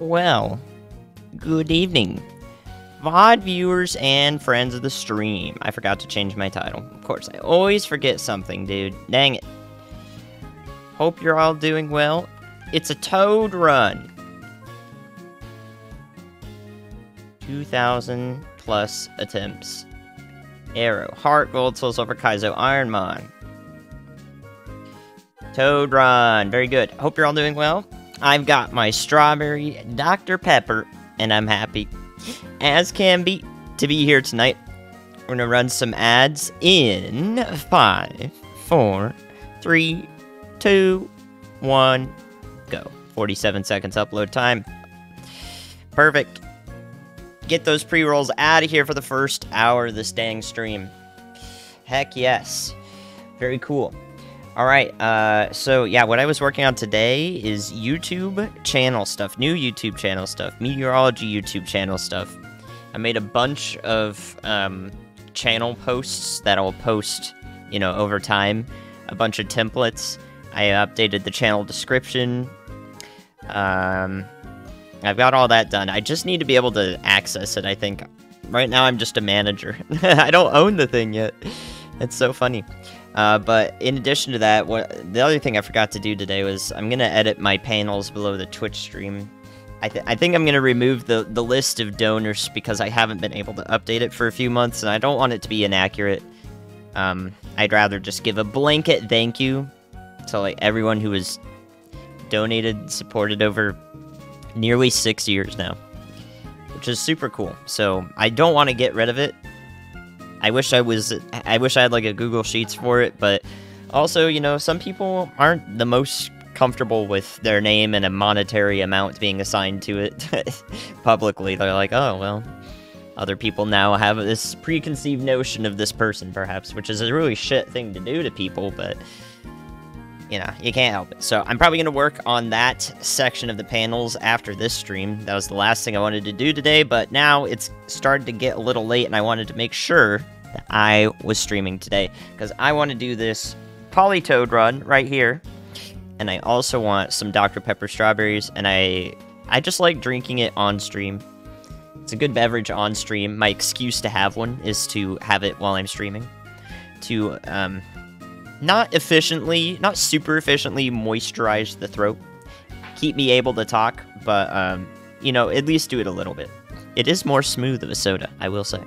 Well, good evening, VOD viewers and friends of the stream. I forgot to change my title. Of course, I always forget something, dude. Dang it. Hope you're all doing well. It's a Toad Run. 2,000 plus attempts. Arrow, Heart, Gold, Soul Silver, Kaizo, Ironmon. Toad Run. Very good. Hope you're all doing well. I've got my strawberry Dr. Pepper, and I'm happy, as can be, to be here tonight. We're gonna run some ads in five, four, three, two, one, go. 47 seconds upload time. Perfect. Get those pre rolls out of here for the first hour of this dang stream. Heck yes. Very cool. All right, uh, so yeah, what I was working on today is YouTube channel stuff, new YouTube channel stuff, meteorology YouTube channel stuff. I made a bunch of um, channel posts that I'll post, you know, over time. A bunch of templates. I updated the channel description. Um, I've got all that done. I just need to be able to access it. I think right now I'm just a manager. I don't own the thing yet. It's so funny. Uh, but in addition to that, what the other thing I forgot to do today was I'm gonna edit my panels below the Twitch stream. I, th I think I'm gonna remove the the list of donors because I haven't been able to update it for a few months, and I don't want it to be inaccurate. Um, I'd rather just give a blanket thank you to like everyone who has donated, supported over nearly six years now, which is super cool. So I don't want to get rid of it. I wish I was. I wish I had like a Google Sheets for it, but also, you know, some people aren't the most comfortable with their name and a monetary amount being assigned to it publicly. They're like, oh well. Other people now have this preconceived notion of this person, perhaps, which is a really shit thing to do to people, but you know, you can't help it. So I'm probably going to work on that section of the panels after this stream. That was the last thing I wanted to do today, but now it's started to get a little late, and I wanted to make sure that I was streaming today, because I want to do this Politoed run right here, and I also want some Dr. Pepper strawberries, and I, I just like drinking it on stream. It's a good beverage on stream. My excuse to have one is to have it while I'm streaming. To, um, not efficiently, not super efficiently moisturize the throat. Keep me able to talk, but, um, you know, at least do it a little bit. It is more smooth of a soda, I will say.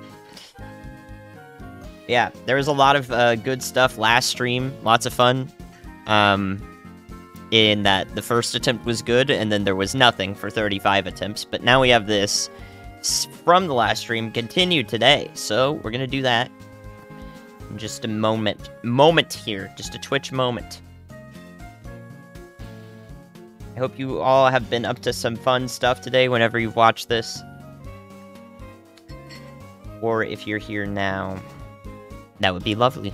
Yeah, there was a lot of uh, good stuff last stream. Lots of fun. Um, in that the first attempt was good, and then there was nothing for 35 attempts. But now we have this from the last stream continued today. So we're gonna do that just a moment. Moment here, just a Twitch moment. I hope you all have been up to some fun stuff today whenever you've watched this. Or if you're here now, that would be lovely.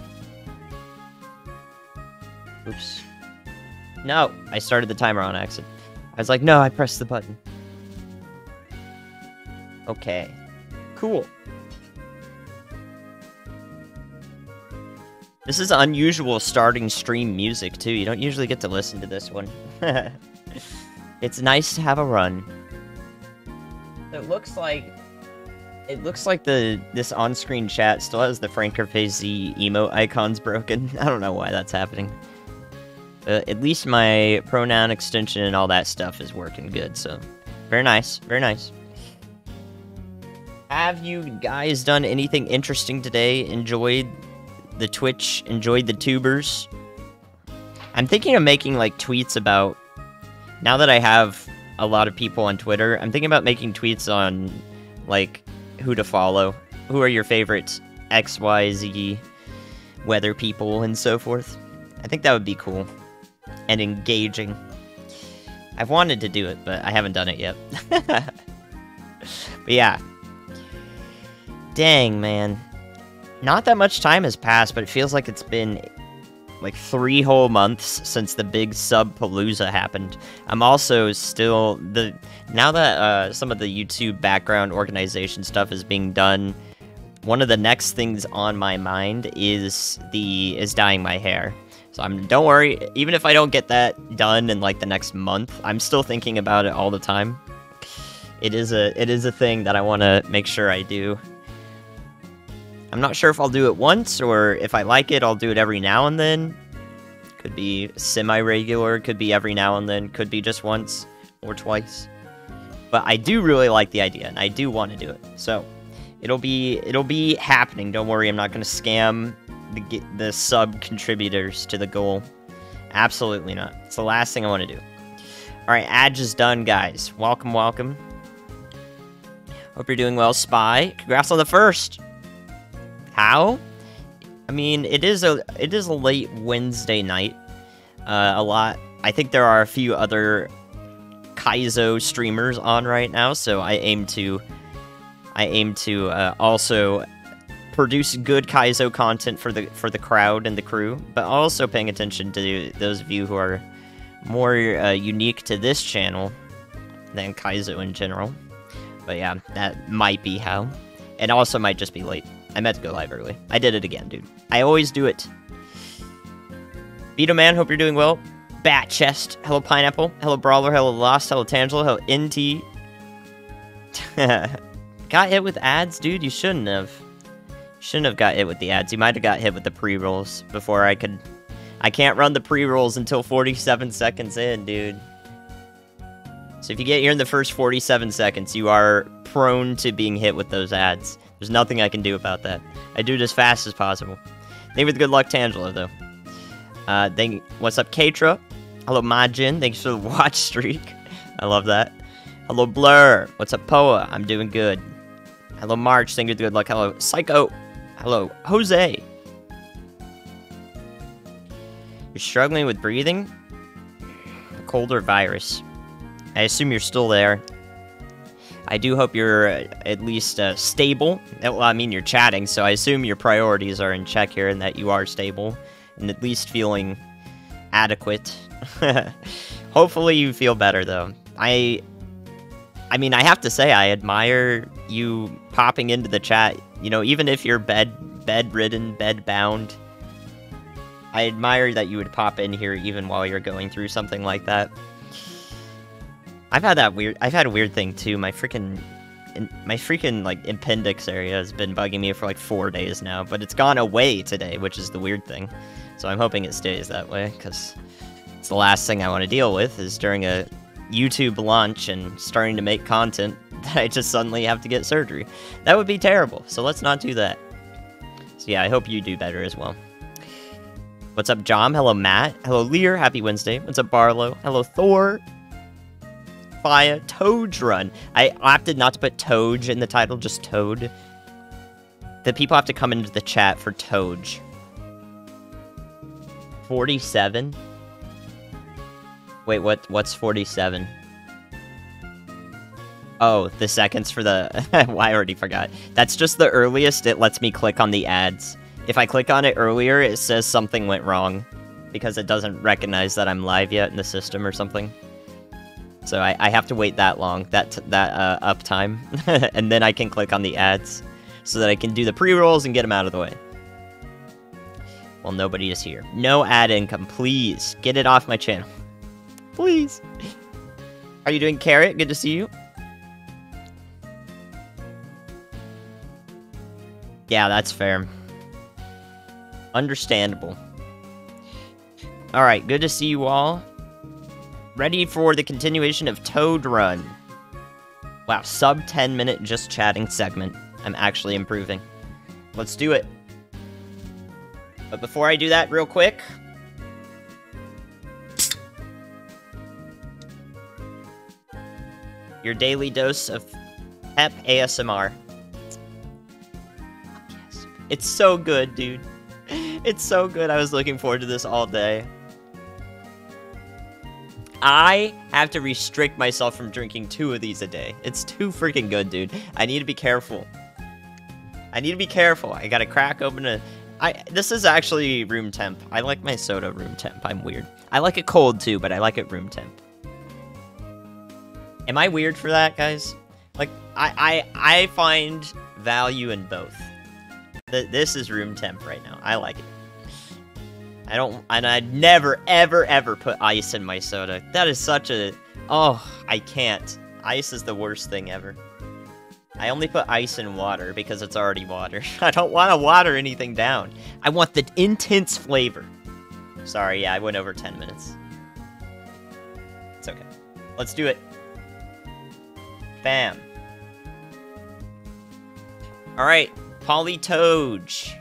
Oops. No, I started the timer on accident. I was like, no, I pressed the button. Okay. Cool. This is unusual starting stream music, too. You don't usually get to listen to this one. it's nice to have a run. It looks like... It looks like the this on-screen chat still has the FrankerFaceZ emote icons broken. I don't know why that's happening. But at least my pronoun extension and all that stuff is working good, so... Very nice, very nice. Have you guys done anything interesting today? Enjoyed the Twitch, enjoyed the tubers. I'm thinking of making like tweets about now that I have a lot of people on Twitter, I'm thinking about making tweets on like who to follow. Who are your favorites? XYZ weather people and so forth. I think that would be cool and engaging. I've wanted to do it, but I haven't done it yet. but yeah. Dang, man not that much time has passed, but it feels like it's been like three whole months since the big sub palooza happened. I'm also still the now that uh, some of the YouTube background organization stuff is being done. One of the next things on my mind is the is dyeing my hair. So I'm don't worry, even if I don't get that done in like the next month, I'm still thinking about it all the time. it is a it is a thing that I want to make sure I do. I'm not sure if I'll do it once or if I like it, I'll do it every now and then. Could be semi-regular, could be every now and then, could be just once or twice. But I do really like the idea and I do want to do it. So, it'll be it'll be happening. Don't worry, I'm not going to scam the the sub contributors to the goal. Absolutely not. It's the last thing I want to do. All right, Adge is done, guys. Welcome, welcome. Hope you're doing well, Spy. Congrats on the first. How? I mean, it is a it is a late Wednesday night. Uh, a lot. I think there are a few other Kaizo streamers on right now, so I aim to I aim to uh, also produce good Kaizo content for the for the crowd and the crew, but also paying attention to those of you who are more uh, unique to this channel than Kaizo in general. But yeah, that might be how. And also might just be late. I meant to go live early. I did it again, dude. I always do it. Vito Man, hope you're doing well. Bat Chest, hello Pineapple, hello Brawler, hello Lost, hello Tangela, hello NT. got hit with ads, dude? You shouldn't have. Shouldn't have got hit with the ads. You might have got hit with the pre-rolls before I could... I can't run the pre-rolls until 47 seconds in, dude. So if you get here in the first 47 seconds, you are prone to being hit with those ads. There's nothing I can do about that. I do it as fast as possible. Thank you for the good luck, Tangela, though. Uh, thank, you. what's up, Katra? Hello, Majin. Thanks for the watch streak. I love that. Hello, Blur. What's up, Poa? I'm doing good. Hello, March. Thank you for the good luck. Hello, Psycho. Hello, Jose. You're struggling with breathing? A cold or virus? I assume you're still there. I do hope you're uh, at least uh, stable. Well, I mean, you're chatting, so I assume your priorities are in check here and that you are stable and at least feeling adequate. Hopefully you feel better, though. I... I mean, I have to say, I admire you popping into the chat. You know, even if you're bed bedridden, bedbound, I admire that you would pop in here even while you're going through something like that. I've had that weird. I've had a weird thing too. My freaking, my freaking like appendix area has been bugging me for like four days now, but it's gone away today, which is the weird thing. So I'm hoping it stays that way because it's the last thing I want to deal with is during a YouTube launch and starting to make content that I just suddenly have to get surgery. That would be terrible. So let's not do that. So yeah, I hope you do better as well. What's up, John? Hello, Matt. Hello, Lear. Happy Wednesday. What's up, Barlow? Hello, Thor via Toad Run. I opted not to put Toad in the title, just Toad. The people have to come into the chat for Toad. 47? Wait, what? what's 47? Oh, the seconds for the... well, I already forgot. That's just the earliest it lets me click on the ads. If I click on it earlier, it says something went wrong. Because it doesn't recognize that I'm live yet in the system or something. So I, I have to wait that long, that that uh, uptime, and then I can click on the ads, so that I can do the pre-rolls and get them out of the way. Well, nobody is here. No ad income, please. Get it off my channel. Please. Are you doing Carrot? Good to see you. Yeah, that's fair. Understandable. Alright, good to see you all. Ready for the continuation of Toad Run. Wow, sub 10 minute just chatting segment. I'm actually improving. Let's do it. But before I do that, real quick. Your daily dose of Pep ASMR. It's so good, dude. It's so good. I was looking forward to this all day. I have to restrict myself from drinking two of these a day. It's too freaking good, dude. I need to be careful. I need to be careful. I gotta crack open a... I, this is actually room temp. I like my soda room temp. I'm weird. I like it cold too, but I like it room temp. Am I weird for that, guys? Like, I, I, I find value in both. Th this is room temp right now. I like it. I don't, and I'd never, ever, ever put ice in my soda. That is such a, oh, I can't. Ice is the worst thing ever. I only put ice in water because it's already water. I don't want to water anything down. I want the intense flavor. Sorry, yeah, I went over 10 minutes. It's okay. Let's do it. Bam. Alright, Politoge.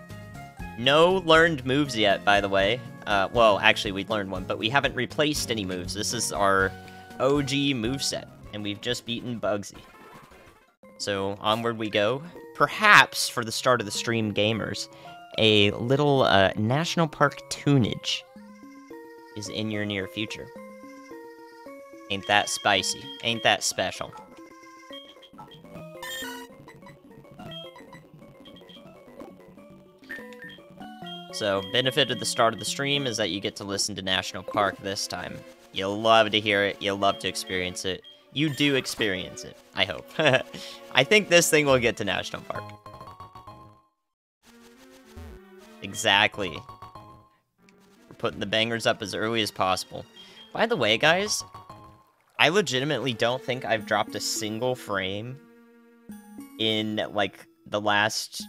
No learned moves yet, by the way. Uh, well, actually, we learned one, but we haven't replaced any moves. This is our OG moveset, and we've just beaten Bugsy. So, onward we go. Perhaps, for the start of the stream gamers, a little uh, National Park tunage is in your near future. Ain't that spicy. Ain't that special. So, benefit of the start of the stream is that you get to listen to National Park this time. You'll love to hear it, you'll love to experience it. You do experience it, I hope. I think this thing will get to National Park. Exactly. We're putting the bangers up as early as possible. By the way, guys, I legitimately don't think I've dropped a single frame in, like, the last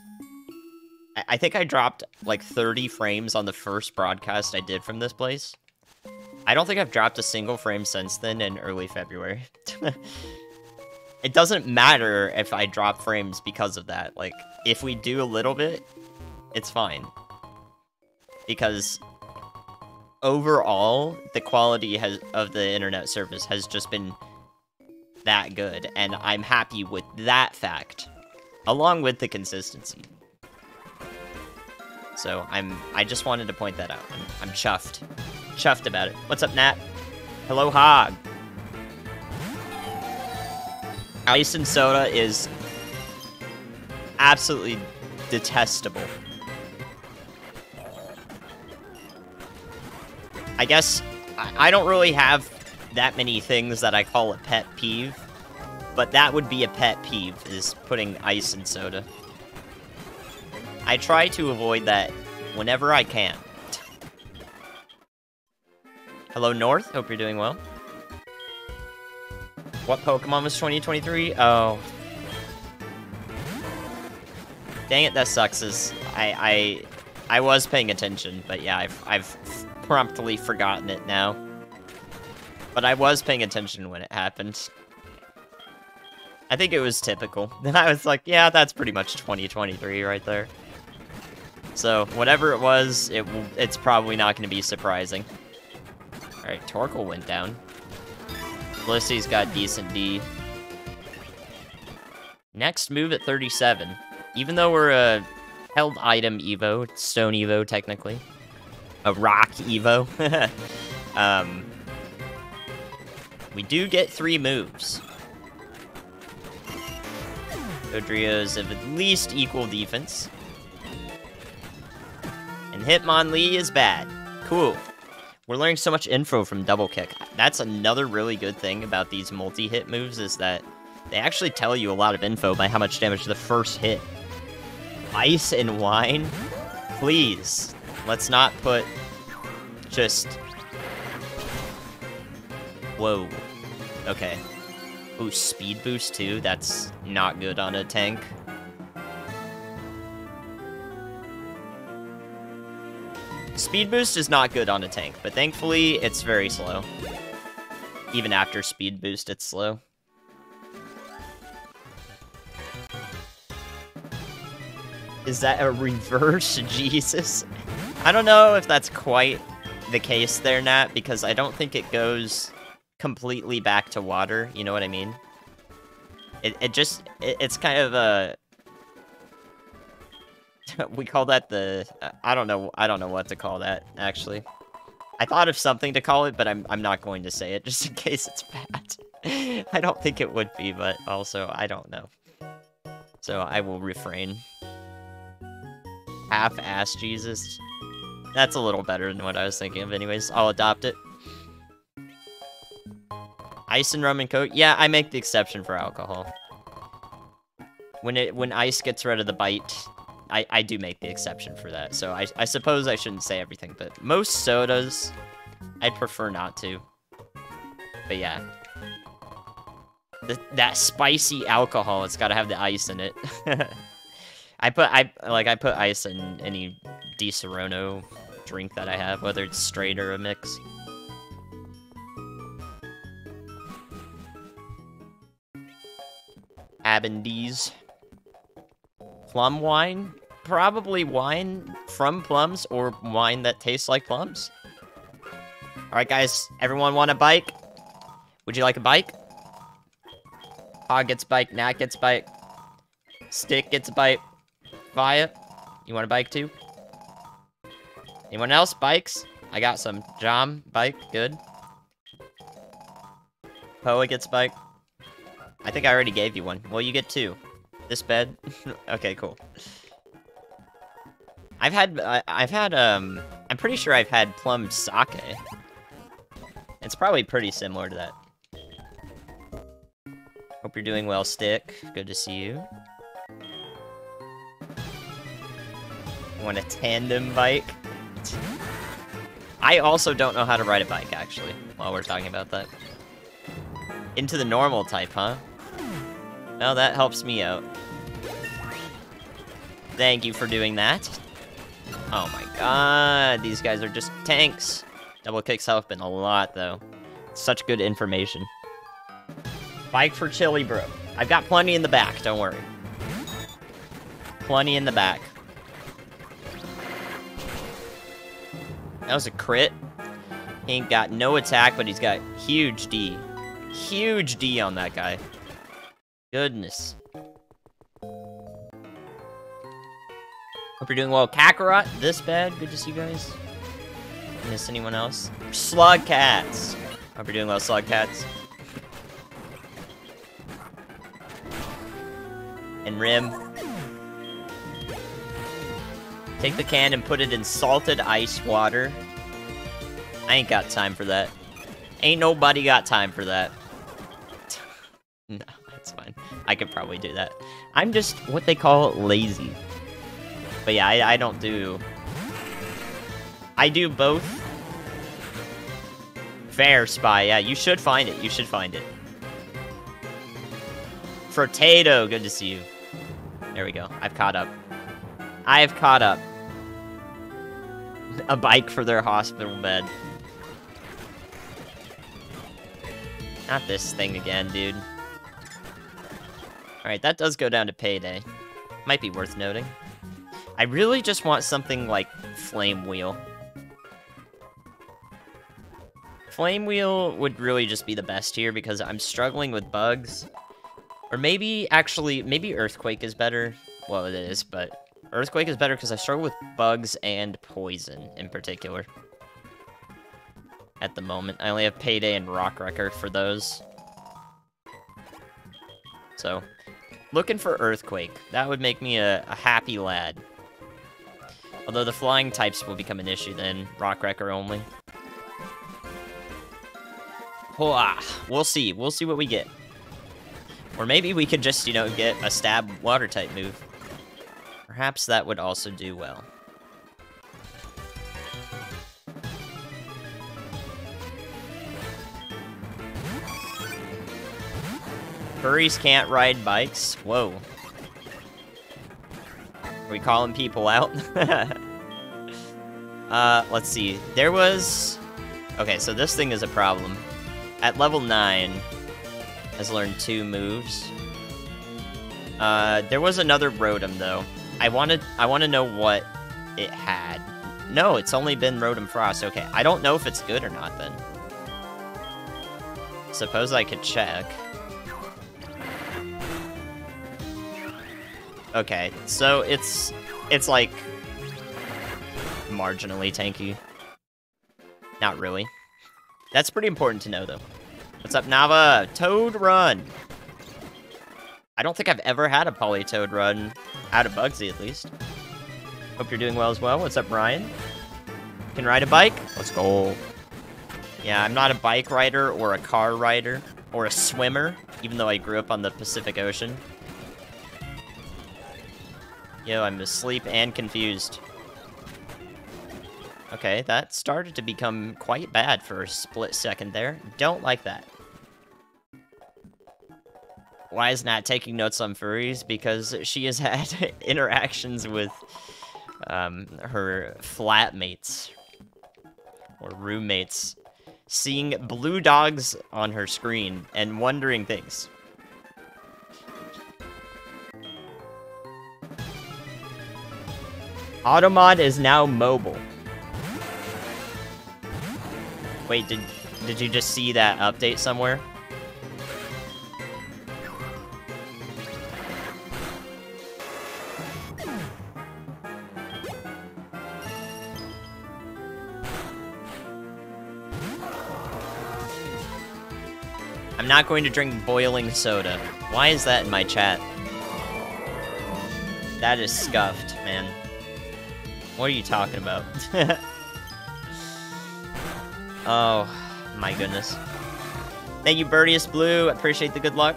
I think I dropped like 30 frames on the first broadcast I did from this place. I don't think I've dropped a single frame since then in early February. it doesn't matter if I drop frames because of that. Like, if we do a little bit, it's fine. Because overall, the quality has of the internet service has just been that good, and I'm happy with that fact, along with the consistency. So I'm I just wanted to point that out. I'm, I'm chuffed. Chuffed about it. What's up, Nat? Hello, Hog. Ice and soda is absolutely detestable. I guess I, I don't really have that many things that I call a pet peeve, but that would be a pet peeve, is putting ice in soda. I try to avoid that whenever I can. Hello, North. Hope you're doing well. What Pokemon was 2023? Oh. Dang it, that sucks. Is I I I was paying attention, but yeah, I've I've promptly forgotten it now. But I was paying attention when it happened. I think it was typical. Then I was like, yeah, that's pretty much 2023 right there. So, whatever it was, it it's probably not going to be surprising. Alright, Torkoal went down. Blissey's got decent D. Next move at 37. Even though we're a held item Evo, Stone Evo technically. A Rock Evo. um, we do get three moves. Dodrio's of at least equal defense. And Hitmonlee is bad. Cool. We're learning so much info from Double Kick. That's another really good thing about these multi-hit moves is that they actually tell you a lot of info by how much damage the first hit. Ice and Wine? Please. Let's not put just... Whoa. Okay. Ooh, Speed Boost too? That's not good on a tank. Speed boost is not good on a tank, but thankfully it's very slow. Even after speed boost, it's slow. Is that a reverse Jesus? I don't know if that's quite the case there, Nat, because I don't think it goes completely back to water, you know what I mean? It, it just, it, it's kind of a, we call that the... Uh, I don't know. I don't know what to call that, actually. I thought of something to call it, but I'm, I'm not going to say it, just in case it's bad. I don't think it would be, but also, I don't know. So, I will refrain. Half-ass Jesus. That's a little better than what I was thinking of anyways. I'll adopt it. Ice and rum and coke? Yeah, I make the exception for alcohol. When it when ice gets rid of the bite, I, I do make the exception for that. So I, I suppose I shouldn't say everything, but most sodas, I'd prefer not to. But yeah. the, that spicy alcohol. It's got to have the ice in it. I put I like I put ice in any Disaronno drink that I have, whether it's straight or a mix. Abindees. Plum wine? Probably wine from plums or wine that tastes like plums. Alright guys, everyone want a bike? Would you like a bike? Hog gets bike, Nat gets bike. Stick gets a bike. Via, you want a bike too? Anyone else? Bikes? I got some. Jam, bike, good. Poa gets bike. I think I already gave you one. Well, you get two. This bed? okay, cool. I've had, I, I've had, um, I'm pretty sure I've had plum sake. It's probably pretty similar to that. Hope you're doing well, Stick. Good to see you. Want a tandem bike? I also don't know how to ride a bike, actually, while we're talking about that. Into the normal type, huh? Well, that helps me out. Thank you for doing that. Oh my god, these guys are just tanks. Double kicks help in a lot, though. Such good information. Bike for Chili Bro. I've got plenty in the back, don't worry. Plenty in the back. That was a crit. He ain't got no attack, but he's got huge D. Huge D on that guy. Goodness. Hope you're doing well. Kakarot, this bad. Good to see you guys. Miss anyone else? Slug Cats. Hope you're doing well, Slug Cats. and Rim. Take the can and put it in salted ice water. I ain't got time for that. Ain't nobody got time for that. no, that's fine. I could probably do that. I'm just what they call lazy. But yeah, I, I don't do... I do both. Fair Spy, yeah, you should find it. You should find it. Frotato, good to see you. There we go. I've caught up. I have caught up. A bike for their hospital bed. Not this thing again, dude. Alright, that does go down to payday. Might be worth noting. I really just want something like Flame Wheel. Flame Wheel would really just be the best here because I'm struggling with bugs. Or maybe, actually, maybe Earthquake is better. Well, it is, but Earthquake is better because I struggle with bugs and poison in particular. At the moment. I only have Payday and Rock Wrecker for those. So, looking for Earthquake. That would make me a, a happy lad. Although the flying types will become an issue then. Rock Wrecker only. We'll see. We'll see what we get. Or maybe we could just, you know, get a stab water type move. Perhaps that would also do well. Furries can't ride bikes? Whoa. Are we calling people out? uh, let's see. There was... Okay, so this thing is a problem. At level 9, has learned two moves. Uh, there was another Rotom, though. I wanted, I want to know what it had. No, it's only been Rotom Frost. Okay, I don't know if it's good or not, then. Suppose I could check. Okay, so it's, it's like, marginally tanky. Not really. That's pretty important to know, though. What's up, Nava? Toad Run! I don't think I've ever had a Politoed run out of Bugsy, at least. Hope you're doing well as well. What's up, Ryan? Can ride a bike? Let's go. Yeah, I'm not a bike rider or a car rider or a swimmer, even though I grew up on the Pacific Ocean. Yo, I'm asleep and confused. Okay, that started to become quite bad for a split second there. Don't like that. why is not taking notes on furries? Because she has had interactions with um, her flatmates or roommates, seeing blue dogs on her screen and wondering things. Automod is now mobile. Wait, did did you just see that update somewhere? I'm not going to drink boiling soda. Why is that in my chat? That is scuffed, man. What are you talking about? oh, my goodness. Thank you, Birdius Blue. Appreciate the good luck.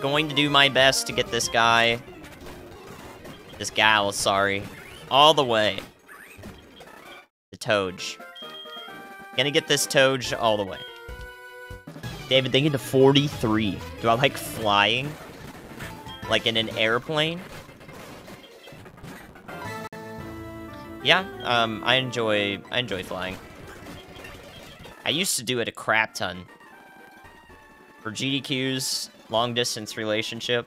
Going to do my best to get this guy... This gal, sorry. All the way. The Toge. Gonna get this Toge all the way. David, thank you to 43. Do I like flying? Like in an airplane? Yeah, um, I enjoy, I enjoy flying. I used to do it a crap ton. For GDQ's long distance relationship,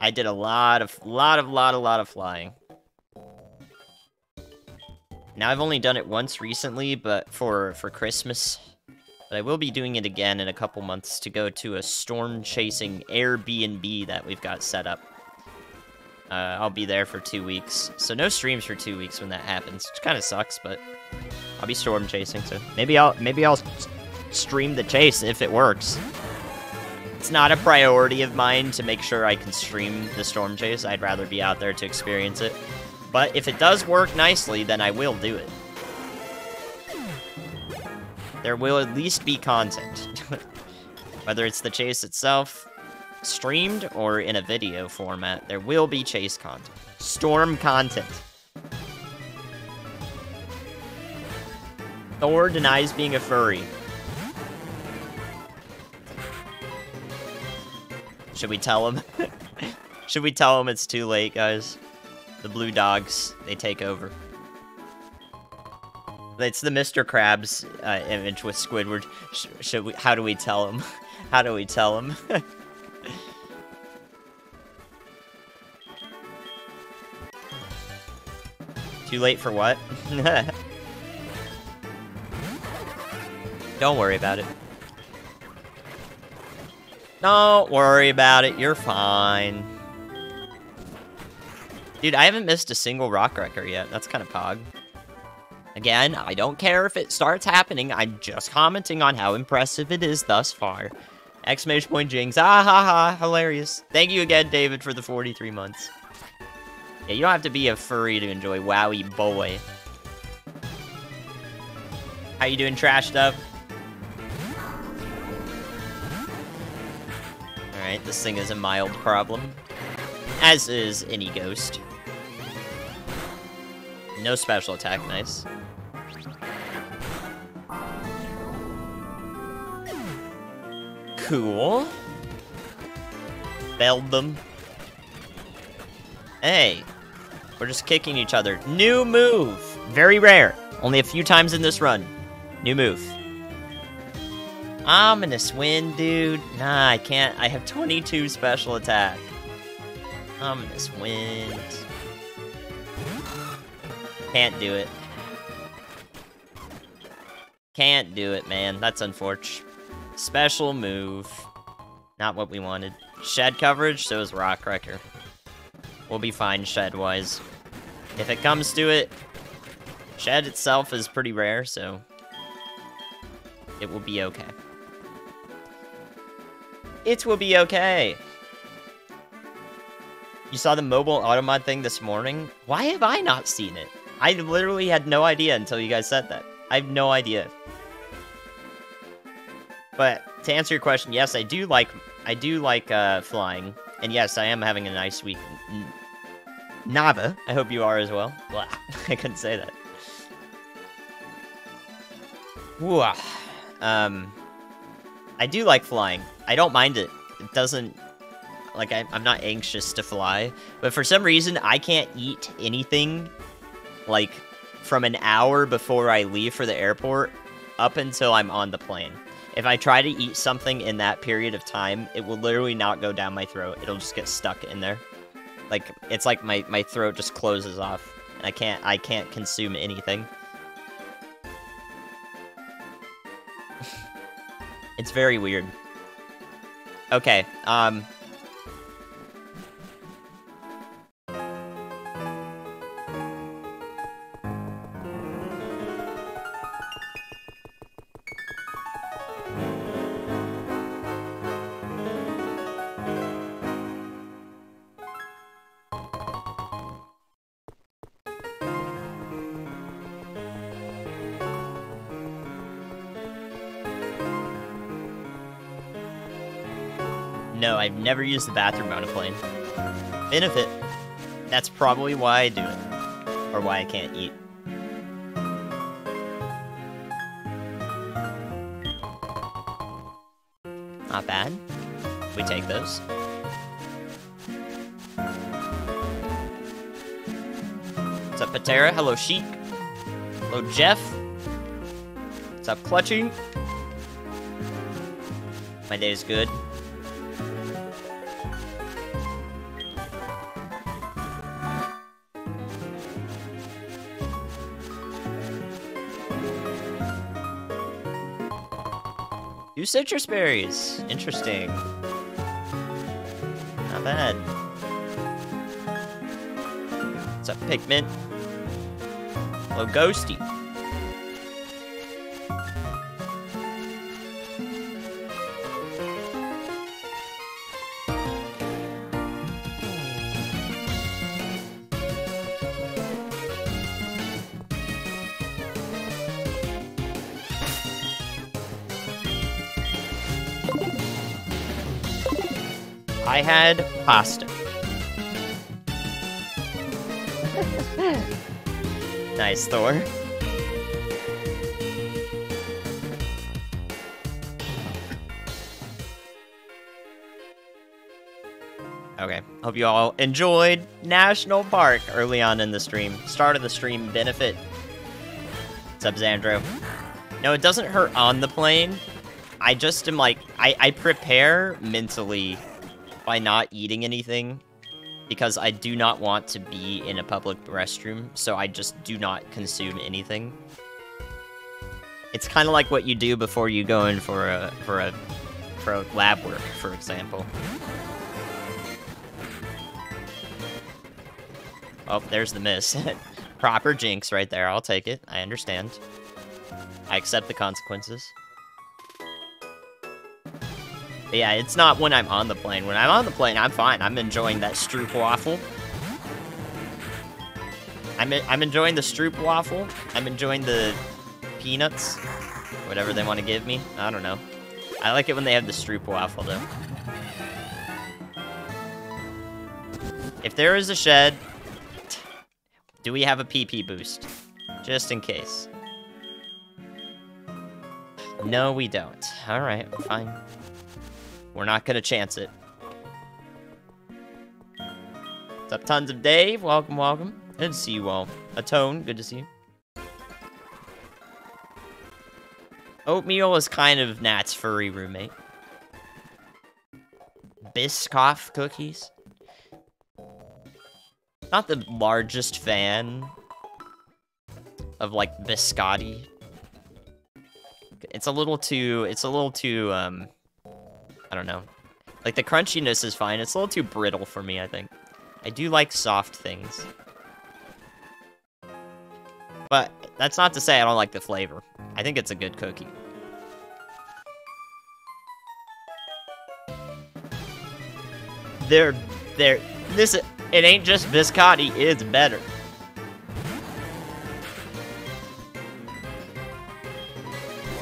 I did a lot of, lot of, lot, a lot of flying. Now I've only done it once recently, but for, for Christmas, but I will be doing it again in a couple months to go to a storm-chasing Airbnb that we've got set up. Uh, I'll be there for two weeks. So no streams for two weeks when that happens, which kind of sucks, but I'll be storm chasing, so maybe I'll maybe I'll stream the chase if it works. It's not a priority of mine to make sure I can stream the storm chase. I'd rather be out there to experience it. But if it does work nicely, then I will do it. There will at least be content. Whether it's the chase itself, streamed, or in a video format, there will be chase content. Storm content. Thor denies being a furry. Should we tell him? Should we tell him it's too late, guys? The blue dogs, they take over. It's the Mr. Krabs uh, image with Squidward. Sh should we? How do we tell him? how do we tell him? Too late for what? Don't worry about it. Don't worry about it. You're fine. Dude, I haven't missed a single rock wrecker yet. That's kind of pog. Again, I don't care if it starts happening. I'm just commenting on how impressive it is thus far. Exclamation point Jings. Ah ha ha. Hilarious. Thank you again, David, for the 43 months. Yeah, you don't have to be a furry to enjoy Wowie Boy. How you doing, Trash Dub? Alright, this thing is a mild problem. As is any ghost. No special attack, nice. Cool. Belled them. Hey. We're just kicking each other. New move! Very rare. Only a few times in this run. New move. Ominous wind, dude. Nah, I can't. I have 22 special attack. Ominous wind. Can't do it. Can't do it, man. That's unfortunate. Special move. Not what we wanted. Shed coverage, so is Rock Wrecker. We'll be fine shed-wise. If it comes to it, shed itself is pretty rare, so it will be okay. It will be okay. You saw the mobile automod thing this morning? Why have I not seen it? I literally had no idea until you guys said that. I have no idea. But to answer your question, yes, I do like I do like uh, flying, and yes, I am having a nice week. Nava, I hope you are as well. Blah, I couldn't say that. Um, I do like flying. I don't mind it. It doesn't Like, I, I'm not anxious to fly. But for some reason, I can't eat anything, like, from an hour before I leave for the airport up until I'm on the plane. If I try to eat something in that period of time, it will literally not go down my throat. It'll just get stuck in there. Like, it's like my, my throat just closes off. And I can't, I can't consume anything. it's very weird. Okay, um... I've never used the bathroom on a plane. Benefit. That's probably why I do it. Or why I can't eat. Not bad. We take those. What's up, Patera? Hello, Sheik. Hello, Jeff. What's up, Clutching? My day is good. Two citrus berries. Interesting. Not bad. What's up, Pigment? Hello, Ghosty. Had pasta. nice, Thor. Okay, hope you all enjoyed National Park early on in the stream. Start of the stream benefit. What's up, Xandro? No, it doesn't hurt on the plane. I just am like, I, I prepare mentally by not eating anything because I do not want to be in a public restroom, so I just do not consume anything. It's kind of like what you do before you go in for a for a for a lab work, for example. Oh, there's the miss. Proper jinx right there. I'll take it. I understand. I accept the consequences. But yeah, it's not when I'm on the plane. When I'm on the plane, I'm fine. I'm enjoying that Stroop waffle. I'm, I'm enjoying the Stroop waffle. I'm enjoying the peanuts. Whatever they want to give me. I don't know. I like it when they have the Stroop waffle, though. If there is a shed, do we have a PP boost? Just in case. No, we don't. Alright, fine. We're not gonna chance it. What's up, Tons of Dave? Welcome, welcome. Good to see you all. Atone, good to see you. Oatmeal is kind of Nat's furry roommate. Biscoff cookies. Not the largest fan of like biscotti. It's a little too, it's a little too, um, I don't know. Like, the crunchiness is fine. It's a little too brittle for me, I think. I do like soft things. But that's not to say I don't like the flavor. I think it's a good cookie. They're, they're, this, it ain't just biscotti, it's better.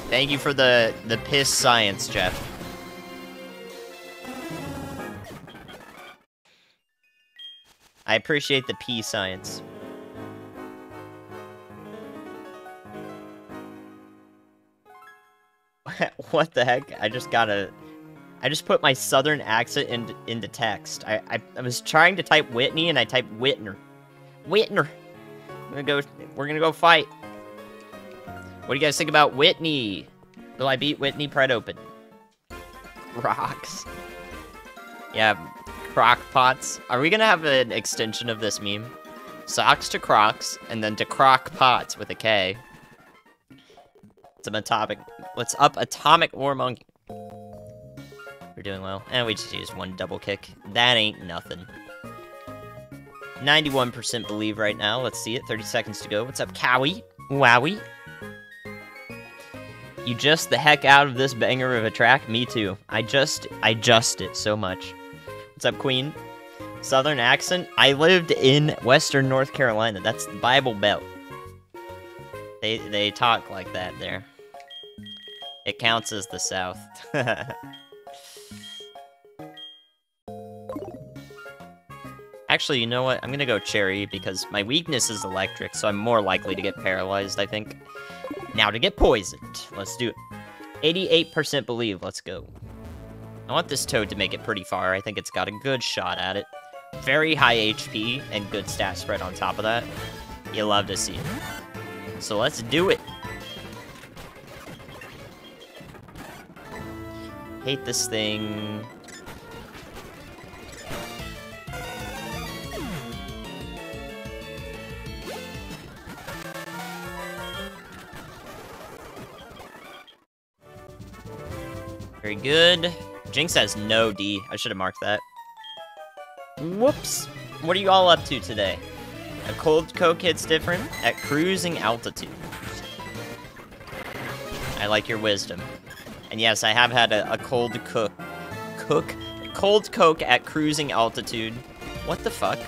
Thank you for the, the piss science, Jeff. I appreciate the P science. what the heck? I just got a I just put my southern accent in, into text. I, I, I was trying to type Whitney and I typed Whitner. Whitner. We're gonna go. We're gonna go fight. What do you guys think about Whitney? Will I beat Whitney Pred Open? Rocks. Yeah, crock pots. Are we gonna have an extension of this meme? Socks to Crocs, and then to Crock Pots with a K. It's an atomic. What's up, Atomic War Monkey? We're doing well. And we just used one double kick. That ain't nothing. 91% believe right now. Let's see it. 30 seconds to go. What's up, Cowie? Wowie? You just the heck out of this banger of a track? Me too. I just, I just it so much. What's up, Queen? Southern accent? I lived in Western North Carolina. That's the Bible Belt. They, they talk like that there. It counts as the South. Actually, you know what? I'm gonna go Cheri because my weakness is electric, so I'm more likely to get paralyzed, I think. Now to get poisoned. Let's do it. 88% believe. Let's go. I want this Toad to make it pretty far. I think it's got a good shot at it. Very high HP and good stat spread on top of that. You love to see it. So let's do it. Hate this thing. Very good. Jynx has no D. I should have marked that. Whoops. What are you all up to today? A cold coke hits different at cruising altitude. I like your wisdom. And yes, I have had a, a cold cook. Cook? Cold coke at cruising altitude. What the fuck?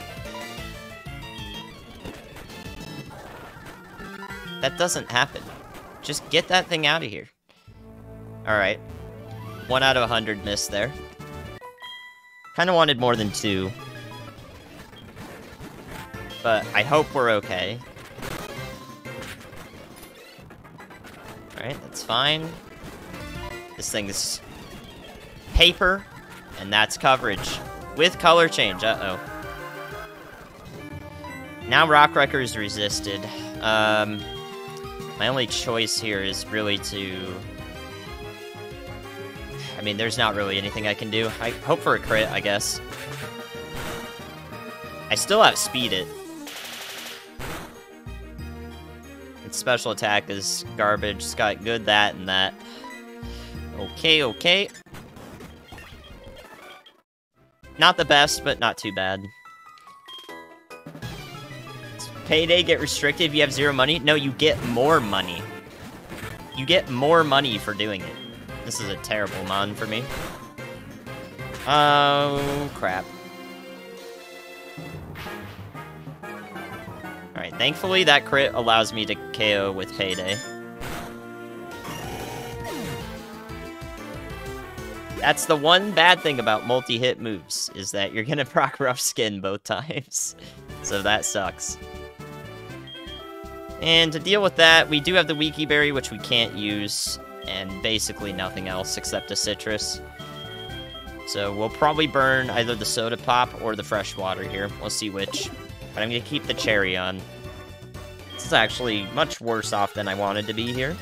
That doesn't happen. Just get that thing out of here. Alright. One out of a hundred missed there. Kind of wanted more than two. But I hope we're okay. Alright, that's fine. This thing is paper, and that's coverage. With color change, uh-oh. Now Rock Wrecker is resisted. Um, my only choice here is really to I mean, there's not really anything I can do. I hope for a crit, I guess. I still have speed it. Its special attack is garbage. It's got good that and that. Okay, okay. Not the best, but not too bad. Payday get restricted if you have zero money? No, you get more money. You get more money for doing it. This is a terrible mon for me. Oh, crap. Alright, thankfully that crit allows me to KO with Payday. That's the one bad thing about multi-hit moves, is that you're gonna proc rough skin both times. so that sucks. And to deal with that, we do have the Wiki Berry, which we can't use and basically nothing else except a Sitrus. So we'll probably burn either the soda pop or the fresh water here. We'll see which. But I'm going to keep the Cheri on. This is actually much worse off than I wanted to be here.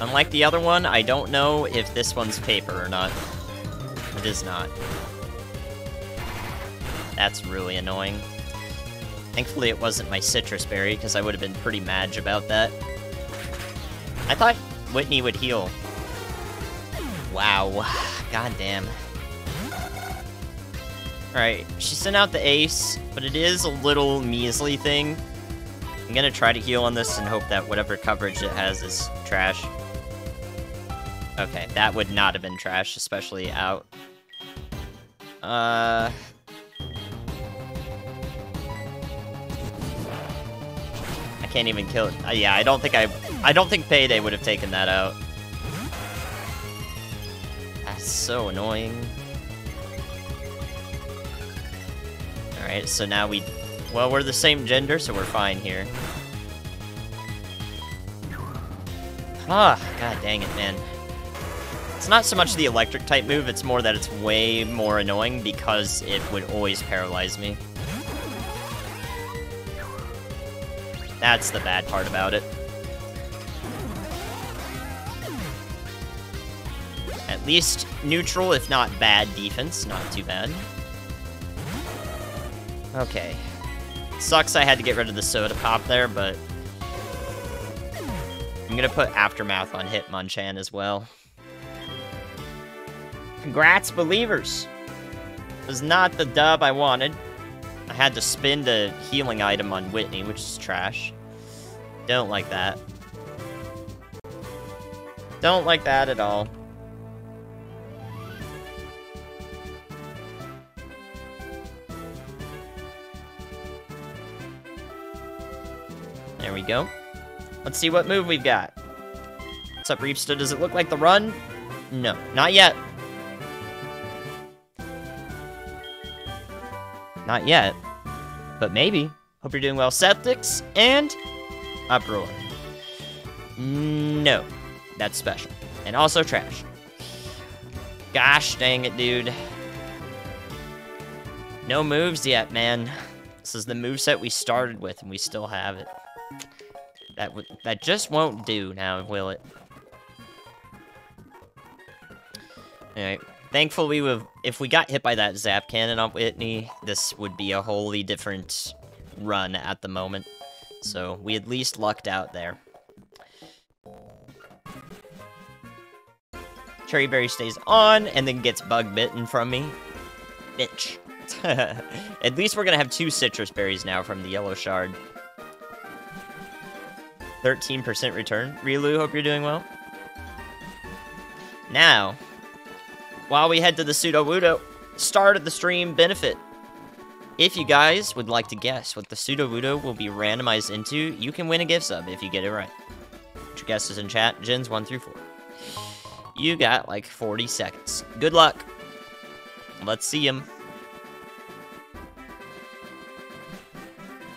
Unlike the other one, I don't know if this one's paper or not. It is not. That's really annoying. Thankfully it wasn't my Sitrus berry, because I would have been pretty mad about that. I thought Whitney would heal. Wow. God damn. Alright, she sent out the ace, but it is a little measly thing. I'm gonna try to heal on this and hope that whatever coverage it has is trash. Okay, that would not have been trash, especially out. Uh, can't even kill it. Uh, yeah, I don't think I... I don't think Payday would have taken that out. That's so annoying. Alright, so now we... Well, we're the same gender, so we're fine here. Ah, god dang it, man. It's not so much the electric type move, it's more that it's way more annoying because it would always paralyze me. That's the bad part about it. At least neutral, if not bad defense. Not too bad. Okay. Sucks I had to get rid of the soda pop there, but... I'm gonna put Aftermath on Hitmonchan as well. Congrats, believers! It was not the dub I wanted. I had to spend a healing item on Whitney, which is trash. Don't like that. Don't like that at all. There we go. Let's see what move we've got. What's up, Reepster? Does it look like the run? No, not yet. Not yet. But maybe. Hope you're doing well. Septics and Uproar. No. That's special. And also trash. Gosh dang it, dude. No moves yet, man. This is the move set we started with, and we still have it. That that just won't do now, will it? Alright. Thankfully, we if we got hit by that Zap Cannon on Whitney, this would be a wholly different run at the moment. So, we at least lucked out there. Cheri Berry stays on, and then gets Bug Bitten from me. Bitch. at least we're gonna have two Sitrus Berries now from the Yellow Shard. 13% return. Riolu, hope you're doing well. Now, while we head to the Sudowoodo, start of the stream benefit. If you guys would like to guess what the Sudowoodo will be randomized into, you can win a gift sub if you get it right. Put your guesses in chat, gens 1 through 4. You got like 40 seconds. Good luck. Let's see him.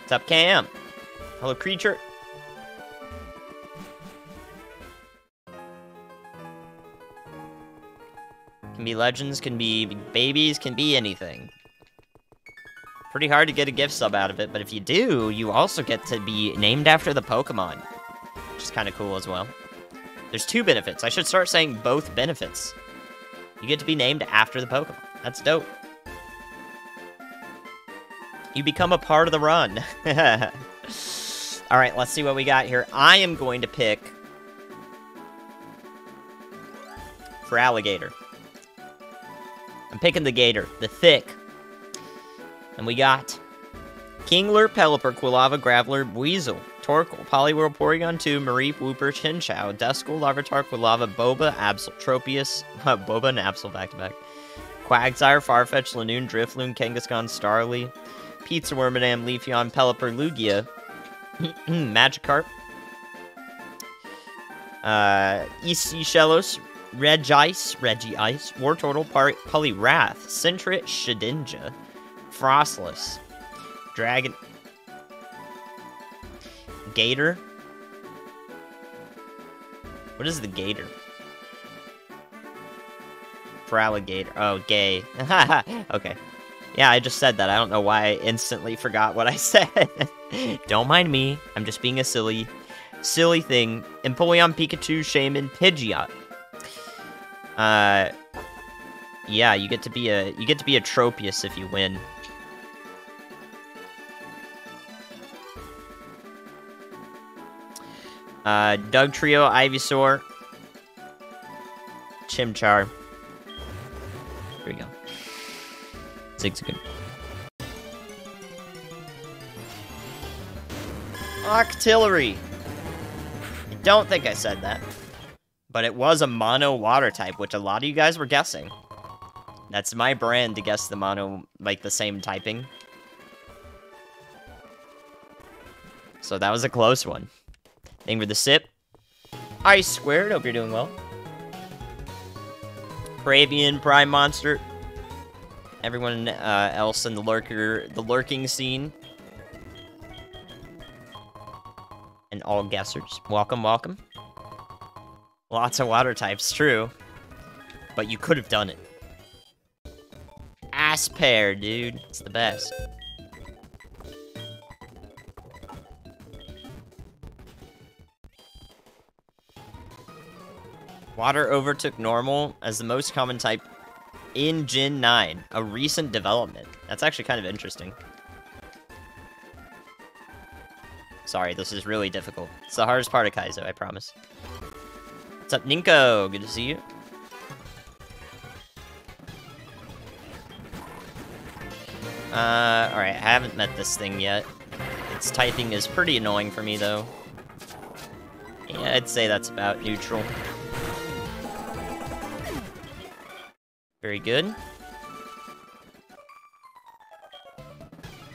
What's up, Cam? Hello, creature. Can be legends, can be babies, can be anything. Pretty hard to get a gift sub out of it, but if you do, you also get to be named after the Pokemon. Which is kind of cool as well. There's two benefits. I should start saying both benefits. You get to be named after the Pokemon. That's dope. You become a part of the run. Alright, let's see what we got here. I am going to pick... Feraligatr. I'm picking the Gator, the thick. And we got Kingler, Pelipper, Quilava, Graveler, Weasel, Torkoal, Poliwhirl, Porygon 2, Mareep, Wooper, Chinchou, Duskull, Larvitar, Quilava, Boba, Absol, Tropius, Boba and Absol back-to-back, Quagsire, Farfetch, Lanoon, Drifloon, Kangaskhan, Starly, Pizza Wormadam, Leafeon, Pelipper, Lugia, Magikarp, uh, Shellos, Regice, Regice, Wartortle, Par Poliwrath, Sentret, Shedinja, Froslass, Dragon, Gator. What is the Gator? Feraligatr. Oh, gay. okay. Yeah, I just said that. I don't know why I instantly forgot what I said. don't mind me. I'm just being a silly, silly thing. Empoleon, Pikachu, Shaymin, Pidgeot. Uh, yeah, you get to be a you get to be a Tropius if you win. Uh, Dugtrio, Ivysaur, Chimchar. Here we go. Zigzagoon. Octillery. I don't think I said that. But it was a mono water type, which a lot of you guys were guessing. That's my brand to guess the mono, like the same typing. So that was a close one. Thank you for the sip. Ice squared, hope you're doing well. Pravian, Prime Monster. Everyone uh, else in the lurker, the lurking scene. And all guessers. Welcome, welcome. Lots of water types, true. But you could have done it. Aspear, dude. It's the best. Water overtook normal as the most common type in Gen 9, a recent development. That's actually kind of interesting. Sorry, this is really difficult. It's the hardest part of Kaizo, I promise. What's up, Ninko? Good to see you. Uh, alright, I haven't met this thing yet. Its typing is pretty annoying for me, though. Yeah, I'd say that's about neutral. Very good.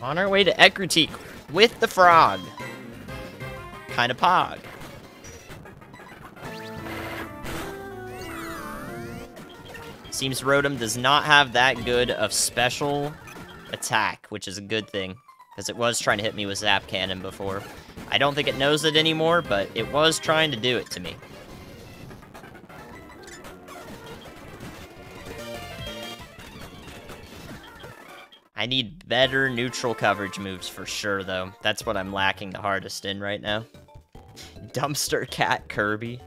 On our way to Ecruteak with the frog. Kind of pog. Seems Rotom does not have that good of special attack, which is a good thing. Because it was trying to hit me with Zap Cannon before. I don't think it knows it anymore, but it was trying to do it to me. I need better neutral coverage moves for sure, though. That's what I'm lacking the hardest in right now. Dumpster Cat Kirby.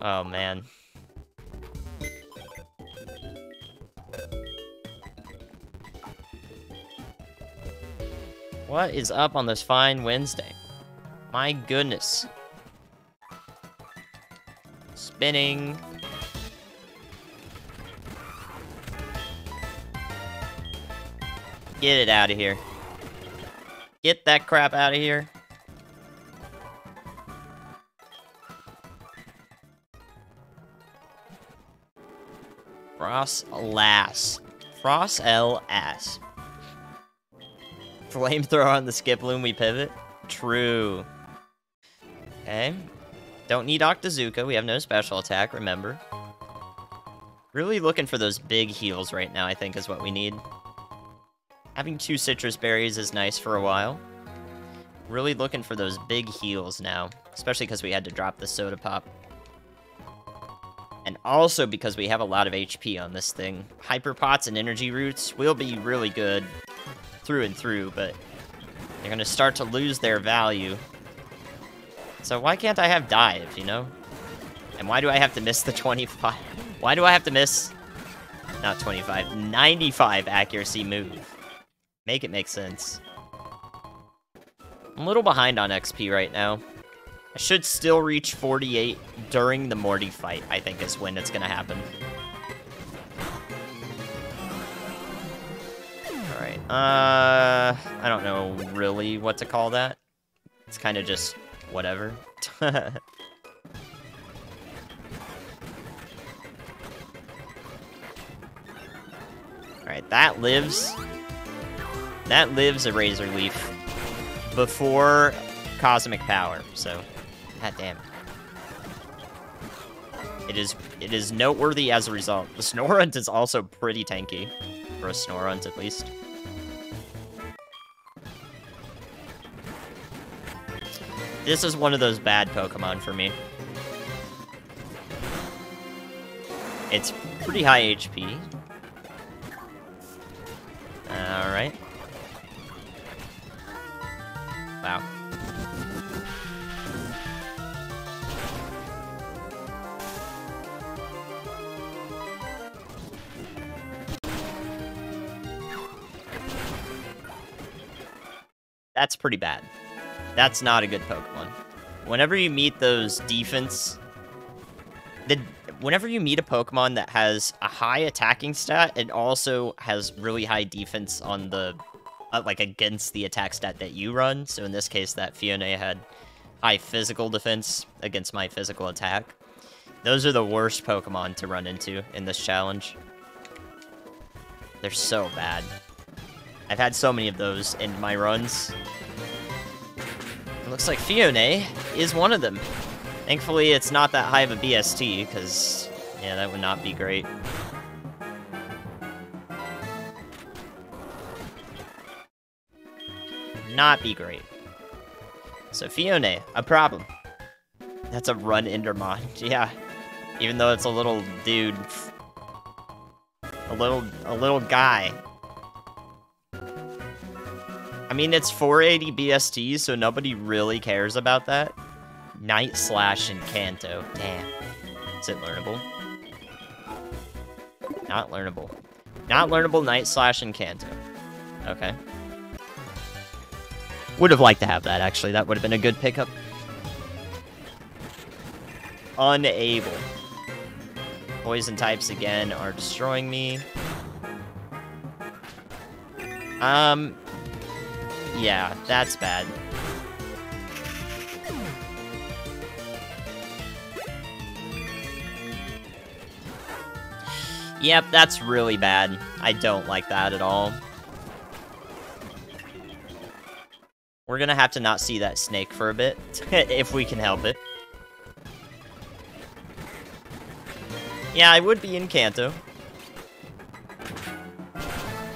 Oh, man. What is up on this fine Wednesday? My goodness. Spinning. Get it out of here. Get that crap out of here. Frost Lass. Frost L ass. Flamethrower on the Skiploom, we pivot? True. Okay. Don't need Octazooka, we have no special attack, remember. Really looking for those big heals right now, I think, is what we need. Having two Sitrus berries is nice for a while. Really looking for those big heals now, especially because we had to drop the soda pop. And also because we have a lot of HP on this thing. Hyper Pots and Energy Roots will be really good through and through, but they're going to start to lose their value. So why can't I have Dive, you know? And why do I have to miss the 25? Why do I have to miss... Not 25, 95 accuracy move. Make it make sense. I'm a little behind on XP right now. I should still reach 48 during the Morty fight, I think is when it's gonna happen. Alright, uh... I don't know really what to call that. It's kind of just whatever. Alright, that lives. That lives a Razor Leaf before Cosmic Power, so... God damn it. It is, it is noteworthy as a result. The Snorunt is also pretty tanky. For a Snorunt, at least. This is one of those bad Pokemon for me. It's pretty high HP. Alright. Wow. That's pretty bad. That's not a good Pokemon. Whenever you meet those defense... The, whenever you meet a Pokemon that has a high attacking stat, it also has really high defense on the... Uh, like, against the attack stat that you run. So in this case, that Phione had high physical defense against my physical attack. Those are the worst Pokemon to run into in this challenge. They're so bad. I've had so many of those in my runs. It looks like Phione is one of them. Thankfully, it's not that high of a BST, because, yeah, that would not be great. Not be great. So Phione, a problem. That's a run Endermon. Yeah. Even though it's a little dude. A little, a little guy. I mean, it's 480 BST, so nobody really cares about that. Night Slash and Kanto. Damn. Is it learnable? Not learnable. Not learnable Night Slash and Kanto. Okay. Would have liked to have that, actually. That would have been a good pickup. Unable. Poison types, again, are destroying me. Um, yeah, that's bad. Yep, that's really bad. I don't like that at all. We're gonna have to not see that snake for a bit, if we can help it. Yeah, I would be in Kanto.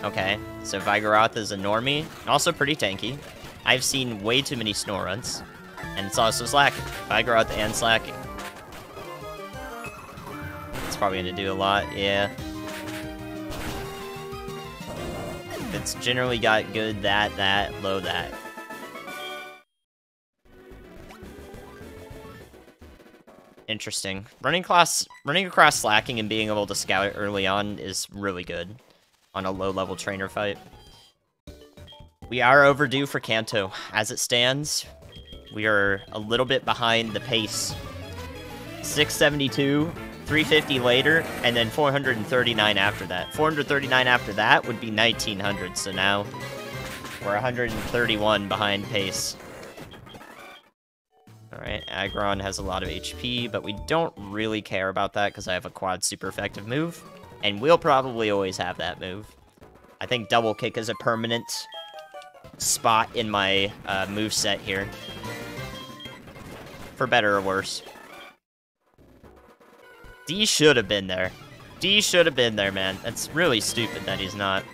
Okay, so Vigoroth is a normie, also pretty tanky. I've seen way too many Snoruns, and it's also Slaking. Vigoroth and Slaking. It's probably gonna do a lot, yeah. It's generally got good that, that, low that. Interesting. Running class, running across Slaking and being able to scout early on is really good on a low-level trainer fight. We are overdue for Kanto. As it stands, we are a little bit behind the pace. 672, 350 later, and then 439 after that. 439 after that would be 1900, so now we're 131 behind pace. Alright, Aggron has a lot of HP, but we don't really care about that because I have a quad super effective move. And we'll probably always have that move. I think double kick is a permanent spot in my uh, move set here. For better or worse. D should have been there. D should have been there, man. That's really stupid that he's not.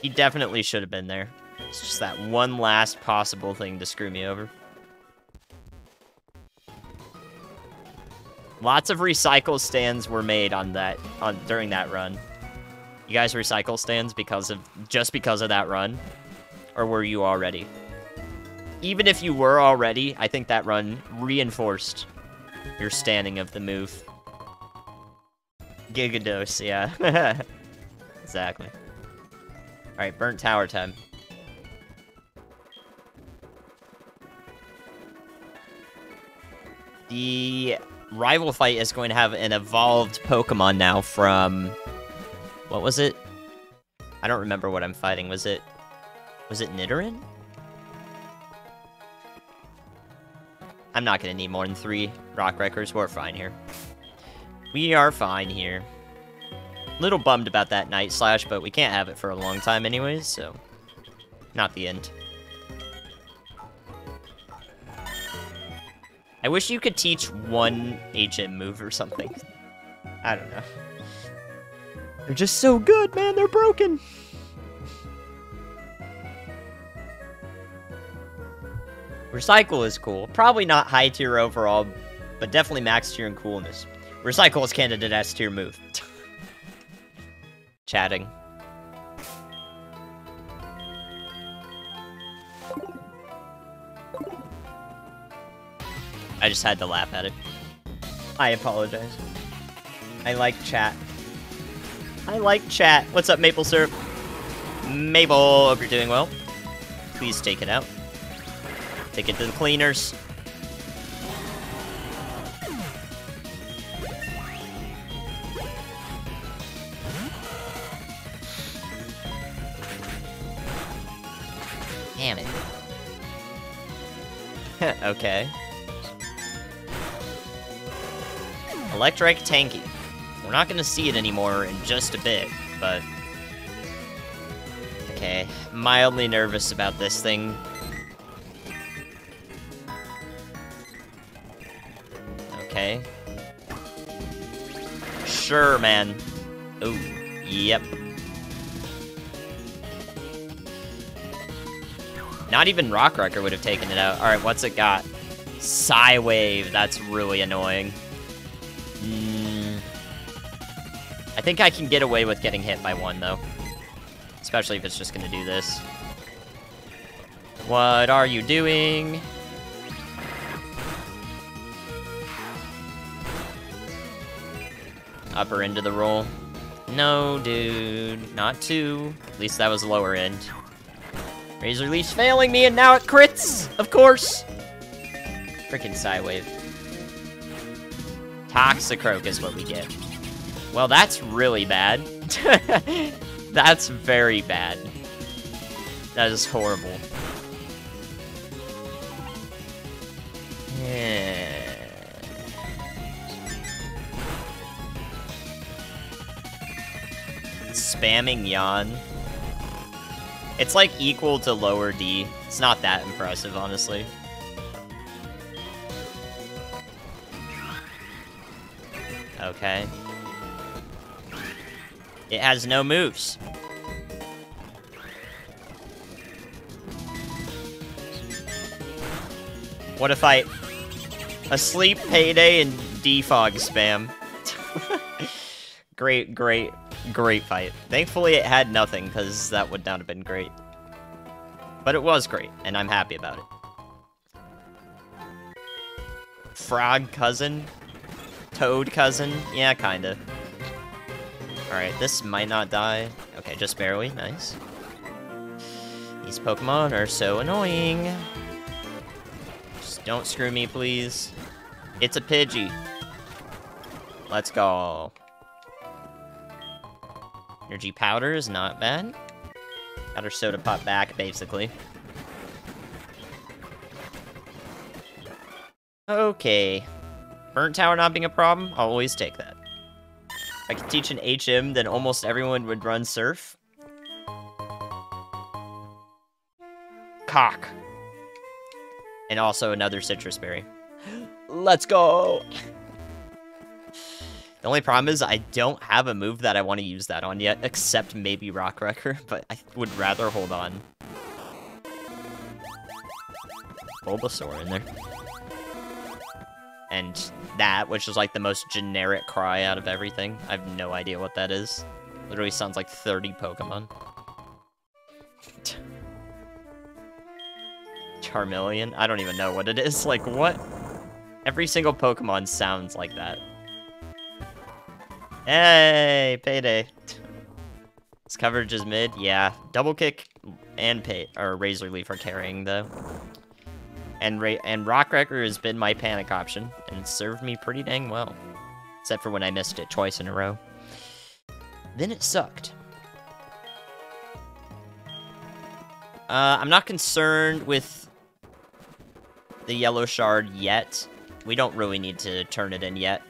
He definitely should have been there. It's just that one last possible thing to screw me over. Lots of recycle stands were made on that on during that run. You guys recycle stands because of just because of that run? Or were you already? Even if you were already, I think that run reinforced your standing of the move. Gigadose, yeah. exactly. Alright, burnt tower time. The rival fight is going to have an evolved Pokemon now from... What was it? I don't remember what I'm fighting. Was it... Was it Nidoran? I'm not going to need more than three Rock Wreckers. We're fine here. We are fine here. Little bummed about that Night Slash, but we can't have it for a long time anyways, so... Not the end. I wish you could teach one agent move or something. I don't know. They're just so good, man. They're broken. Recycle is cool. Probably not high tier overall, but definitely max tier in coolness. Recycle is candidate S tier move. Chatting. I just had to laugh at it. I apologize. I like chat. I like chat. What's up, Maple Syrup? Mabel, hope you're doing well. Please take it out. Take it to the cleaners. Damn it. okay. Electric Tanky. We're not gonna see it anymore in just a bit, but... Okay, mildly nervous about this thing. Okay. Sure, man. Ooh, yep. Not even Rock Wrecker would have taken it out. Alright, what's it got? Psywave, that's really annoying. Mm. I think I can get away with getting hit by one, though. Especially if it's just gonna do this. What are you doing? Upper end of the roll. No, dude. Not two. At least that was lower end. Razor Leaf's failing me, and now it crits! Of course! Freaking Psywave. Toxicroak is what we get. Well, that's really bad. that's very bad. That is horrible. Yeah. Spamming Yawn. It's like equal to lower D. It's not that impressive, honestly. Okay. It has no moves. What if I... Asleep, Payday, and Defog spam. great, great, great fight. Thankfully it had nothing, because that would not have been great. But it was great, and I'm happy about it. Frog cousin? Toad cousin? Yeah, kinda. Alright, this might not die. Okay, just barely. Nice. These Pokemon are so annoying. Just don't screw me, please. It's a Pidgey. Let's go. Energy powder is not bad. Got our soda pop back, basically. Okay. Burnt Tower not being a problem, I'll always take that. If I could teach an HM, then almost everyone would run Surf. Cock. And also another Sitrus Berry. Let's go! The only problem is I don't have a move that I want to use that on yet, except maybe Rock Wrecker, but I would rather hold on. Bulbasaur in there. And that, which is like the most generic cry out of everything. I have no idea what that is. Literally sounds like 30 Pokemon. Charmeleon? I don't even know what it is. Like, what? Every single Pokemon sounds like that. Hey, payday. This coverage is mid. Yeah, double kick and pay or razor leaf are carrying though. And Ra and rock wrecker has been my panic option and served me pretty dang well, except for when I missed it twice in a row. Then it sucked. Uh, I'm not concerned with the yellow shard yet. We don't really need to turn it in yet.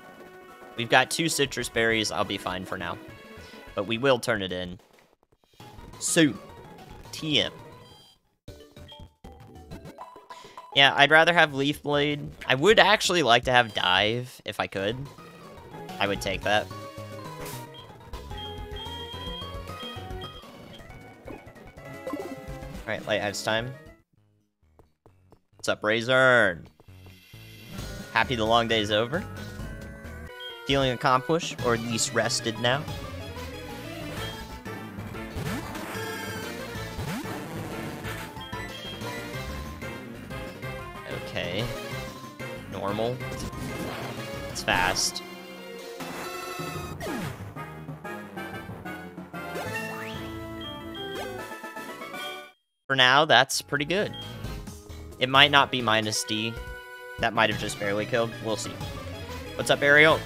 We've got two Sitrus berries. I'll be fine for now. But we will turn it in soon. TM. Yeah, I'd rather have Leaf Blade. I would actually like to have Dive, if I could. I would take that. Alright, Lighthouse time. What's up, Razor? Happy the long day's over? Feeling accomplished, or at least rested now? Normal. It's fast. For now, that's pretty good. It might not be minus D. That might have just barely killed. We'll see. What's up, Ariel?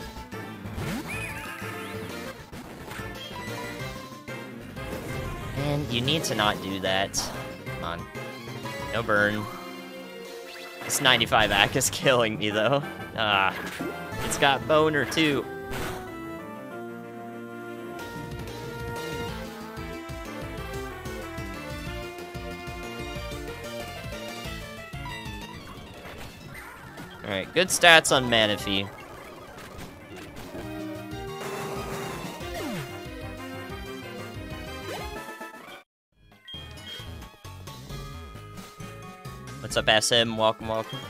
And you need to not do that. Come on. No burn. This 95 act is killing me, though. Ah. It's got boner, too. Alright, good stats on Manaphy. What's up, SM? Welcome, welcome.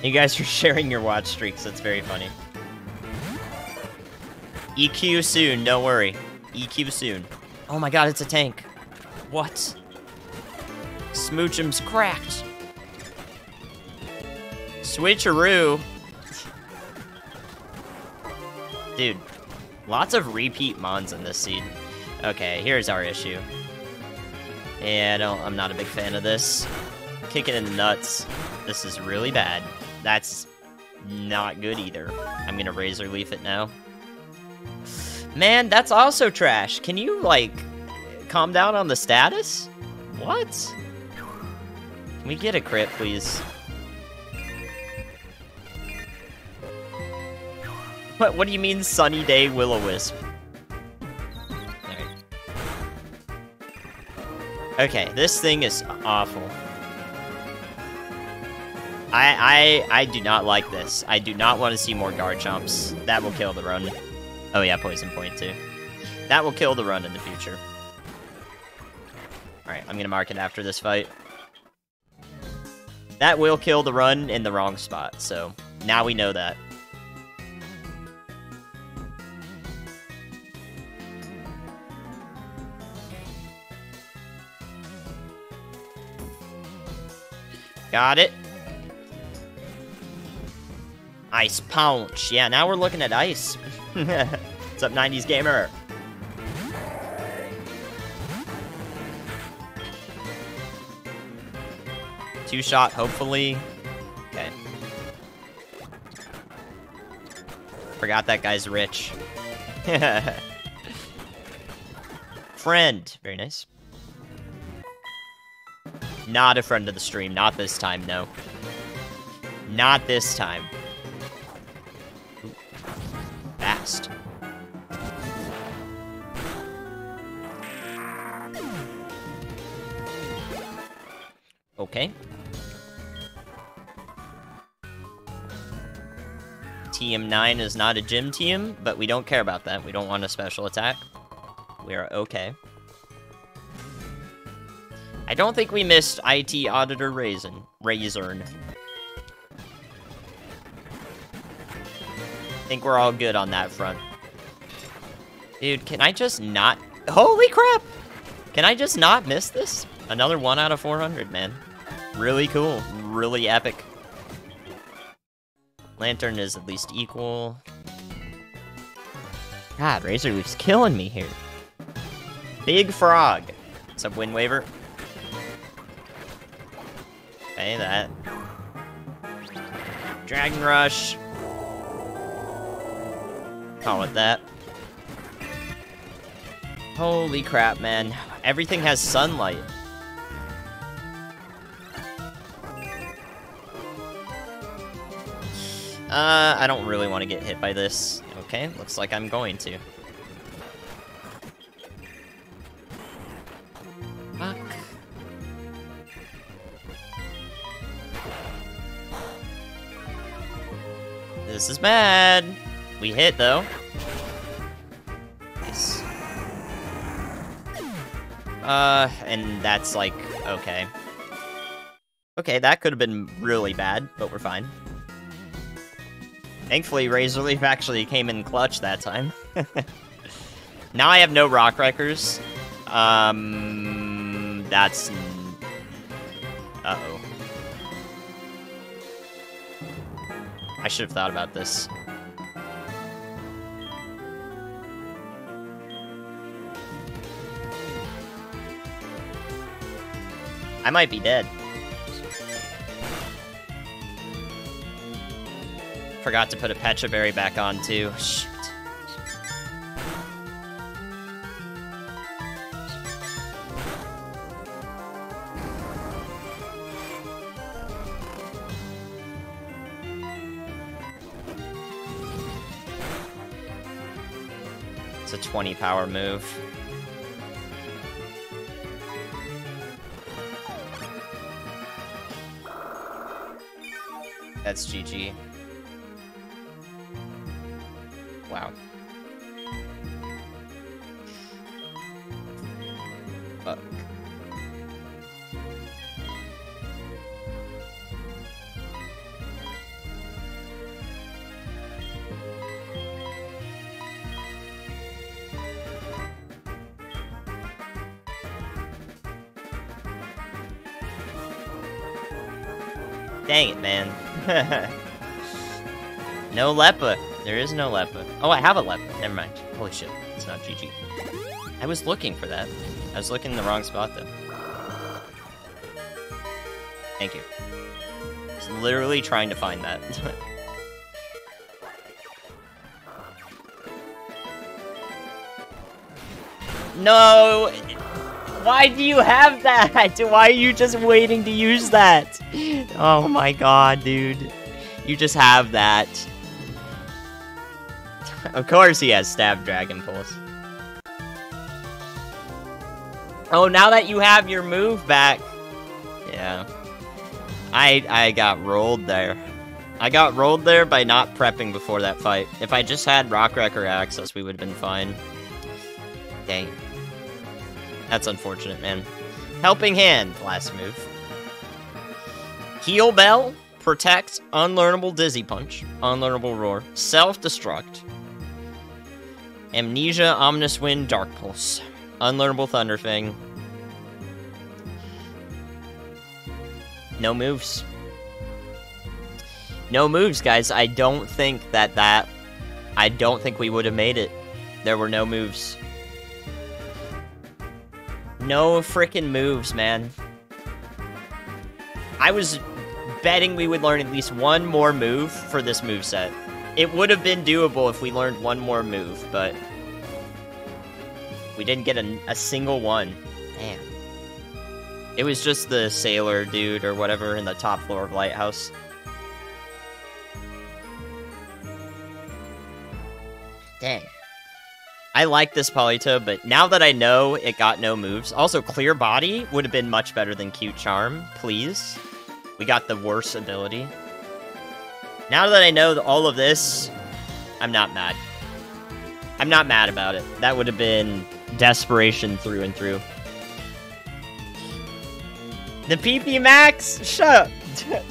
You guys are sharing your watch streaks. That's very funny. EQ soon. Don't worry. EQ soon. Oh my god, it's a tank. What? Smoochum's cracked. Switcheroo. Dude, lots of repeat mons in this seed. Okay, here's our issue. Yeah, I don't, I'm not a big fan of this. Kicking in the nuts. This is really bad. That's not good either. I'm gonna Razor Leaf it now. Man, that's also trash. Can you, like, calm down on the status? What? Can we get a crit, please? What, what do you mean, sunny day Will-O-Wisp? Okay, this thing is awful. I, I, I do not like this. I do not want to see more Garchomps. That will kill the run. Oh yeah, Poison Point too. That will kill the run in the future. Alright, I'm gonna mark it after this fight. That will kill the run in the wrong spot, so now we know that. Got it. Ice Punch. Yeah, now we're looking at ice. What's up, 90s Gamer? Two shot, hopefully. Okay. Forgot that guy's rich. Friend. Very nice. Not a friend of the stream. Not this time, no. Not this time. Fast. Okay. TM9 is not a gym team, but we don't care about that. We don't want a special attack. We are okay. I don't think we missed IT Auditor Raisin. Razorn. I think we're all good on that front. Dude, can I just not... Holy crap! Can I just not miss this? Another 1 out of 400, man. Really cool. Really epic. Lanturn is at least equal. God, Razor Leaf's killing me here. Big Frog. What's up, Wind Waver? Okay, that. Dragon Rush. Call it that. Holy crap, man. Everything has sunlight. Uh, I don't really want to get hit by this. Okay, looks like I'm going to. Fuck. This is bad. We hit, though. Nice. Uh, and that's like, okay. Okay, that could have been really bad, but we're fine. Thankfully, Razor Leaf actually came in clutch that time. now I have no Rock Wreckers. Um, that's... Uh-oh. I should have thought about this. I might be dead. Forgot to put a Pecha Berry back on, too. Shoot. It's a 20 power move. That's GG. Wow. Fuck. Dang it, man. no Leppa. There is no Leppa. Oh, I have a Leppa. Never mind. Holy shit. It's not GG. I was looking for that. I was looking in the wrong spot, though. Thank you. I was literally trying to find that. no! Why do you have that? Why are you just waiting to use that? Oh my god, dude. You just have that. of course he has Stab Dragon Pulse. Oh, now that you have your move back. Yeah. I I got rolled there. I got rolled there by not prepping before that fight. If I just had Rock Wrecker access, we would have been fine. Dang. That's unfortunate, man. Helping Hand, last move. Heal Bell, Protect, Unlearnable Dizzy Punch, Unlearnable Roar, Self-Destruct, Amnesia, Ominous Wind, Dark Pulse, Unlearnable Thunderfang. No moves. No moves, guys. I don't think that that... I don't think we would have made it. There were no moves. No freaking moves, man. I was betting we would learn at least one more move for this move set. It would have been doable if we learned one more move, but... We didn't get a, a single one. Damn. It was just the sailor dude or whatever in the top floor of Lighthouse. Dang. I like this Politoed, but now that I know it got no moves, also Clear Body would have been much better than Cute Charm, please. We got the worst ability. Now that I know all of this, I'm not mad. I'm not mad about it. That would have been desperation through and through. The PP Max? Shut up.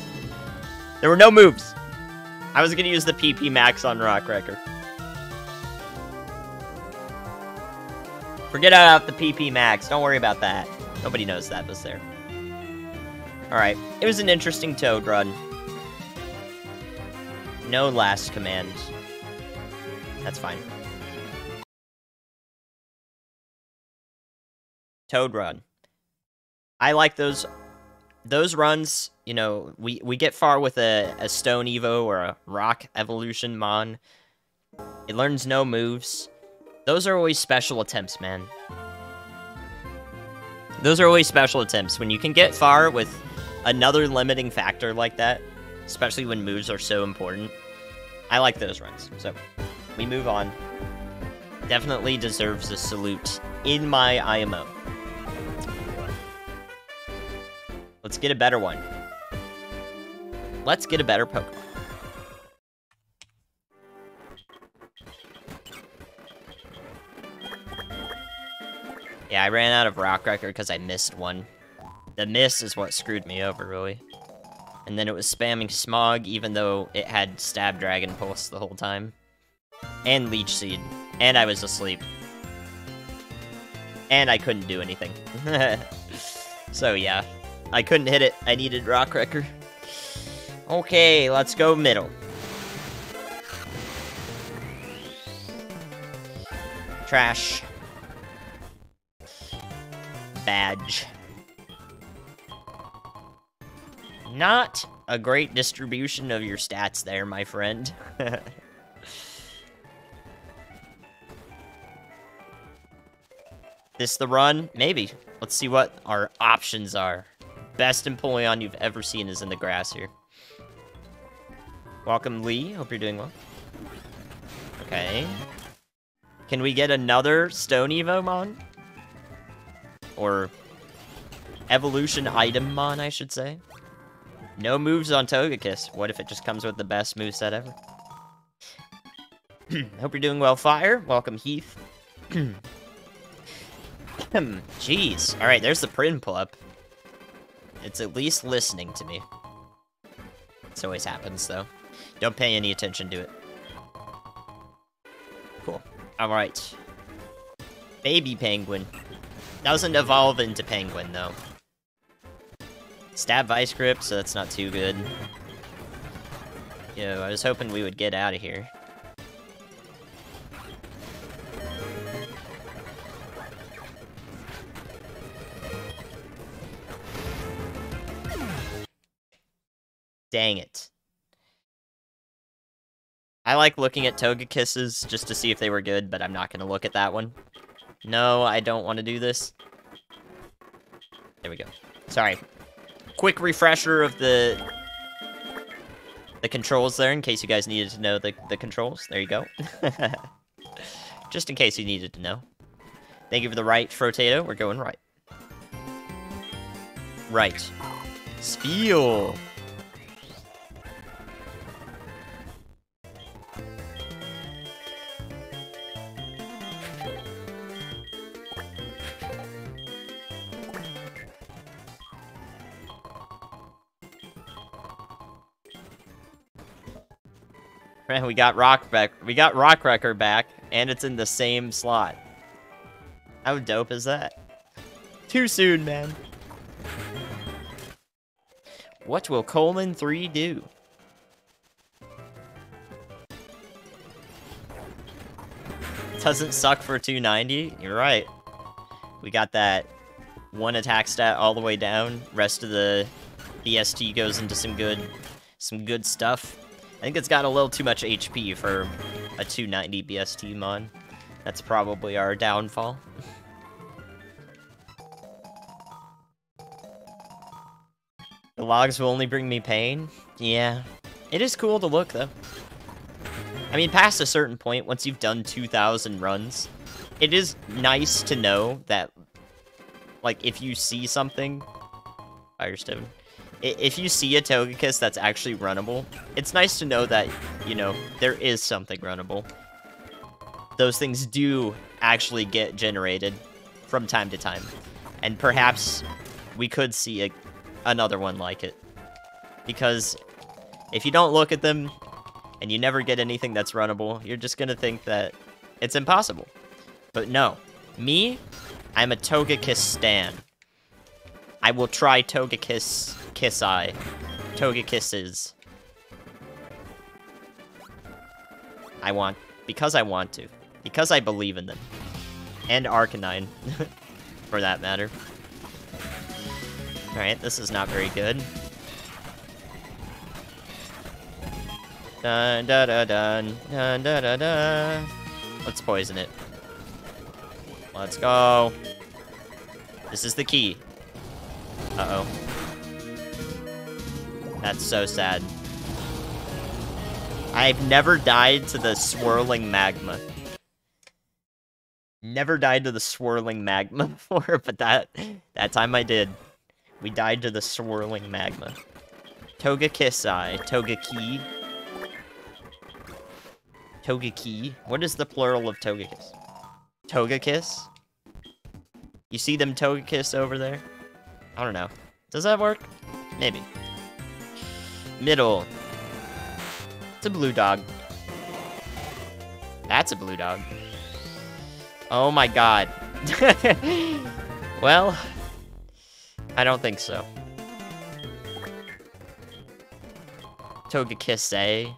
there were no moves. I was gonna use the PP Max on Rock Wrecker. Forget about the PP Max. Don't worry about that. Nobody knows that was there. Alright. It was an interesting Toad run. No last command. That's fine. Toad run. I like those those runs, you know, we, we get far with a, a Stone Evo or a Rock Evolution Mon. It learns no moves. Those are always special attempts, man. Those are always special attempts. When you can get far with another limiting factor like that, especially when moves are so important, I like those runs. So, we move on. Definitely deserves a salute in my IMO. Let's get a better one. Let's get a better Pokemon. Yeah, I ran out of Rock Wrecker because I missed one. The miss is what screwed me over, really. And then it was spamming Smog, even though it had Stab Dragon Pulse the whole time. And Leech Seed. And I was asleep. And I couldn't do anything. so yeah, I couldn't hit it. I needed Rock Wrecker. Okay, let's go middle. Trash badge. Not a great distribution of your stats there, my friend. this the run? Maybe. Let's see what our options are. Best Empoleon you've ever seen is in the grass here. Welcome, Lee. Hope you're doing well. Okay. Can we get another Stone Evo Mon? Or evolution item mon, I should say. No moves on Togekiss. What if it just comes with the best move set ever? Hope you're doing well, Fire. Welcome, Heath. Hmm, jeez. Alright, there's the Prinplup. It's at least listening to me. This always happens, though. Don't pay any attention to it. Cool. Alright. Baby Penguin. Doesn't evolve into Penguin, though. Stab Vice Grip, so that's not too good. Yo, I was hoping we would get out of here. Dang it. I like looking at Togekisses just to see if they were good, but I'm not going to look at that one. No, I don't want to do this. There we go. Sorry. Quick refresher of the the controls there in case you guys needed to know the, the controls. There you go. just in case you needed to know. Thank you for the right, Frotato. We're going right. Right. Spiel. we got Rock back. We got Rock Wrecker back, and it's in the same slot. How dope is that? Too soon, man. What will Coleman 3 do? Doesn't suck for 290? You're right. We got that one attack stat all the way down. Rest of the BST goes into some good some good stuff. I think it's got a little too much HP for a 290 BST mod. That's probably our downfall. the logs will only bring me pain? Yeah. It is cool to look, though. I mean, past a certain point, once you've done 2,000 runs, it is nice to know that, like, if you see something... Firestone if you see a Togekiss that's actually runnable, it's nice to know that, you know, there is something runnable. Those things do actually get generated from time to time. And perhaps we could see a, another one like it. Because if you don't look at them and you never get anything that's runnable, you're just going to think that it's impossible. But no. Me, I'm a Togekiss stan. I will try Togekiss Kiss Eye. Togekisses. I want... Because I want to. Because I believe in them. And Arcanine. for that matter. Alright, this is not very good. Dun da da dun. Dun da da da. Let's poison it. Let's go. This is the key. Uh-oh. That's so sad. I've never died to the swirling magma. Never died to the swirling magma before, but that that time I did. We died to the swirling magma. Toga kissai, toga Togekisai. Togeki. Togeki. What is the plural of Togekiss? Togekiss? You see them toga Togekiss over there? I don't know. Does that work? Maybe. Middle. It's a blue dog. That's a blue dog. Oh my god. well, I don't think so. Togekisse.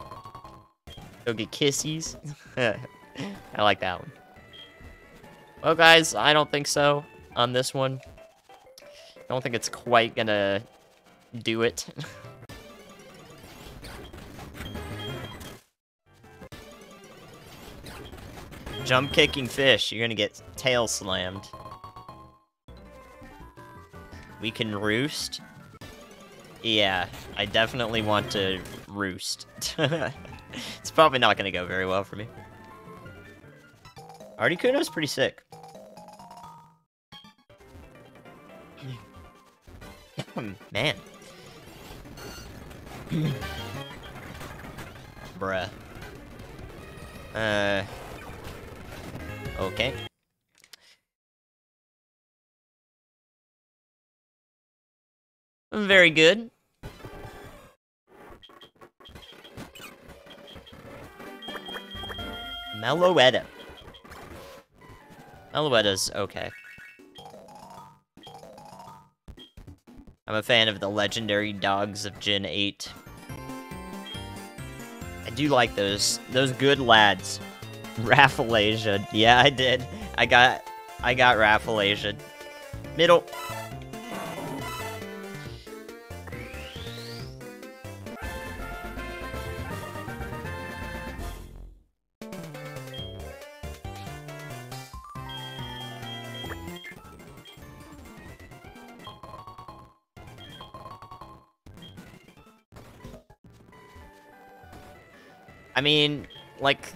Togekissies. I like that one. Well, guys, I don't think so on this one. I don't think it's quite gonna do it. Jump kicking fish, you're gonna get tail slammed. We can roost. Yeah, I definitely want to roost. it's probably not gonna go very well for me. Articuno's pretty sick. Man. Bruh. Uh... Okay. Very good. Meloetta. Meloetta's okay. I'm a fan of the legendary dogs of Gen 8. I do like those. Those good lads. Rafflesia. Yeah, I did. I got... I got Rafflesia. Middle. I mean, like,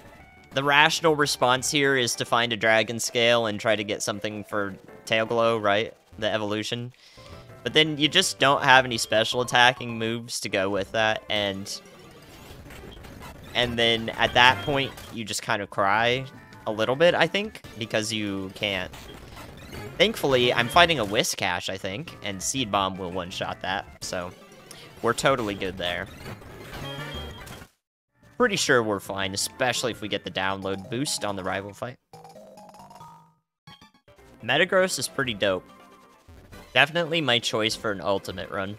the rational response here is to find a dragon scale and try to get something for tail glow, right? The evolution. But then you just don't have any special attacking moves to go with that, and... And then at that point, you just kind of cry a little bit, I think, because you can't. Thankfully, I'm fighting a Whiscash, I think, and Seed Bomb will one-shot that, so we're totally good there. Pretty sure we're fine, especially if we get the download boost on the rival fight. Metagross is pretty dope. Definitely my choice for an ultimate run.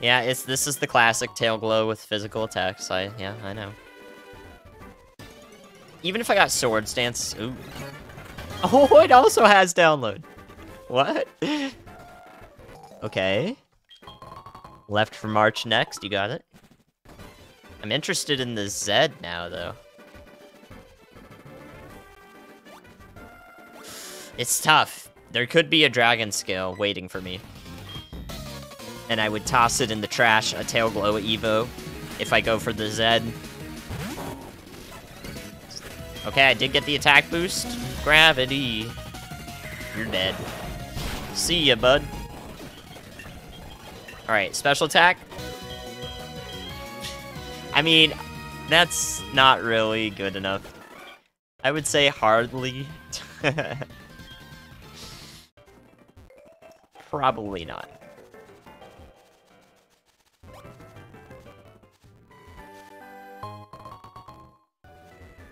Yeah, it's this is the classic tail glow with physical attacks. I yeah, I know. Even if I got Swords Dance, ooh. Oh, it also has download. What? okay. Left for March next, you got it. I'm interested in the Zed now, though. It's tough. There could be a Dragon Scale waiting for me. And I would toss it in the trash, a Tail Glow Evo, if I go for the Zed. Okay, I did get the attack boost. Gravity. You're dead. See ya, bud. Alright, special attack. I mean, that's not really good enough. I would say hardly. Probably not.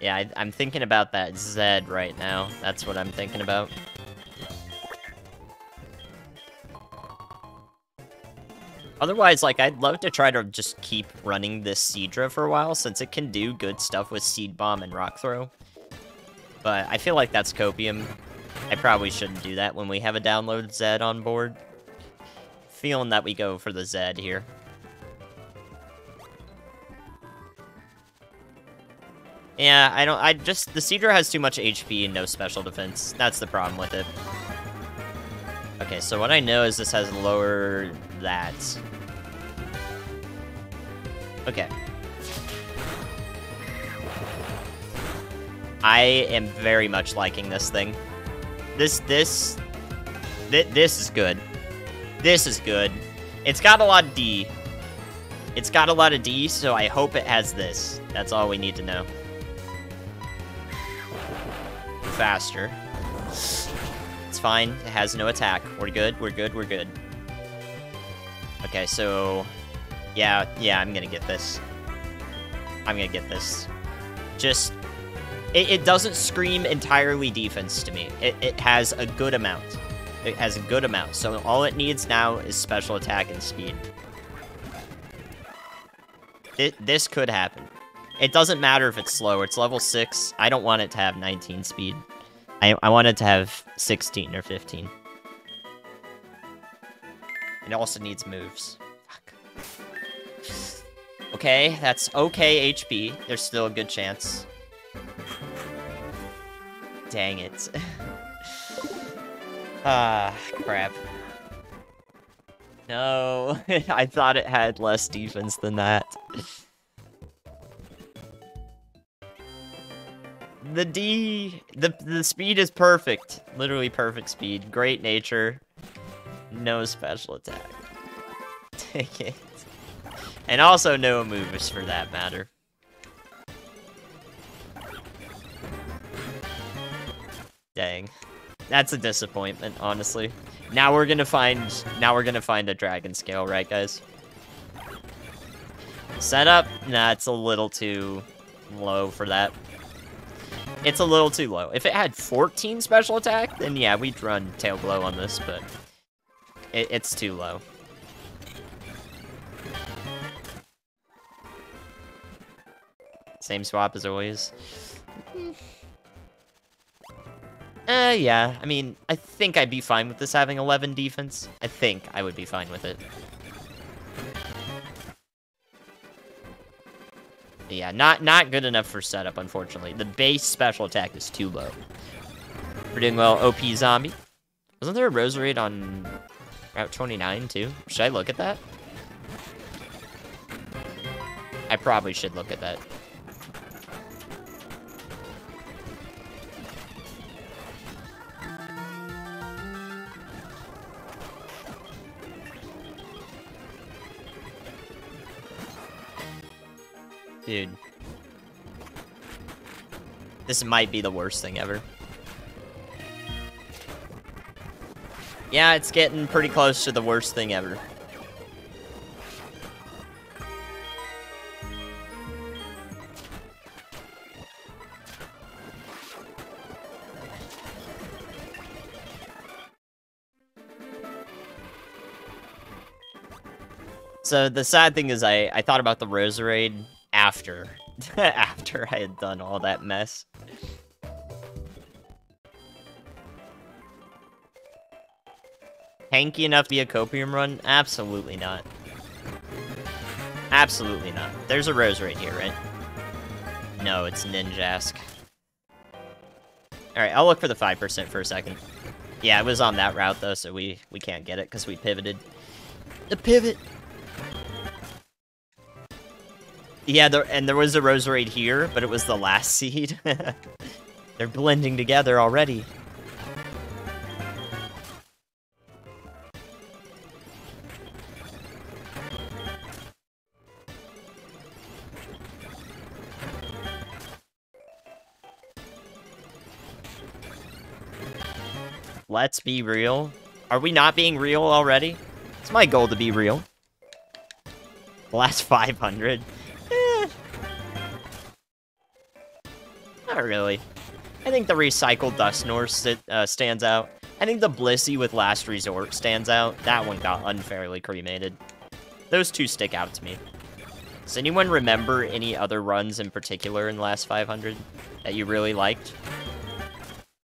Yeah, I, am thinking about that Zed right now. That's what I'm thinking about. Otherwise, like, I'd love to try to just keep running this Seadra for a while, since it can do good stuff with Seed Bomb and Rock Throw. But I feel like that's Copium. I probably shouldn't do that when we have a download Zed on board. Feeling that we go for the Zed here. Yeah, I don't, I just, the Seadra has too much HP and no special defense. That's the problem with it. Okay, so what I know is this has lower that. Okay. I am very much liking this thing. This, this, th this is good. This is good. It's got a lot of D. It's got a lot of D, so I hope it has this. That's all we need to know. Faster. It's fine. It has no attack. We're good. We're good. We're good. Okay, so... Yeah, yeah, I'm gonna get this. I'm gonna get this. Just... It, it doesn't scream entirely defense to me. It, it has a good amount. It has a good amount. So all it needs now is special attack and speed. This could happen. It doesn't matter if it's slow. It's level 6. I don't want it to have 19 speed. I, I want it to have 16 or 15. It also needs moves. Fuck. Okay, that's okay HP. There's still a good chance. Dang it. ah, crap. No, I thought it had less defense than that. The D, the, the speed is perfect. Literally perfect speed. Great nature. No special attack. Take it. And also no moves for that matter. Dang. That's a disappointment, honestly. Now we're gonna find now we're gonna find a dragon scale, right guys? Setup? Nah, it's a little too low for that. It's a little too low. If it had 14 special attack, then yeah, we'd run Tail Glow on this, but it, it's too low. Same swap as always. Hmm. Uh, yeah. I mean, I think I'd be fine with this having 11 defense. I think I would be fine with it. Yeah, not not good enough for setup, unfortunately. The base special attack is too low. We're doing well. OP zombie. Wasn't there a Roserade on Route 29, too? Should I look at that? I probably should look at that. Dude. This might be the worst thing ever. Yeah, it's getting pretty close to the worst thing ever. So the sad thing is I, I thought about the Roserade after. after I had done all that mess. Tanky enough to be a copium run? Absolutely not. Absolutely not. There's a rose right here, right? No, it's Ninjask. Alright, I'll look for the 5% for a second. Yeah, it was on that route, though, so we, we can't get it because we pivoted. The pivot! Yeah, there, and there was a Roserade here, but it was the last seed. They're blending together already. Let's be real. Are we not being real already? It's my goal to be real. Last 500. Not really. I think the recycled Dusknoir uh, stands out. I think the Blissey with Last Resort stands out. That one got unfairly cremated. Those two stick out to me. Does anyone remember any other runs in particular in the last 500 that you really liked?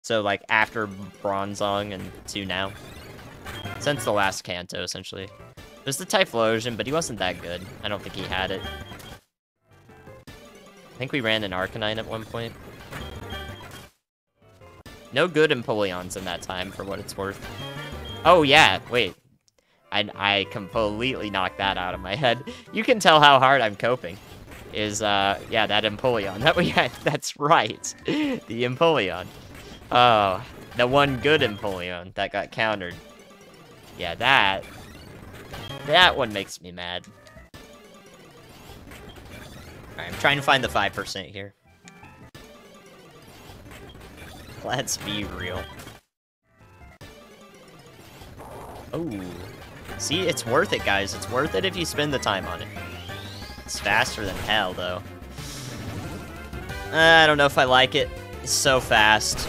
So, like, after Bronzong and to now? Since the last Kanto, essentially. There's the Typhlosion, but he wasn't that good. I don't think he had it. I think we ran an Arcanine at one point. No good Empoleons in that time, for what it's worth. Oh, yeah, wait. I, I completely knocked that out of my head. You can tell how hard I'm coping. Is, uh, yeah, that Empoleon that we had. That's right. the Empoleon. Oh, the one good Empoleon that got countered. Yeah, that. That one makes me mad. Alright, I'm trying to find the 5% here. Let's be real. Oh. See, it's worth it, guys. It's worth it if you spend the time on it. It's faster than hell, though. I don't know if I like it. It's so fast.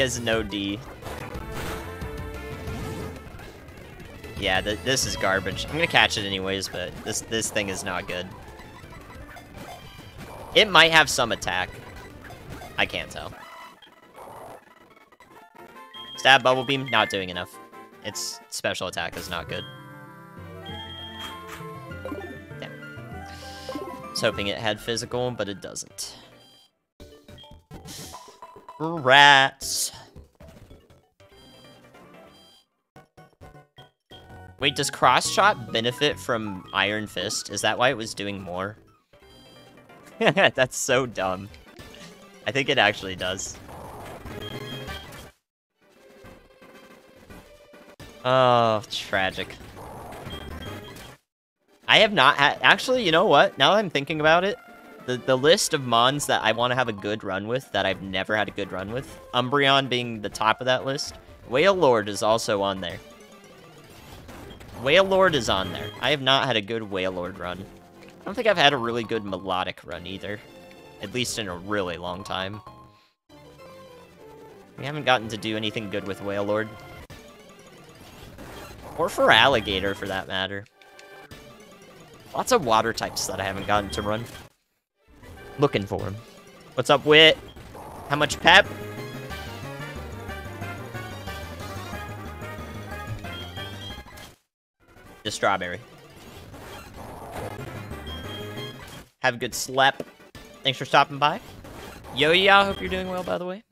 Has no D. Yeah, th this is garbage. I'm gonna catch it anyways, but this this thing is not good. It might have some attack. I can't tell. Stab Bubble Beam, not doing enough. Its special attack is not good. Damn. I was hoping it had physical, but it doesn't. Rats. Wait, does Cross Shot benefit from Iron Fist? Is that why it was doing more? That's so dumb. I think it actually does. Oh, tragic. I have not had... Actually, you know what? Now that I'm thinking about it, the, the list of Mons that I want to have a good run with, that I've never had a good run with, Umbreon being the top of that list, Wailord is also on there. Wailord is on there. I have not had a good Wailord run. I don't think I've had a really good Milotic run either. At least in a really long time. We haven't gotten to do anything good with Wailord. Or Feraligatr, for that matter. Lots of water types that I haven't gotten to run. Looking for him. What's up, Wit? How much pep? The strawberry. Have a good slep. Thanks for stopping by. Yo, yeah, I hope you're doing well, by the way.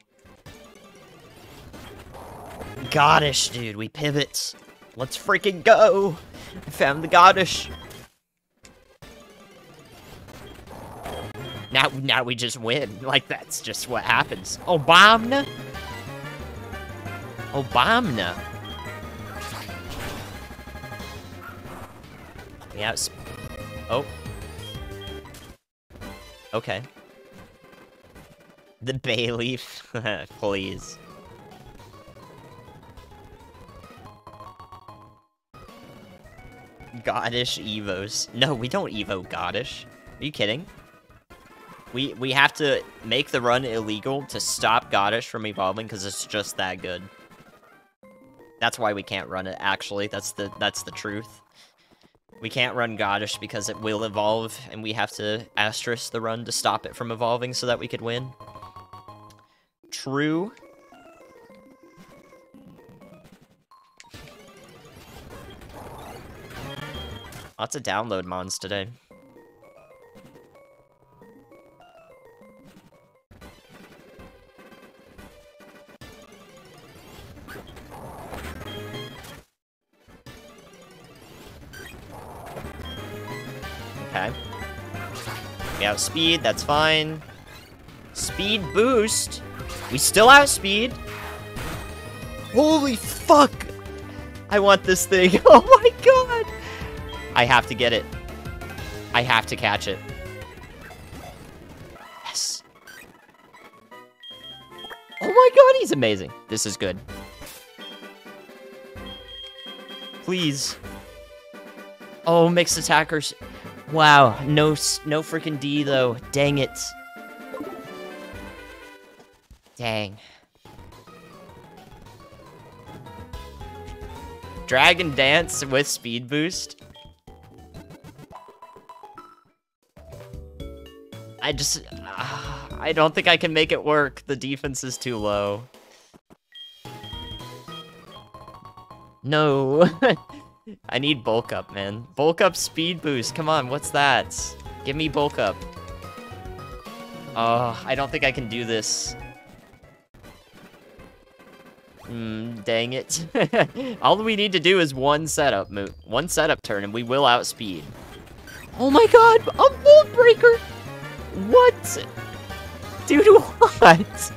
Goddess, dude, we pivots. Let's freaking go. I found the Goddish. Now, now we just win. Like, that's just what happens. Obama? Obama. Yeah, oh. Okay. The Bayleef, please. Goddish Evos. No, we don't Evo Goddish. Are you kidding? We we have to make the run illegal to stop Goddish from evolving because it's just that good. That's why we can't run it, actually. That's the that's the truth. We can't run Goddish because it will evolve, and we have to asterisk the run to stop it from evolving so that we could win. True. Lots of download mons today. Okay. We speed, that's fine. Speed boost. We still have speed. Holy fuck! I want this thing. Oh my god! I have to get it. I have to catch it. Yes. Oh my god, he's amazing. This is good. Please. Oh, mixed attackers. Wow, no, no freaking D though. Dang it. Dang. Dragon Dance with speed boost? I just... Uh, I don't think I can make it work. The defense is too low. No. I need bulk up, man. Bulk up speed boost. Come on, what's that? Give me bulk up. Oh, I don't think I can do this. Mm, dang it. All we need to do is one setup move, one setup turn, and we will outspeed. Oh my god, a Volt Breaker! What? Dude, what?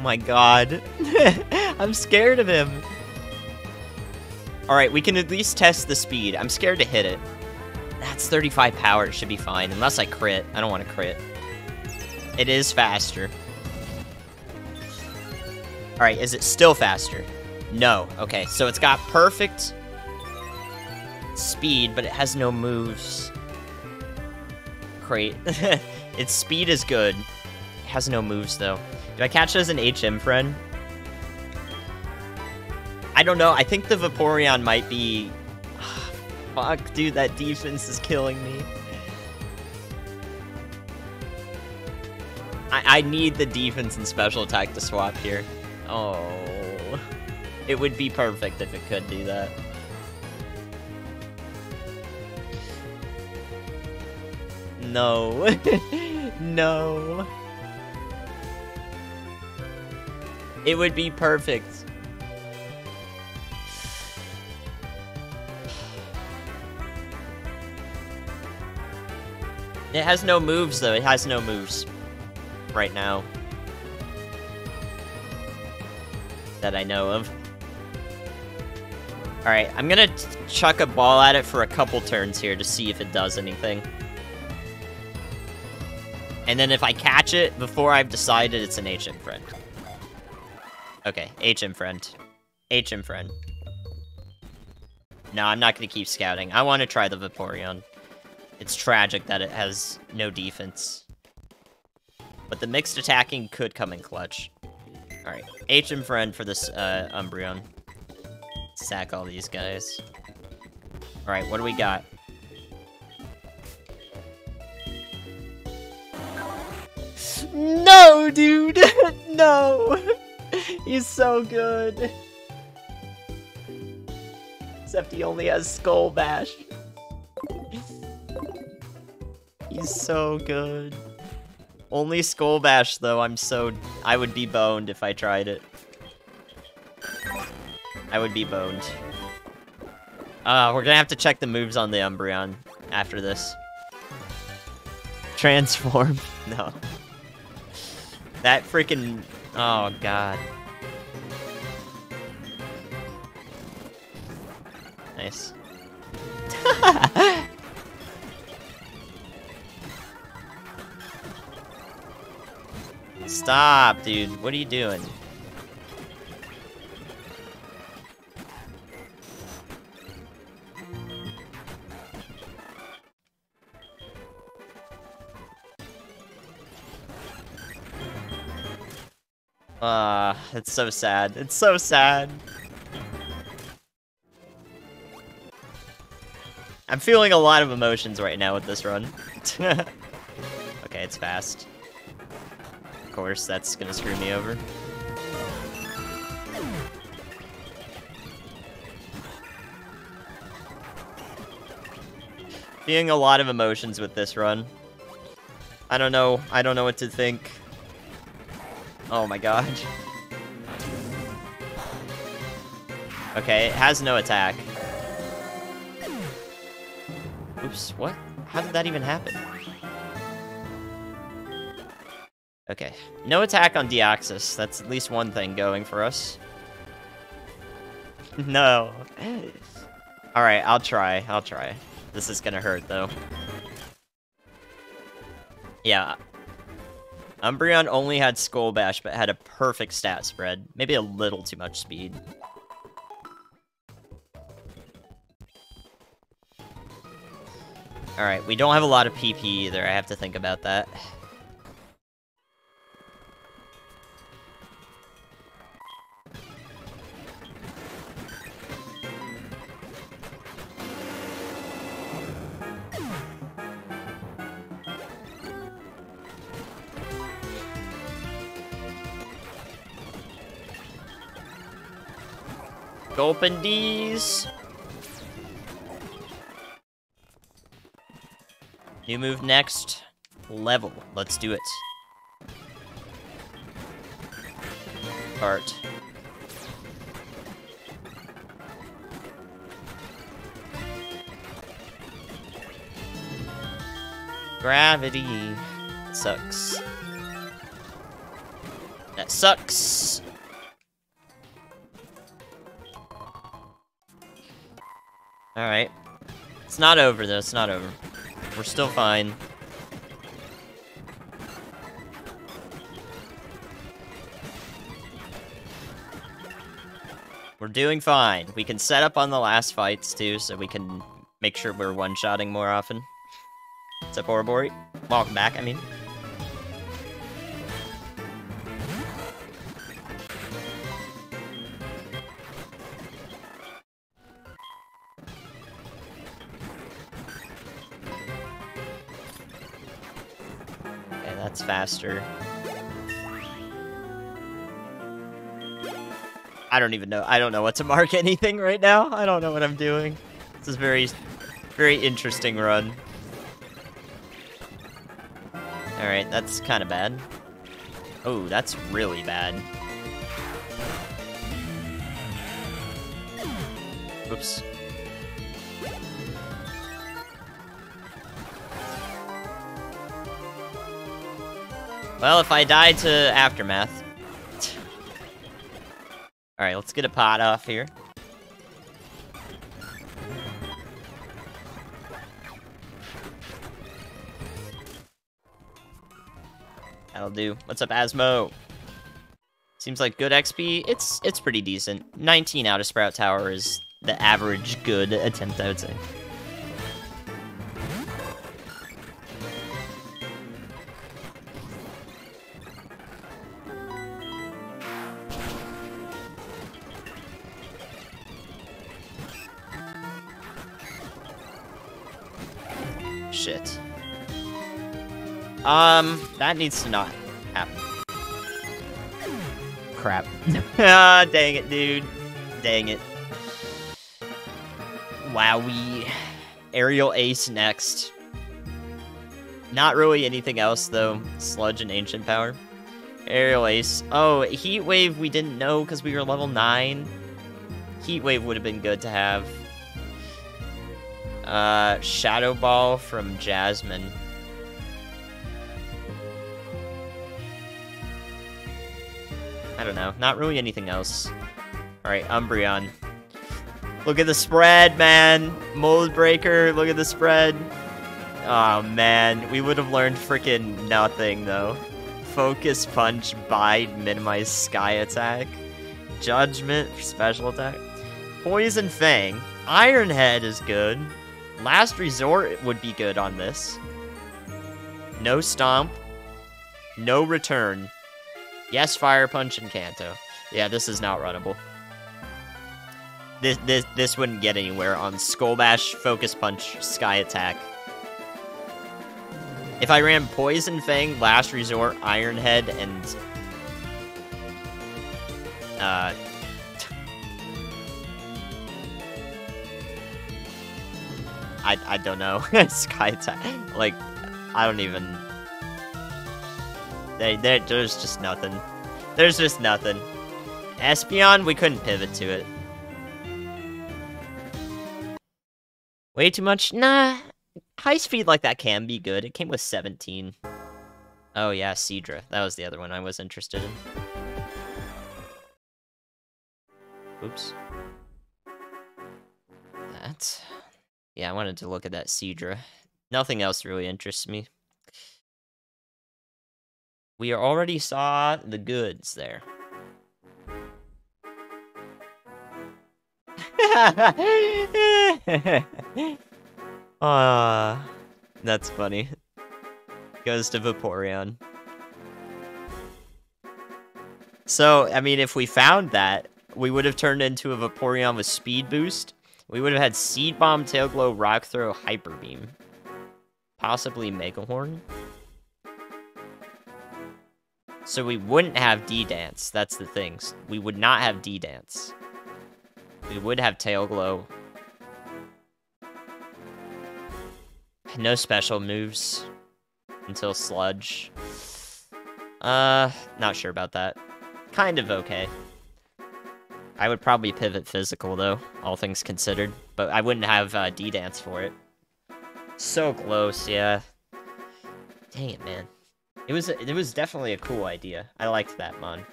My god. I'm scared of him. Alright, we can at least test the speed. I'm scared to hit it. That's 35 power. It should be fine. Unless I crit. I don't want to crit. It is faster. Alright, is it still faster? No. Okay, so it's got perfect speed, but it has no moves. Great. its speed is good. It has no moves, though. Do I catch as an HM friend? I don't know. I think the Vaporeon might be... Fuck, dude, that defense is killing me. I, I need the defense and special attack to swap here. Oh. It would be perfect if it could do that. No. no. It would be perfect. It has no moves, though. It has no moves. Right now. That I know of. Alright, I'm gonna chuck a ball at it for a couple turns here to see if it does anything. And then if I catch it before I've decided it's an HM friend. Okay, HM friend. HM friend. No, I'm not going to keep scouting. I want to try the Vaporeon. It's tragic that it has no defense. But the mixed attacking could come in clutch. Alright, HM friend for this uh, Umbreon. Sack all these guys. Alright, what do we got? No, dude! no! He's so good. Except he only has Skull Bash. He's so good. Only Skull Bash, though, I'm so... I would be boned if I tried it. I would be boned. Uh, we're gonna have to check the moves on the Umbreon after this. Transform. no. That freaking... Oh, God. Nice. Stop, dude. What are you doing? Ah, uh, it's so sad. It's so sad. I'm feeling a lot of emotions right now with this run. okay, it's fast. Of course, that's gonna screw me over. Feeling a lot of emotions with this run. I don't know. I don't know what to think. Oh my god. Okay, it has no attack. Oops, what? How did that even happen? Okay, no attack on Deoxys. That's at least one thing going for us. no. Alright, I'll try. I'll try. This is gonna hurt, though. Yeah, Umbreon only had Skull Bash, but had a perfect stat spread. Maybe a little too much speed. Alright, we don't have a lot of PP either. I have to think about that. Open these. New move next. Level. Let's do it. Art. Gravity. Sucks. That sucks. Alright. It's not over, though. It's not over. We're still fine. We're doing fine. We can set up on the last fights, too, so we can make sure we're one-shotting more often. What's up, Ouroboros? Welcome back, I mean. Faster. I don't even know. I don't know what to mark anything right now. I don't know what I'm doing. This is very, very interesting run. Alright, that's kind of bad. Oh, that's really bad. Oops. Well, if I die to Aftermath. Alright, let's get a pot off here. That'll do. What's up, Asmo? Seems like good XP. It's it's pretty decent. 19 out of Sprout Tower is the average good attempt, I would say. Um, that needs to not happen. Crap. ah, dang it, dude. Dang it. Wowie. Aerial Ace next. Not really anything else, though. Sludge and Ancient Power. Aerial Ace. Oh, Heat Wave we didn't know because we were level 9. Heat Wave would have been good to have. Uh, Shadow Ball from Jasmine. I don't know. Not really anything else. Alright, Umbreon. Look at the spread, man. Mold Breaker, look at the spread. Oh, man. We would have learned freaking nothing, though. Focus Punch, Bite, Minimize Sky Attack. Judgment special attack. Poison Fang. Iron Head is good. Last Resort would be good on this. No Stomp. No Return. Yes, Fire Punch and Kanto. Yeah, this is not runnable. This this this wouldn't get anywhere on Skull Bash, Focus Punch, Sky Attack. If I ran Poison Fang, Last Resort, Iron Head, and uh I I don't know. Sky Attack like I don't even they, there's just nothing. There's just nothing. Espeon, we couldn't pivot to it. Way too much? Nah. High speed like that can be good. It came with 17. Oh yeah, Seadra. That was the other one I was interested in. Oops. That. Yeah, I wanted to look at that Seadra. Nothing else really interests me. We already saw the goods there. Ah, uh, that's funny. Goes to Vaporeon. So, I mean, if we found that, we would have turned into a Vaporeon with Speed Boost. We would have had Seed Bomb, Tail Glow, Rock Throw, Hyper Beam. Possibly Mega Horn. So we wouldn't have D-Dance, that's the things. We would not have D-Dance. We would have Tail Glow. No special moves until Sludge. Uh, not sure about that. Kind of okay. I would probably pivot physical, though, all things considered. But I wouldn't have uh, D-Dance for it. So close, yeah. Dang it, man. It was it was definitely a cool idea. I liked that mon.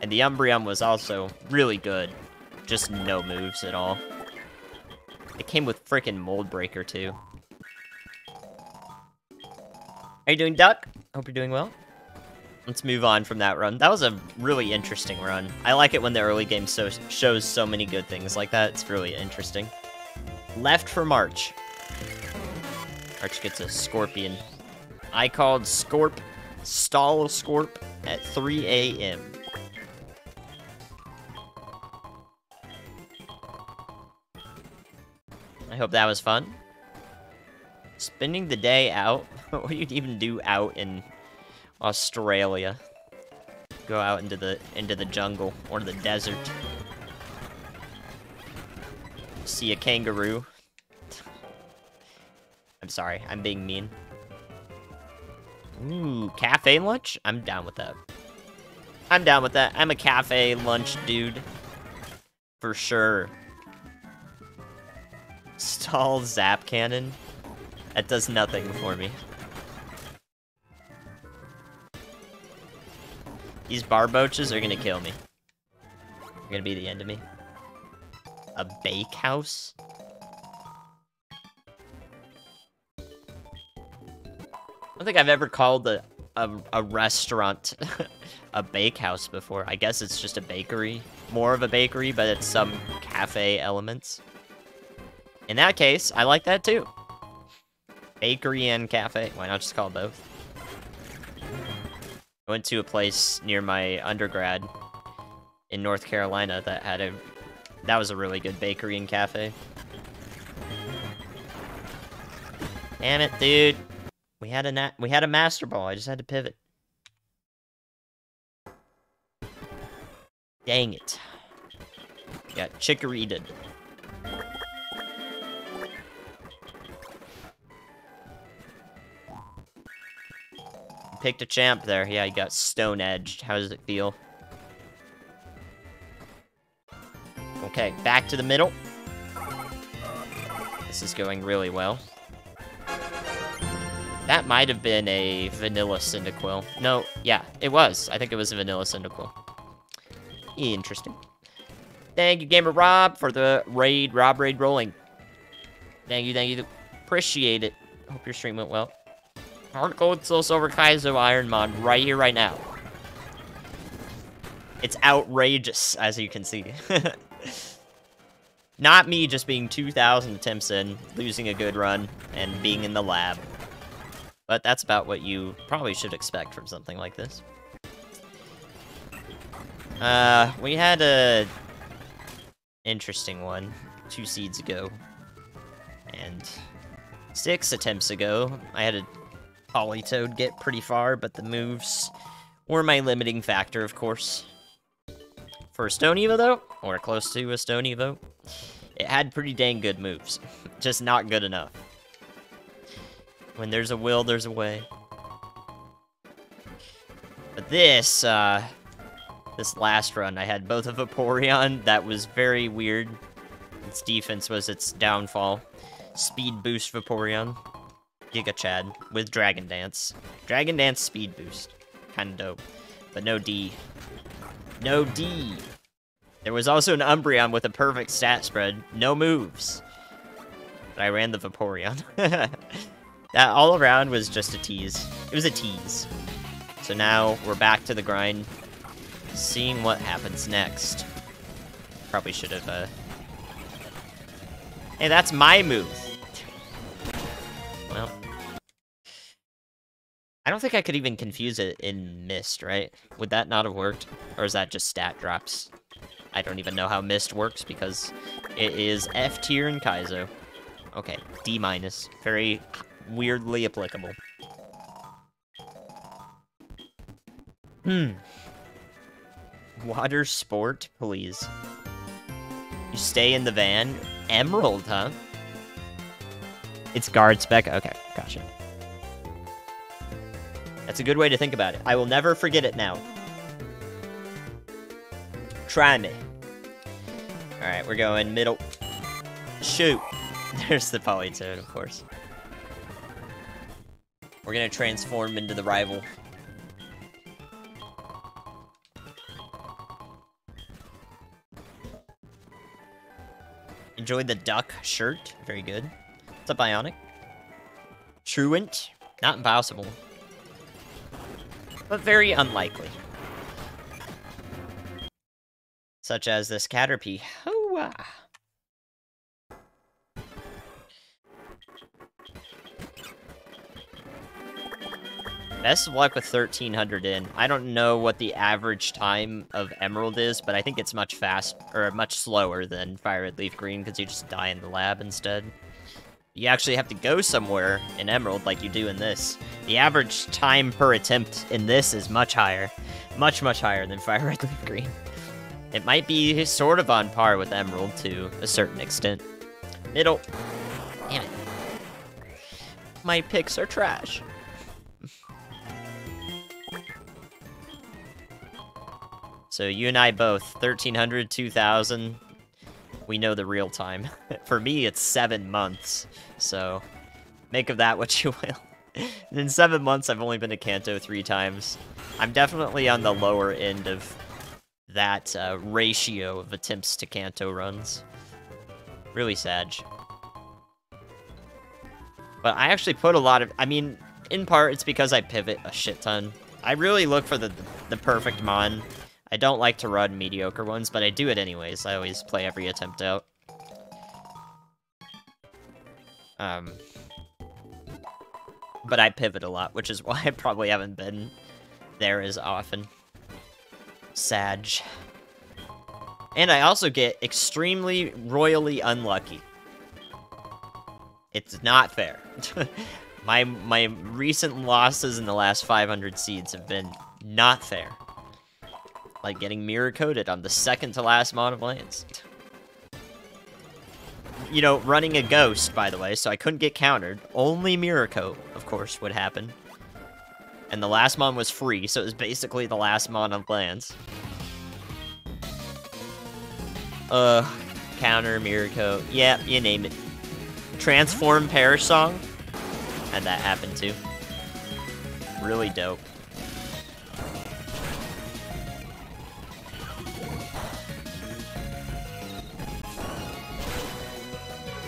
And the Umbreon was also really good. Just no moves at all. It came with freaking Mold Breaker too. How you doing, Duck? Hope you're doing well. Let's move on from that run. That was a really interesting run. I like it when the early game so shows so many good things like that. It's really interesting. Left for March. March gets a Scorpion. I called Scorp Stall Scorp at 3 a.m. I hope that was fun. Spending the day out? what do you even do out in Australia? Go out into the into the jungle or the desert. See a kangaroo. I'm sorry, I'm being mean. Ooh, cafe lunch? I'm down with that. I'm down with that. I'm a cafe lunch dude. For sure. Stall zap cannon? That does nothing for me. These barboaches are gonna kill me. They're gonna be the end of me. A bake don't think I've ever called a, a, a restaurant a bakehouse before. I guess it's just a bakery. More of a bakery, but it's some cafe elements. In that case, I like that too. Bakery and cafe. Why not just call both? I went to a place near my undergrad in North Carolina that had a... That was a really good bakery and cafe. Damn it, dude. We had a na we had a master ball. I just had to pivot. Dang it. Got chicoreed. Picked a champ there. Yeah, he got stone edged. How does it feel? Okay, back to the middle. This is going really well. That might have been a vanilla Cyndaquil. No, yeah, it was. I think it was a vanilla Cyndaquil. Interesting. Thank you, Gamer Rob, for the raid, Rob raid rolling. Thank you, thank you. Appreciate it. Hope your stream went well. Heart Gold Soul Silver Kaizo Ironmon right here, right now. It's outrageous, as you can see. Not me just being 2,000 attempts in, losing a good run, and being in the lab. But that's about what you probably should expect from something like this. Uh, we had a interesting one two seeds ago. And six attempts ago, I had a Politoed get pretty far, but the moves were my limiting factor, of course. For a Stone Evo, though, or close to a Stone Evo, it had pretty dang good moves. Just not good enough. When there's a will, there's a way. But this, uh, this last run, I had both of Vaporeon. That was very weird. Its defense was its downfall. Speed boost Vaporeon. Giga Chad with Dragon Dance. Dragon Dance speed boost. Kinda dope. But no D. No D. There was also an Umbreon with a perfect stat spread. No moves. But I ran the Vaporeon. that all around was just a tease. It was a tease. So now we're back to the grind. Seeing what happens next. Probably should have, uh... Hey, that's my move. Well. I don't think I could even confuse it in Mist, right? Would that not have worked? Or is that just stat drops? I don't even know how Mist works because it is F tier in Kaizo. Okay, D minus. Very weirdly applicable. Hmm. Water sport, please. You stay in the van. Emerald, huh? It's guard spec. Okay, gotcha. That's a good way to think about it. I will never forget it now. Try me. Alright, we're going middle. Shoot. There's the Politoed, of course. We're gonna transform into the rival. Enjoyed the duck shirt. Very good. What's up, Bionic? Truant. Not impossible. But very unlikely. Such as this Caterpie. Hooah! Best of luck with 1300 in. I don't know what the average time of Emerald is, but I think it's much fast or much slower than Fire Red Leaf Green because you just die in the lab instead. You actually have to go somewhere in Emerald like you do in this. The average time per attempt in this is much higher. Much, much higher than Fire Red Leaf Green. It might be sort of on par with Emerald to a certain extent. Middle. Damn it. My picks are trash. So you and I both, 1300, 2000, we know the real time. For me, it's seven months, so make of that what you will. In seven months, I've only been to Kanto three times. I'm definitely on the lower end of that uh, ratio of attempts to Kanto runs. Really sad. But I actually put a lot of... I mean, in part, it's because I pivot a shit ton. I really look for the, the perfect mon I don't like to run mediocre ones, but I do it anyways. I always play every attempt out. Um, but I pivot a lot, which is why I probably haven't been there as often. Sag. And I also get extremely royally unlucky. It's not fair. my my recent losses in the last 500 seeds have been not fair. Like getting mirror coated on the second to last Mon of Lance. You know, running a ghost, by the way, so I couldn't get countered. Only mirror coat, of course, would happen. And the last Mon was free, so it was basically the last Mon of Lance. Uh, counter, mirror coat. Yeah, you name it. Transform Perish Song. Had that happen too. Really dope.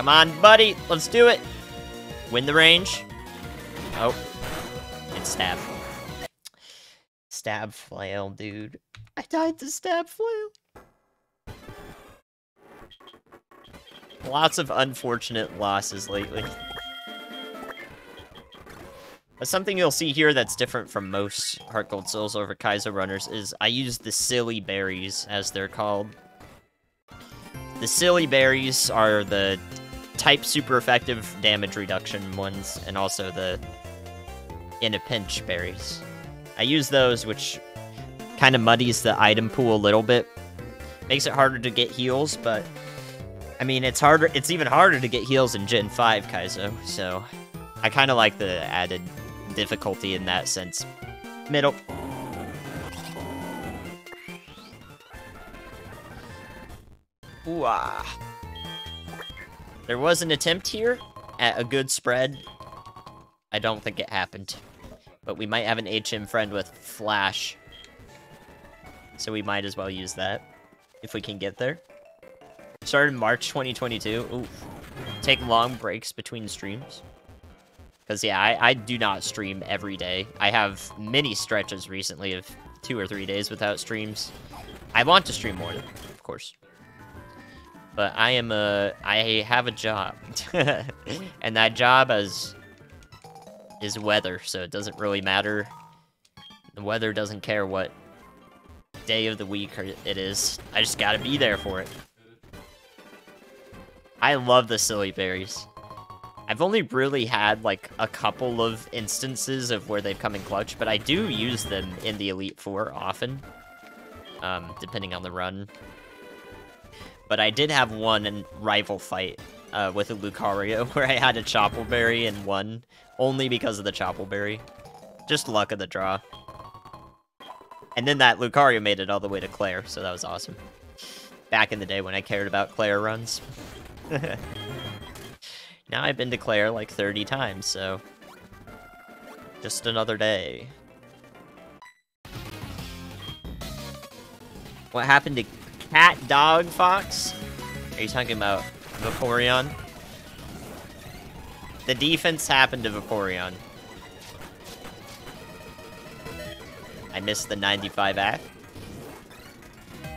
Come on, buddy. Let's do it. Win the range. Oh. It's stab. Stab flail, dude. I died to stab flail. Lots of unfortunate losses lately. But something you'll see here that's different from most Heart Gold Soul Silver Kaizo runners is I use the silly berries, as they're called. The silly berries are the type super effective damage reduction ones, and also the in a pinch berries. I use those, which kind of muddies the item pool a little bit. Makes it harder to get heals, but I mean, it's harder. It's even harder to get heals in Gen 5 Kaizo, so I kind of like the added difficulty in that sense. Middle. Ooh, ah. There was an attempt here at a good spread. I don't think it happened. But we might have an HM friend with Flash. So we might as well use that. If we can get there. Started March 2022. Ooh. Take long breaks between streams. Because, yeah, I, I do not stream every day. I have many stretches recently of two or three days without streams. I want to stream more, of course. But I am a... I have a job. and that job is... is weather, so it doesn't really matter. The weather doesn't care what day of the week it is. I just gotta be there for it. I love the silly berries. I've only really had, like, a couple of instances of where they've come in clutch, but I do use them in the Elite Four often, um, depending on the run. But I did have one Rival Fight uh, with a Lucario where I had a Chople Berry and won, only because of the Chople Berry. Just luck of the draw. And then that Lucario made it all the way to Clair, so that was awesome. Back in the day when I cared about Clair runs. Now I've been to Clair like 30 times, so... Just another day. What happened to Cat, Dog, Fox? Are you talking about Vaporeon? The defense happened to Vaporeon. I missed the 95 act.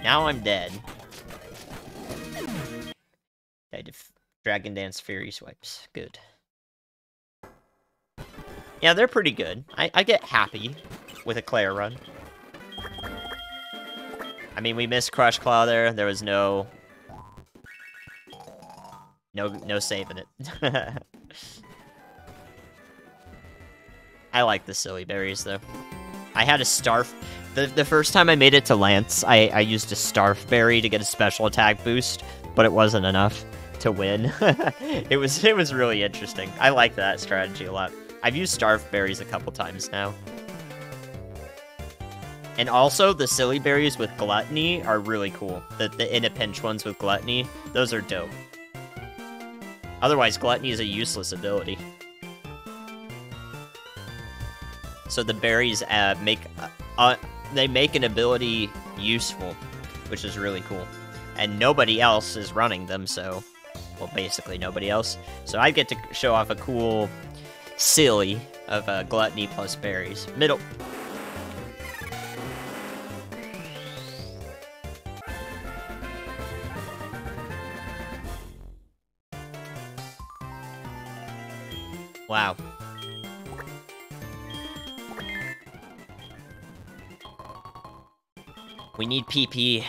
Now I'm dead. I Dragon Dance Fury Swipes. Good. Yeah, they're pretty good. I, I get happy with a Clair run. I mean, we missed Crush Claw there. There was no... No, no saving it. I like the silly berries, though. I had a Starf... The, the first time I made it to Lance, I, I used a Starf Berry to get a special attack boost, but it wasn't enough to win. it was it was really interesting. I like that strategy a lot. I've used Starf Berries a couple times now. And also, the Silly Berries with Gluttony are really cool. The, the In a Pinch ones with Gluttony, those are dope. Otherwise, Gluttony is a useless ability. So the berries uh, make uh, uh, they make an ability useful, which is really cool. And nobody else is running them, so well, basically nobody else. So I get to show off a cool silly of uh, gluttony plus berries. Middle. Wow. We need PP.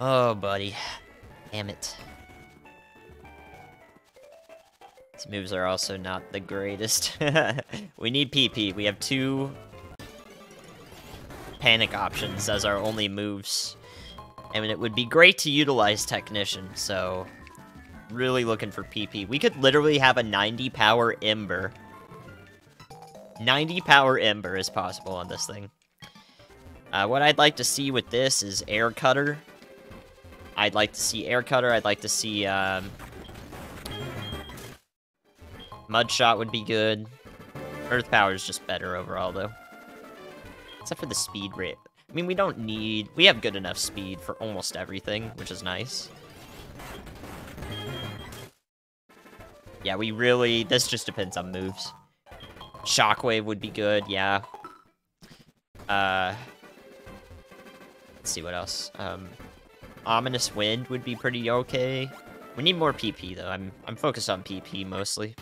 Oh, buddy. Damn it. These moves are also not the greatest. we need PP. We have two panic options as our only moves. I mean, it would be great to utilize Technician, so really looking for PP. We could literally have a 90 power Ember. 90 power Ember is possible on this thing. Uh, what I'd like to see with this is Air Cutter. I'd like to see Air Cutter. I'd like to see um, Mud Shot would be good. Earth Power is just better overall, though. Except for the speed rate. I mean, we don't need... We have good enough speed for almost everything, which is nice. Yeah, we really... This just depends on moves. Shockwave would be good, yeah. Uh... Let's see what else. Um, Ominous Wind would be pretty okay. We need more PP, though. I'm, I'm focused on PP, mostly.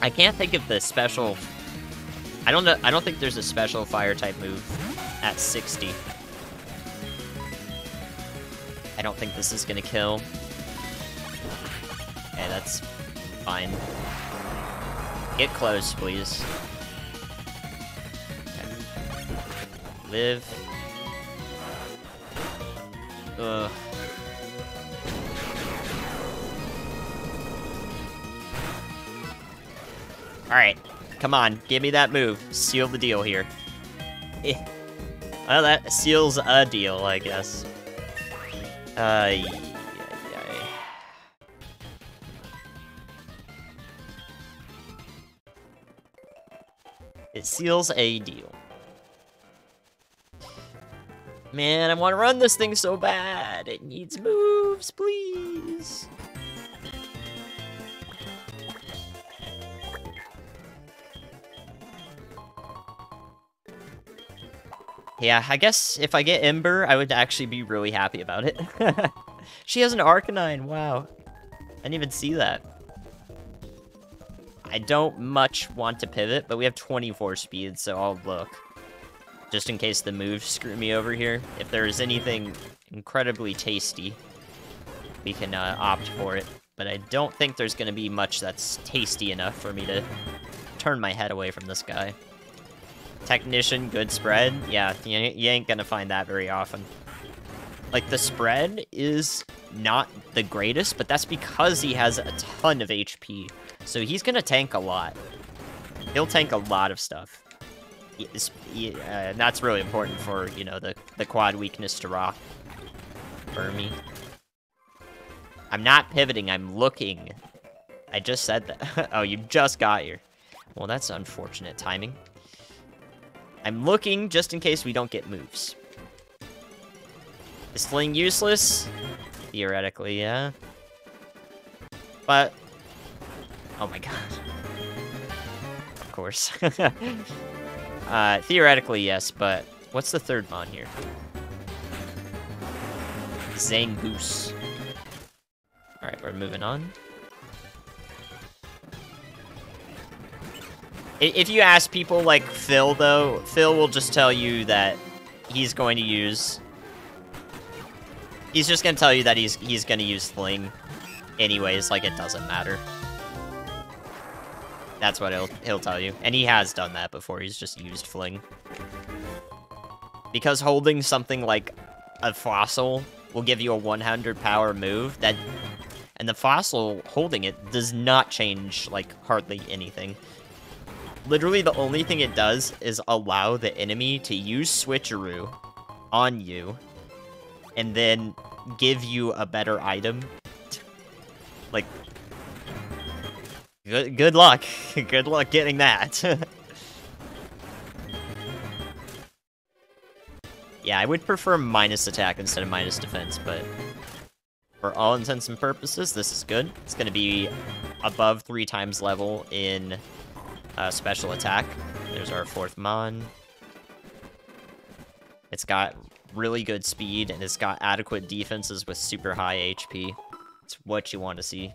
I can't think of the special I don't know. I don't think there's a special fire type move at 60. I don't think this is gonna kill. Okay, that's fine. Get close, please. Okay. Live. Ugh. Alright. Come on, give me that move. Seal the deal here. Eh. Well, that seals a deal, I guess. It seals a deal. Man, I want to run this thing so bad. It needs moves, please. Yeah, I guess if I get Ember, I would actually be really happy about it. she has an Arcanine, wow. I didn't even see that. I don't much want to pivot, but we have 24 speed, so I'll look. Just in case the moves screw me over here. If there's anything incredibly tasty, we can uh, opt for it. But I don't think there's going to be much that's tasty enough for me to turn my head away from this guy. Technician, good spread. Yeah, you, you ain't gonna find that very often. Like, the spread is not the greatest, but that's because he has a ton of HP. So he's gonna tank a lot. He'll tank a lot of stuff. He, uh, that's really important for, you know, the, the quad weakness to rock. For me. I'm not pivoting, I'm looking. I just said that. oh, you just got here. Well, that's unfortunate timing. I'm looking just in case we don't get moves. Is Fling useless? Theoretically, yeah. But... Oh my god. Of course. uh, theoretically, yes, but... What's the third mon here? Zangoose. Alright, we're moving on. If you ask people like Phil, though, Phil will just tell you that he's going to use... He's just going to tell you that he's he's going to use Fling anyways, like it doesn't matter. That's what he'll, he'll tell you. And he has done that before, he's just used Fling. Because holding something like a Fossil will give you a 100 power move that... And the Fossil holding it does not change, like, hardly anything. Literally, the only thing it does is allow the enemy to use Switcheroo on you, and then give you a better item. like, good, good luck. good luck getting that. yeah, I would prefer minus attack instead of minus defense, but for all intents and purposes, this is good. It's going to be above three times level in uh, special attack. There's our fourth Mon. It's got really good speed, and it's got adequate defenses with super high HP. It's what you want to see.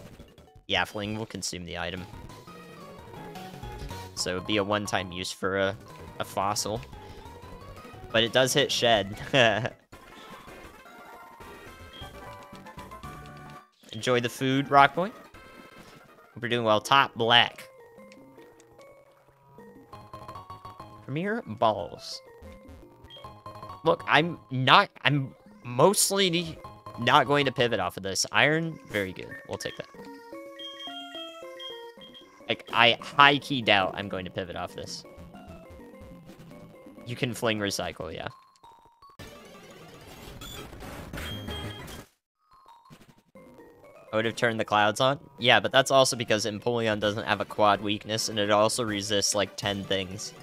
Yaffling will consume the item. So it'd be a one-time use for a, a fossil. But it does hit Shed. Enjoy the food, Rock Boy. Hope you're doing well. Top black. Premier balls. Look, I'm not... I'm mostly not going to pivot off of this. Iron, very good. We'll take that. Like, I high-key doubt I'm going to pivot off this. You can fling recycle, yeah. I would have turned the clouds on. Yeah, but that's also because Empoleon doesn't have a quad weakness, and it also resists, like, 10 things.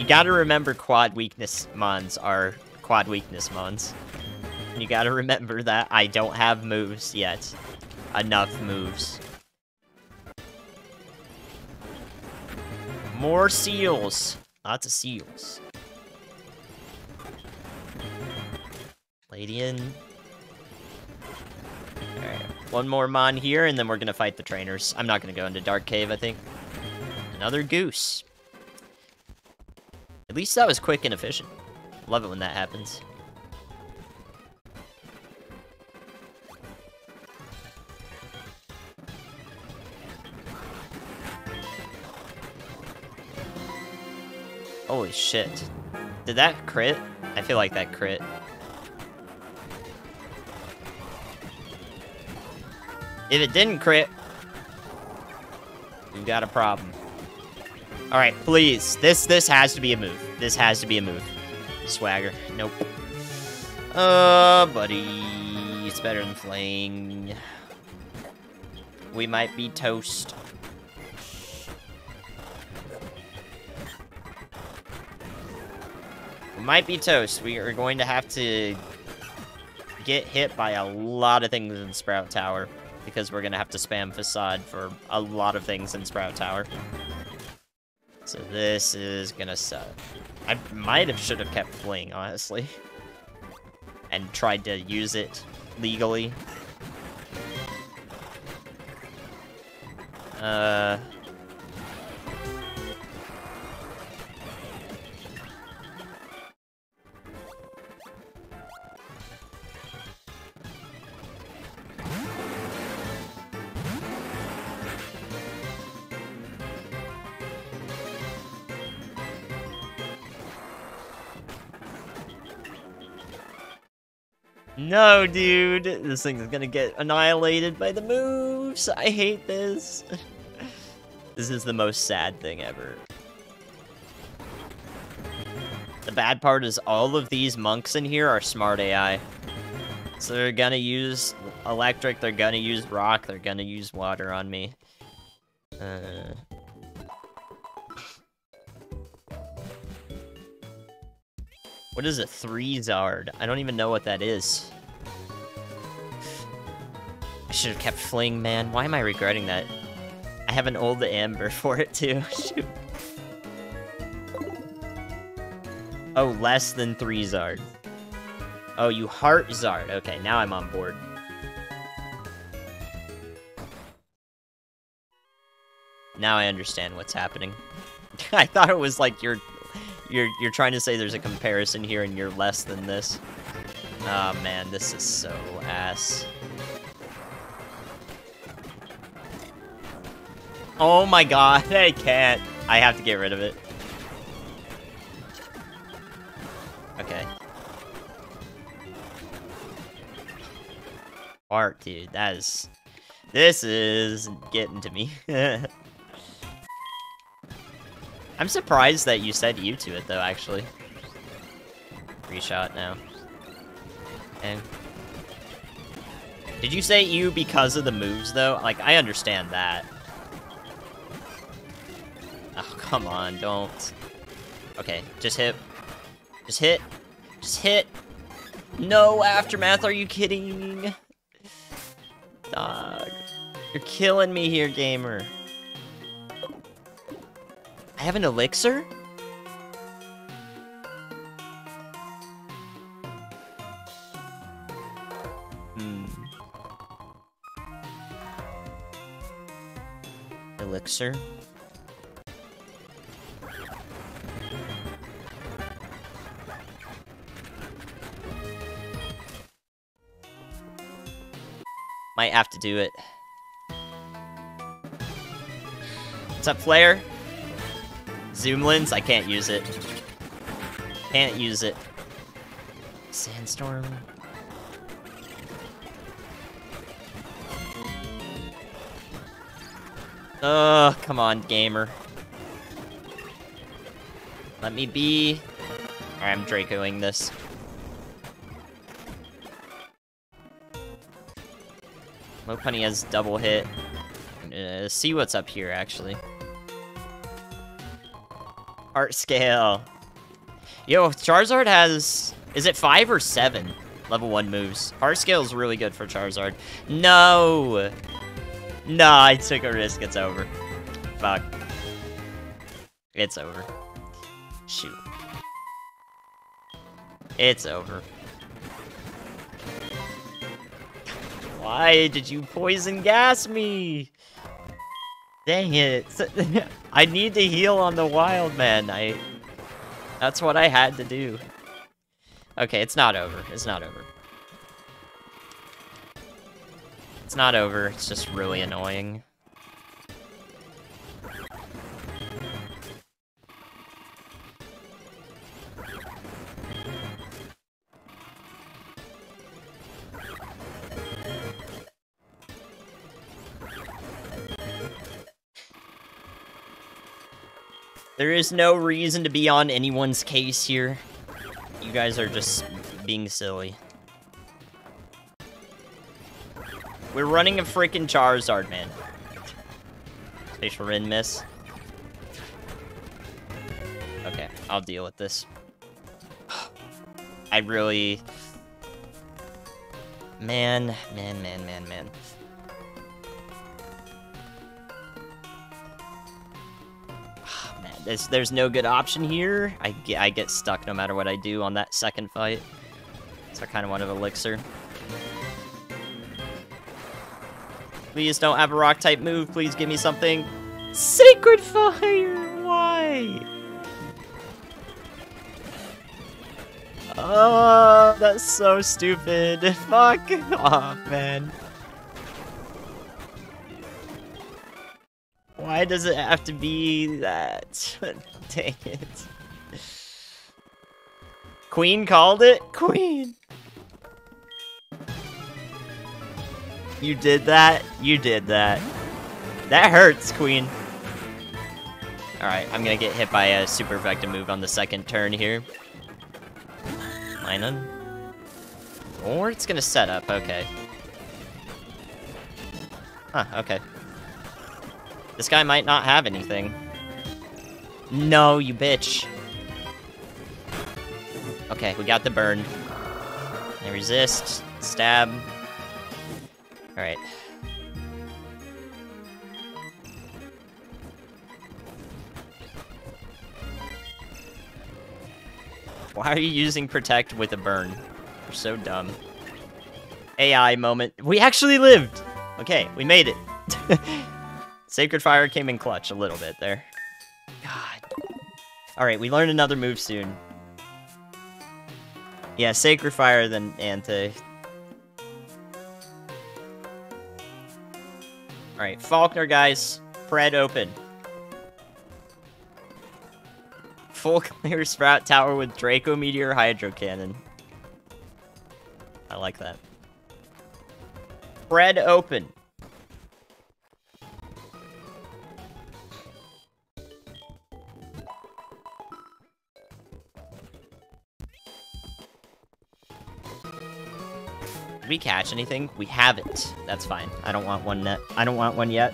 You gotta remember quad weakness mons are quad weakness mons. You gotta remember that I don't have moves yet. Enough moves. More seals. Lots of seals. Ledian. Alright, one more Mon here, and then we're gonna fight the trainers. I'm not gonna go into Dark Cave, I think. Another Goose. At least that was quick and efficient. Love it when that happens. Holy shit. Did that crit? I feel like that crit. If it didn't crit, we've got a problem. Alright, please. This this has to be a move. This has to be a move. Swagger. Nope. Uh, buddy. It's better than flaying. We might be toast. We might be toast. We are going to have to get hit by a lot of things in Sprout Tower because we're going to have to spam Facade for a lot of things in Sprout Tower. So this is gonna suck. I might have should have kept fling, honestly. And tried to use it legally. Uh... No, dude. This thing is gonna get annihilated by the moves. I hate this. this is the most sad thing ever. The bad part is all of these monks in here are smart AI. So they're gonna use electric, they're gonna use rock, they're gonna use water on me. Uh... What is a three Zard? I don't even know what that is. I should have kept Fling, man. Why am I regretting that? I have an old Amber for it, too. Shoot. Oh, less than three Zard. Oh, you heart Zard. Okay, now I'm on board. Now I understand what's happening. I thought it was like you're you're you're trying to say there's a comparison here and you're less than this. Oh man, this is so ass. Oh my god, I can't. I have to get rid of it. Okay. Art, dude, that is... This is getting to me. I'm surprised that you said you to it, though, actually. Free shot now. And... Did you say you because of the moves, though? Like, I understand that. Oh, come on, don't. Okay, just hit. Just hit. Just hit. No Aftermath, are you kidding? Dog. You're killing me here, gamer. I have an elixir? Hmm. Elixir? Might have to do it. What's up, Flare? Zoom lens? I can't use it. Can't use it. Sandstorm? Oh, come on, gamer. Let me be. I'm Dracoing this. Lopunny has double hit. Uh, see what's up here, actually. Heart scale. Yo, Charizard has... Is it five or seven level one moves? Heart scale is really good for Charizard. No! No, I took a risk. It's over. Fuck. It's over. Shoot. It's over. Why did you poison gas me? Dang it. I need to heal on the wild man. I That's what I had to do. Okay, it's not over. It's not over. It's not over. It's just really annoying. There is no reason to be on anyone's case here. You guys are just being silly. We're running a freaking Charizard, man. Spacial Rend miss. Okay, I'll deal with this. I really... Man, man, man, man, man. Man, there's, no good option here. I get, I get stuck no matter what I do on that second fight. So I kind of want an Elixir. Please don't have a rock type move. Please give me something. Sacred Fire! Why? Oh, that's so stupid. Fuck off, man. Why does it have to be that? Dang it. Queen called it? Queen! You did that? You did that. That hurts, Queen. Alright, I'm gonna get hit by a super effective move on the second turn here. Minun. Or it's gonna set up, okay. Huh, okay. This guy might not have anything. No, you bitch. Okay, we got the burn. And resist, stab, Alright. Why are you using Protect with a burn? You're so dumb. AI moment. We actually lived! Okay, we made it. Sacred Fire came in clutch a little bit there. God. Alright, we learn another move soon. Yeah, Sacred Fire, then Ante. Alright, Falkner, guys. Pred open. Full clear Sprout Tower with Draco Meteor Hydro Cannon. I like that. Pred open. We catch anything? We haven't. That's fine. I don't want one net. I don't want one yet.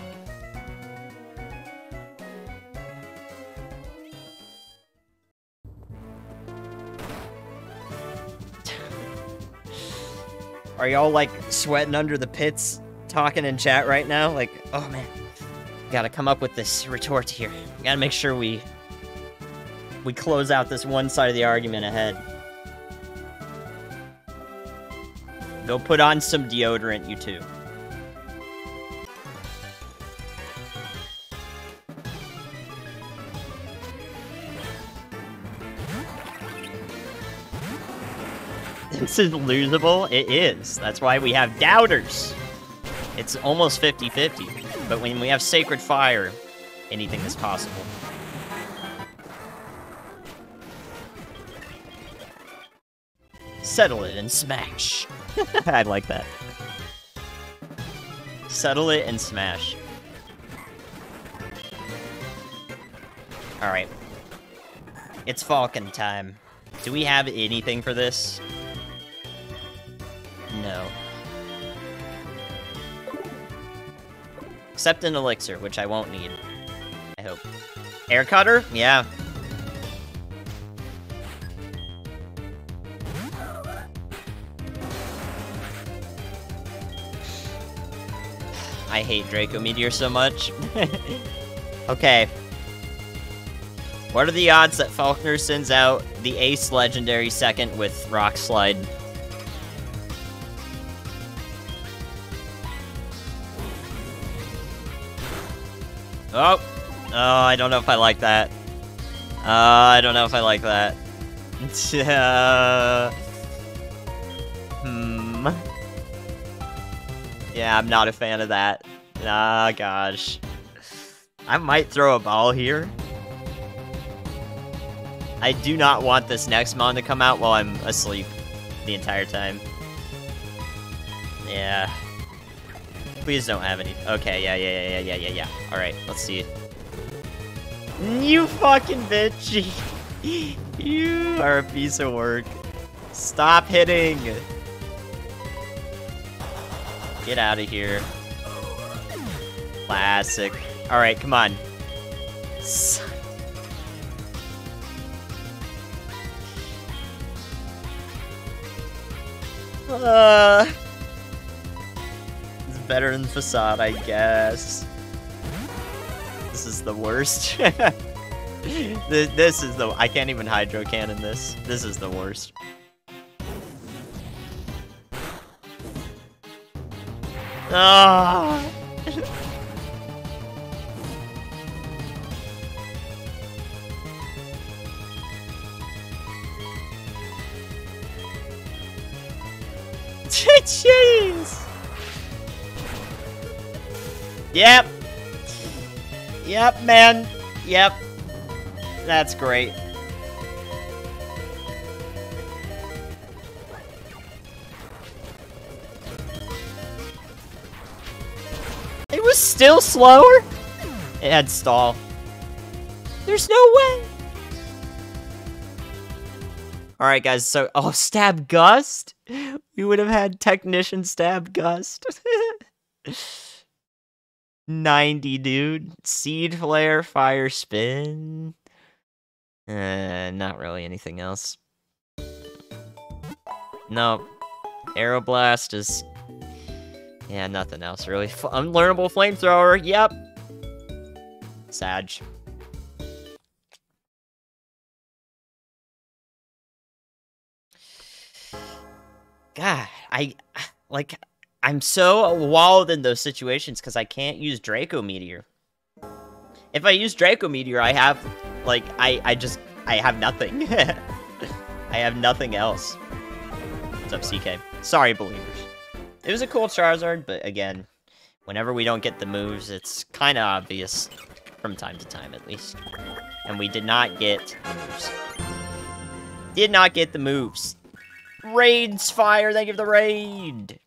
Are y'all like sweating under the pits talking in chat right now? Like, oh man, gotta come up with this retort here. Gotta make sure we we close out this one side of the argument ahead. Go put on some deodorant, you two. This is losable? It is. That's why we have doubters. It's almost 50-50. But when we have Sacred Fire, anything is possible. Settle it and smash. I like that. Settle it and smash. Alright. It's Falkner time. Do we have anything for this? No. Except an elixir, which I won't need. I hope. Air cutter? Yeah. I hate Draco Meteor so much. okay. What are the odds that Falkner sends out the Ace Legendary second with Rock Slide? Oh! Oh, I don't know if I like that. Uh, I don't know if I like that. uh, Yeah, I'm not a fan of that. Ah, gosh. I might throw a ball here. I do not want this next mon to come out while I'm asleep the entire time. Yeah. Please don't have any. Okay, yeah, yeah, yeah, yeah, yeah, yeah. Alright, let's see. You fucking bitch! you are a piece of work. Stop hitting! Get out of here. Classic. Alright, come on. Uh, it's better than Facade, I guess. This is the worst. this, this is the- I can't even Hydro Cannon this. This is the worst. Ah! Jeez! Yep. Yep, man. Yep. That's great. It was still slower? It had stall. There's no way! Alright, guys, so... Oh, Stab Gust? We would have had Technician Stab Gust. 90, dude. Seed Flare, Fire Spin. Uh, not really anything else. No. Aeroblast is... Yeah, nothing else, really. F unlearnable Flamethrower, yep. Sag. God, I like I'm so walled in those situations because I can't use Draco Meteor. If I use Draco Meteor, I have like I I just I have nothing. I have nothing else. What's up, CK? Sorry, believers. It was a cool Charizard, but again, whenever we don't get the moves, it's kind of obvious from time to time, at least. And we did not get the moves. Did not get the moves. Raids fire, thank you for the raid.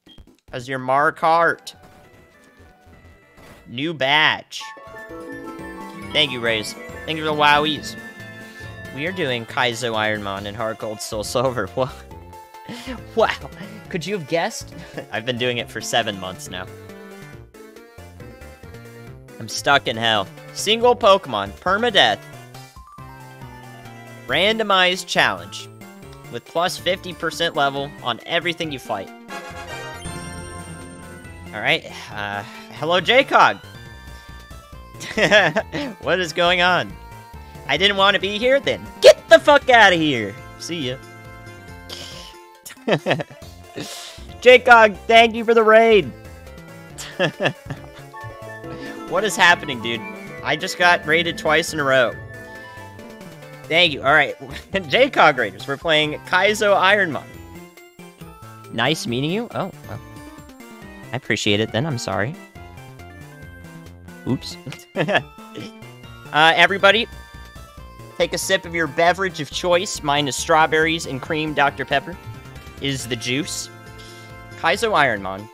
As your Mark Heart. New badge. Thank you, Rays. Thank you for the wowies. We are doing Kaizo Ironmon and Heart Gold Soul Silver. What? wow. Could you have guessed? I've been doing it for seven months now. I'm stuck in hell. Single Pokemon, permadeath. Randomized challenge with plus 50% level on everything you fight. Alright, uh, hello JCOG! what is going on? I didn't want to be here, then get the fuck out of here! See ya. JCOG, thank you for the raid! what is happening, dude? I just got raided twice in a row. Thank you. All right, JCOG Raiders. We're playing Kaizo Ironmon. Nice meeting you. Oh. I appreciate it then. I'm sorry. Oops. uh, everybody, take a sip of your beverage of choice. Mine is strawberries and cream Dr. Pepper. Is the juice. Kaizo Ironmon.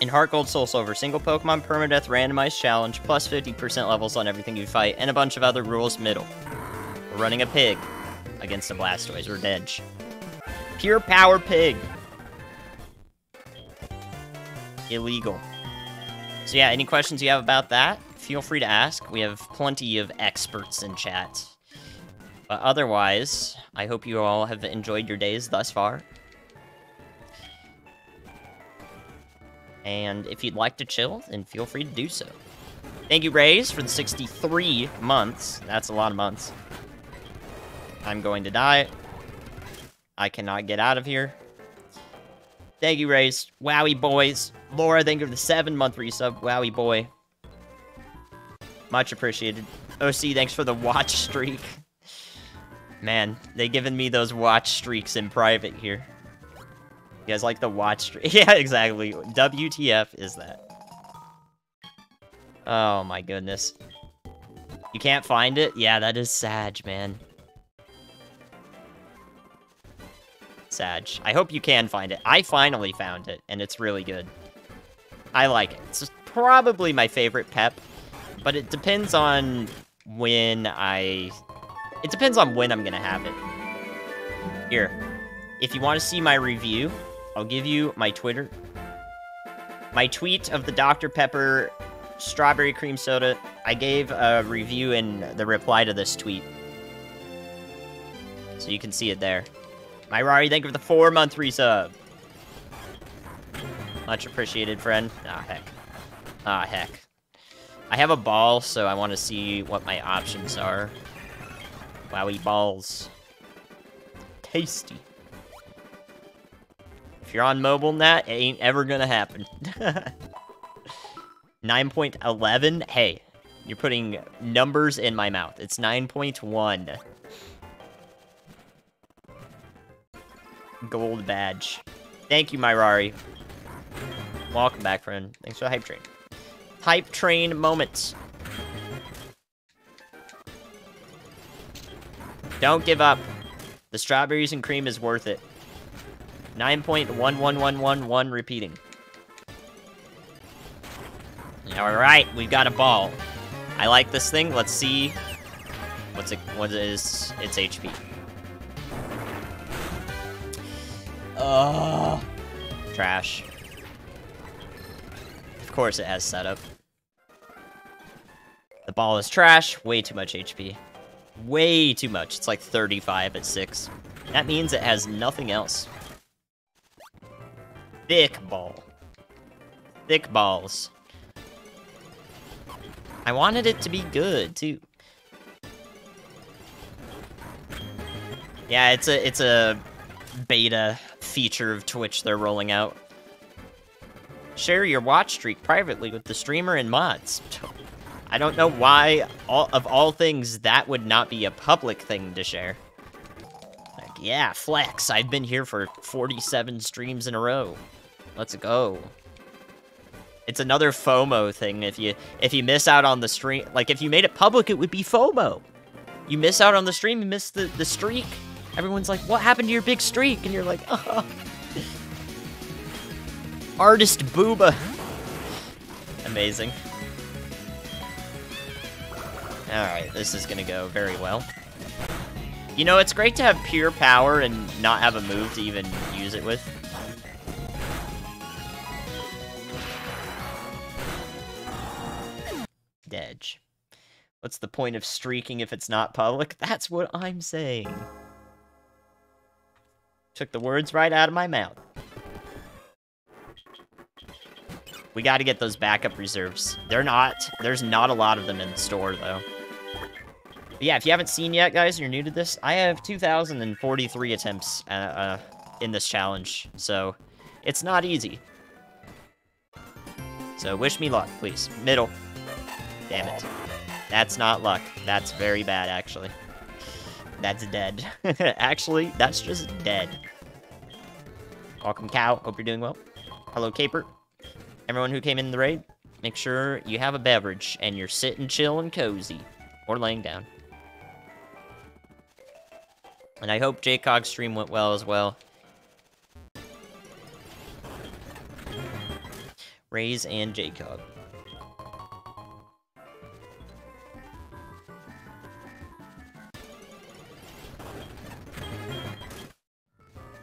In Heart Gold Soul Silver, single Pokemon Permadeath randomized challenge, plus 50% levels on everything you fight, and a bunch of other rules middle. We're running a pig against a Blastoise, or Dedge. Pure Power Pig. Illegal. So yeah, any questions you have about that, feel free to ask. We have plenty of experts in chat. But otherwise, I hope you all have enjoyed your days thus far. And if you'd like to chill, then feel free to do so. Thank you, Rays, for the 63 months. That's a lot of months. I'm going to die. I cannot get out of here. Thank you, Rays. Wowie boys. Laura, thank you for the seven-month resub. Wowie boy. Much appreciated. OC, thanks for the watch streak. Man, they given me those watch streaks in private here. You guys like the watch Yeah, exactly. WTF is that? Oh my goodness. You can't find it? Yeah, that is Sag, man. Sag. I hope you can find it. I finally found it, and it's really good. I like it. It's probably my favorite pep, but it depends on when I... It depends on when I'm gonna have it. Here. If you want to see my review, I'll give you my Twitter. My tweet of the Dr. Pepper strawberry cream soda. I gave a review in the reply to this tweet. So you can see it there. Myrari, thank you for the four-month resub. Much appreciated, friend. Ah, heck. Ah, heck. I have a ball, so I want to see what my options are. Wowie balls. Tasty. If you're on mobile net, it ain't ever gonna happen. 9.11? Hey, you're putting numbers in my mouth. It's 9.1. Gold badge. Thank you, Myrari. Welcome back, friend. Thanks for the hype train. Hype train moments. Don't give up. The strawberries and cream is worth it. 9.11111 repeating. Alright, we've got a ball. I like this thing. Let's see what's it what is its HP. Oh trash. Of course it has setup. The ball is trash, way too much HP. Way too much. It's like 35 at 6. That means it has nothing else. Thick ball. Thick balls. I wanted it to be good, too. Yeah, it's a it's a beta feature of Twitch they're rolling out. Share your watch streak privately with the streamer and mods. I don't know why, all, of all things, that would not be a public thing to share. Like, yeah, flex, I've been here for 47 streams in a row. Let's go. It's another FOMO thing. If you if you miss out on the stream, like if you made it public, it would be FOMO. You miss out on the stream, you miss the, the streak. Everyone's like, what happened to your big streak? And you're like, oh. Artist Booba. Amazing. Alright, this is gonna go very well. You know, it's great to have pure power and not have a move to even use it with. Dedge. What's the point of streaking if it's not public? That's what I'm saying. Took the words right out of my mouth. We gotta get those backup reserves. They're not, there's not a lot of them in the store, though. But yeah, if you haven't seen yet, guys, you're new to this, I have 2,043 attempts uh, uh, in this challenge, so it's not easy. So wish me luck, please. Middle. Damn it. That's not luck. That's very bad, actually. That's dead. actually, that's just dead. Welcome, Cow. Hope you're doing well. Hello, Caper. Everyone who came in the raid, make sure you have a beverage and you're sitting chill and cozy. Or laying down. And I hope JCOG's stream went well as well. Raze and JCOG.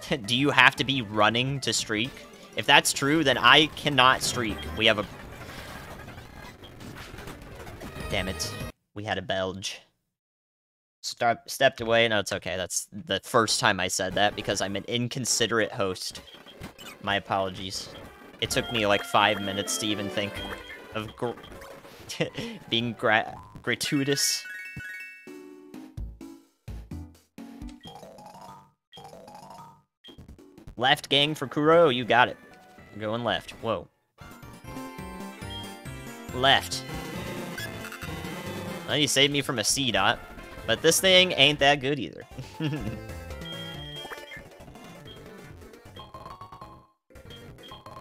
Do you have to be running to streak? If that's true, then I cannot streak. We have a... Damn it. We had a Belge. Step, stepped away. No, it's okay. That's the first time I said that because I'm an inconsiderate host. My apologies. It took me like five minutes to even think of gr being gra gratuitous. Left gang for Kuro, you got it. going left. Whoa. Left. Well, you saved me from a C dot. But this thing ain't that good either.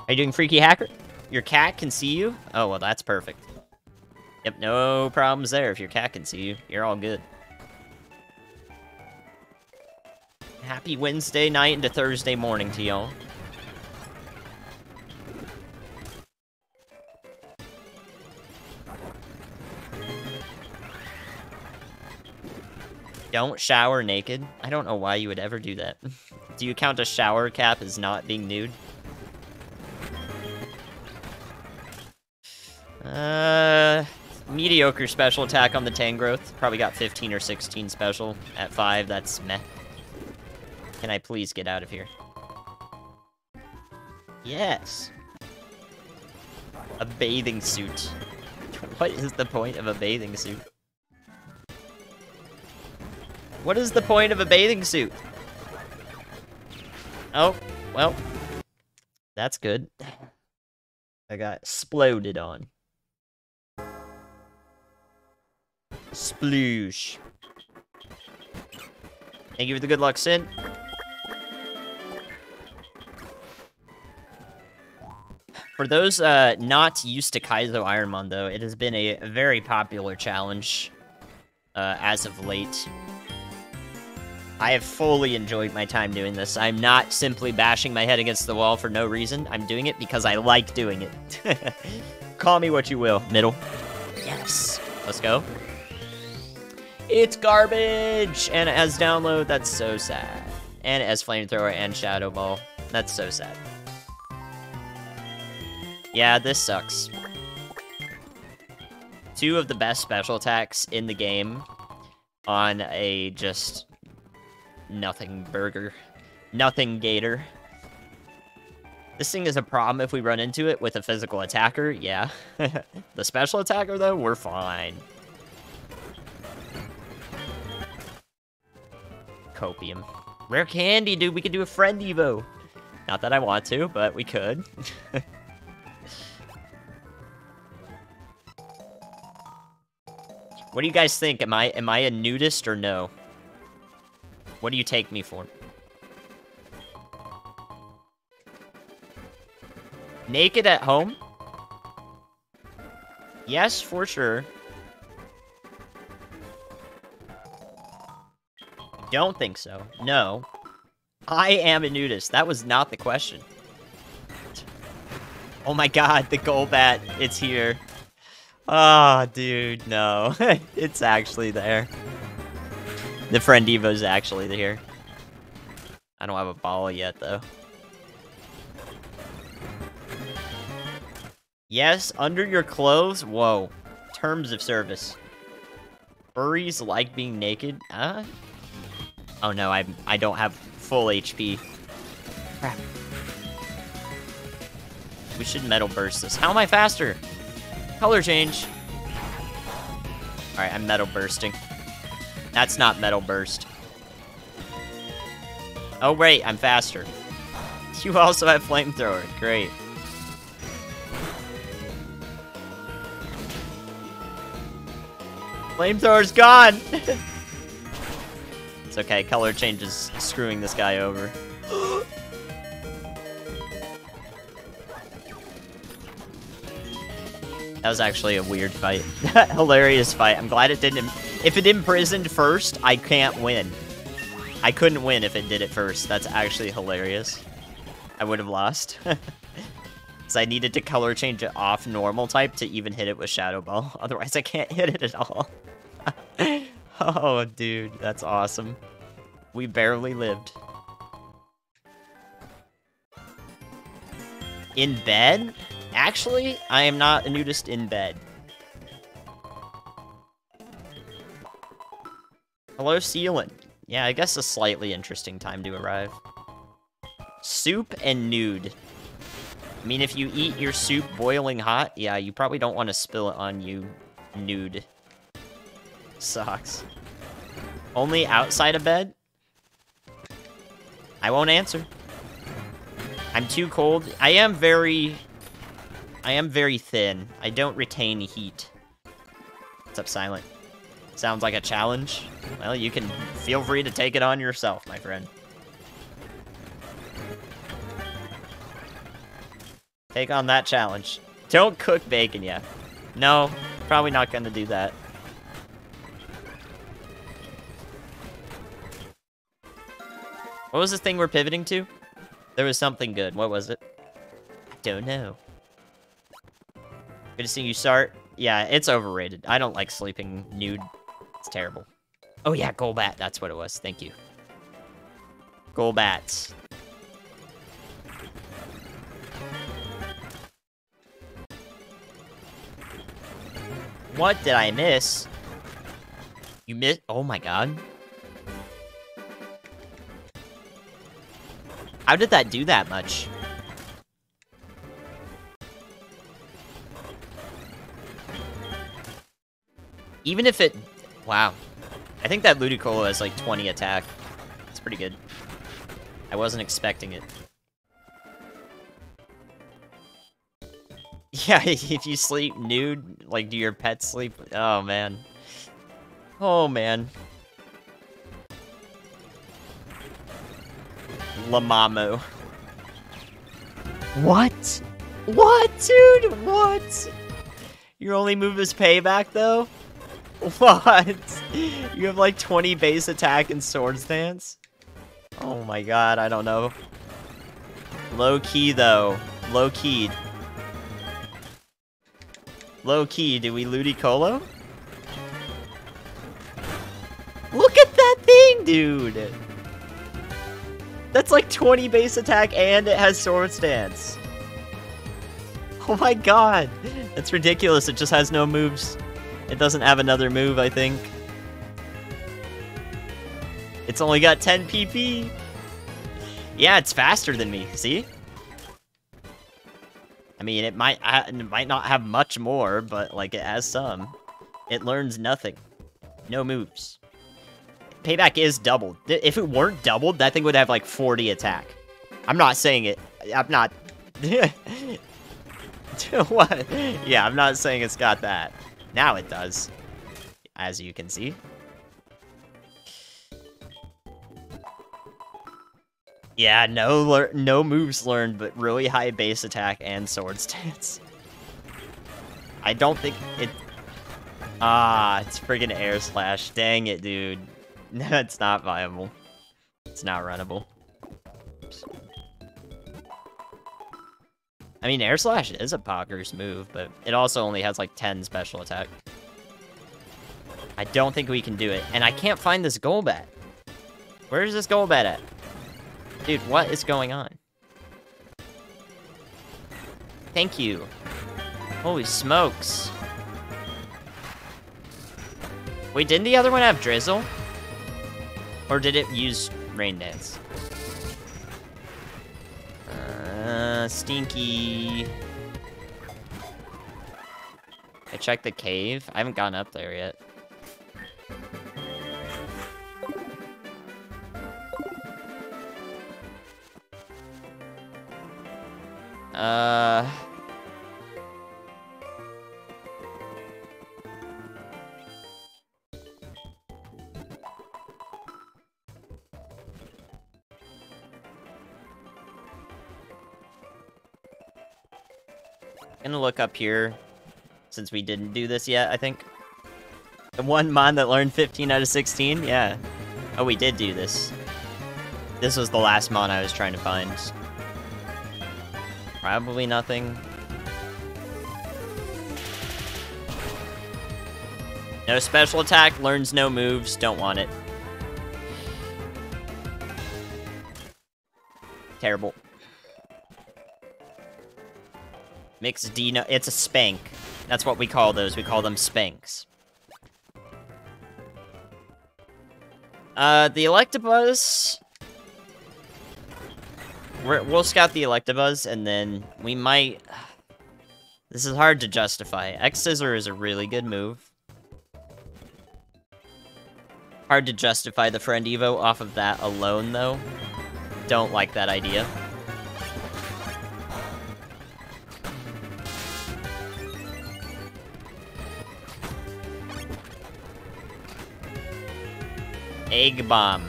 Are you doing Freaky Hacker? Your cat can see you? Oh, well, that's perfect. Yep, no problems there. If your cat can see you, you're all good. Happy Wednesday night into Thursday morning to y'all. Don't shower naked. I don't know why you would ever do that. do you count a shower cap as not being nude? Uh, mediocre special attack on the Tangrowth. Probably got 15 or 16 special. At 5, that's meh. Can I please get out of here? Yes. A bathing suit. What is the point of a bathing suit? What is the point of a bathing suit? Oh, well. That's good. I got exploded on. Sploosh. Thank you for the good luck, Sin. For those uh, not used to Kaizo Ironmon, though, it has been a very popular challenge uh, as of late. I have fully enjoyed my time doing this. I'm not simply bashing my head against the wall for no reason. I'm doing it because I like doing it. Call me what you will, middle. Yes. Let's go. It's garbage! And has download. That's so sad. And as flamethrower and shadow ball. That's so sad. Yeah, this sucks. Two of the best special attacks in the game on a just Nothing burger. Nothing gator. This thing is a problem if we run into it with a physical attacker, yeah. the special attacker, though, we're fine. Copium. Rare candy, dude. We could do a friend Evo. Not that I want to, but we could. what do you guys think? Am I am I a nudist or no? What do you take me for? Naked at home? Yes, for sure. Don't think so. No. I am a nudist. That was not the question. Oh my god, the Golbat. It's here. Ah, oh, dude, no. it's actually there. The friend Evo's actually here. I don't have a ball yet, though. Yes, under your clothes? Whoa. Terms of service. Furries like being naked? Uh? Oh no, I I don't have full HP. Crap. We should metal burst this. How am I faster? Color change. Alright, I'm metal bursting. That's not Metal Burst. Oh, wait, I'm faster. You also have Flamethrower. Great. Flamethrower's gone! it's okay, color change is screwing this guy over. That was actually a weird fight. Hilarious fight. I'm glad it didn't... If it imprisoned first, I can't win. I couldn't win if it did it first. That's actually hilarious. I would have lost. Because I needed to color change it off normal type to even hit it with Shadow Ball. Otherwise, I can't hit it at all. oh, dude. That's awesome. We barely lived. In bed? Actually, I am not a nudist in bed. Hello, ceiling. Yeah, I guess a slightly interesting time to arrive. Soup and nude. I mean, if you eat your soup boiling hot, yeah, you probably don't want to spill it on you nude. Sucks. Only outside of bed? I won't answer. I'm too cold. I am very... I am very thin. I don't retain heat. What's up, Silent? Sounds like a challenge? Well, you can feel free to take it on yourself, my friend. Take on that challenge. Don't cook bacon yet. No, probably not gonna do that. What was the thing we're pivoting to? There was something good. What was it? I don't know. Good to see you start. Yeah, it's overrated. I don't like sleeping nude. It's terrible. Oh yeah, Golbat. That's what it was. Thank you. Golbats. What did I miss? You miss- Oh my god. How did that do that much? Even if it... Wow. I think that Ludicolo has like 20 attack. It's pretty good. I wasn't expecting it. Yeah, if you sleep nude, like do your pets sleep? Oh man. Oh man. Lamamu. What? What, dude? What? Your only move is payback, though? What? You have like 20 base attack and swords dance? Oh my god, I don't know. Low key, though. Low key. Low key, do we Ludicolo? Look at that thing, dude! That's like 20 base attack and it has sword stance. Oh my god. That's ridiculous. It just has no moves. It doesn't have another move, I think. It's only got 10 PP. Yeah, it's faster than me. See? I mean, it might it might not have much more, but like it has some. It learns nothing. No moves. Payback is doubled. If it weren't doubled, that thing would have like 40 attack. I'm not saying it. I'm not. what? Yeah, I'm not saying it's got that. Now it does. As you can see. Yeah, no no moves learned, but really high base attack and sword stance. I don't think it... Ah, it's friggin' air slash. Dang it, dude. That's not viable. It's not runnable. Oops. I mean, Air Slash is a Pogger's move, but it also only has like 10 special attack. I don't think we can do it. And I can't find this Golbat. Where is this Golbat at? Dude, what is going on? Thank you. Holy smokes. Wait, didn't the other one have Drizzle? Or did it use Rain Dance? Uh, Stinky. I checked the cave. I haven't gone up there yet. Uh... gonna look up here. since we didn't do this yet, I think. The one mon that learned 15 out of 16? Yeah. Oh, we did do this. This was the last mon I was trying to find. Probably nothing. No special attack, learns no moves, don't want it. Terrible. Mixed Dino, it's a spank. That's what we call those, we call them spanks. Uh, the Electabuzz... we will scout the Electabuzz, and then we might... This is hard to justify. X-Scissor is a really good move. Hard to justify the friend Evo off of that alone, though. Don't like that idea. Egg Bomb.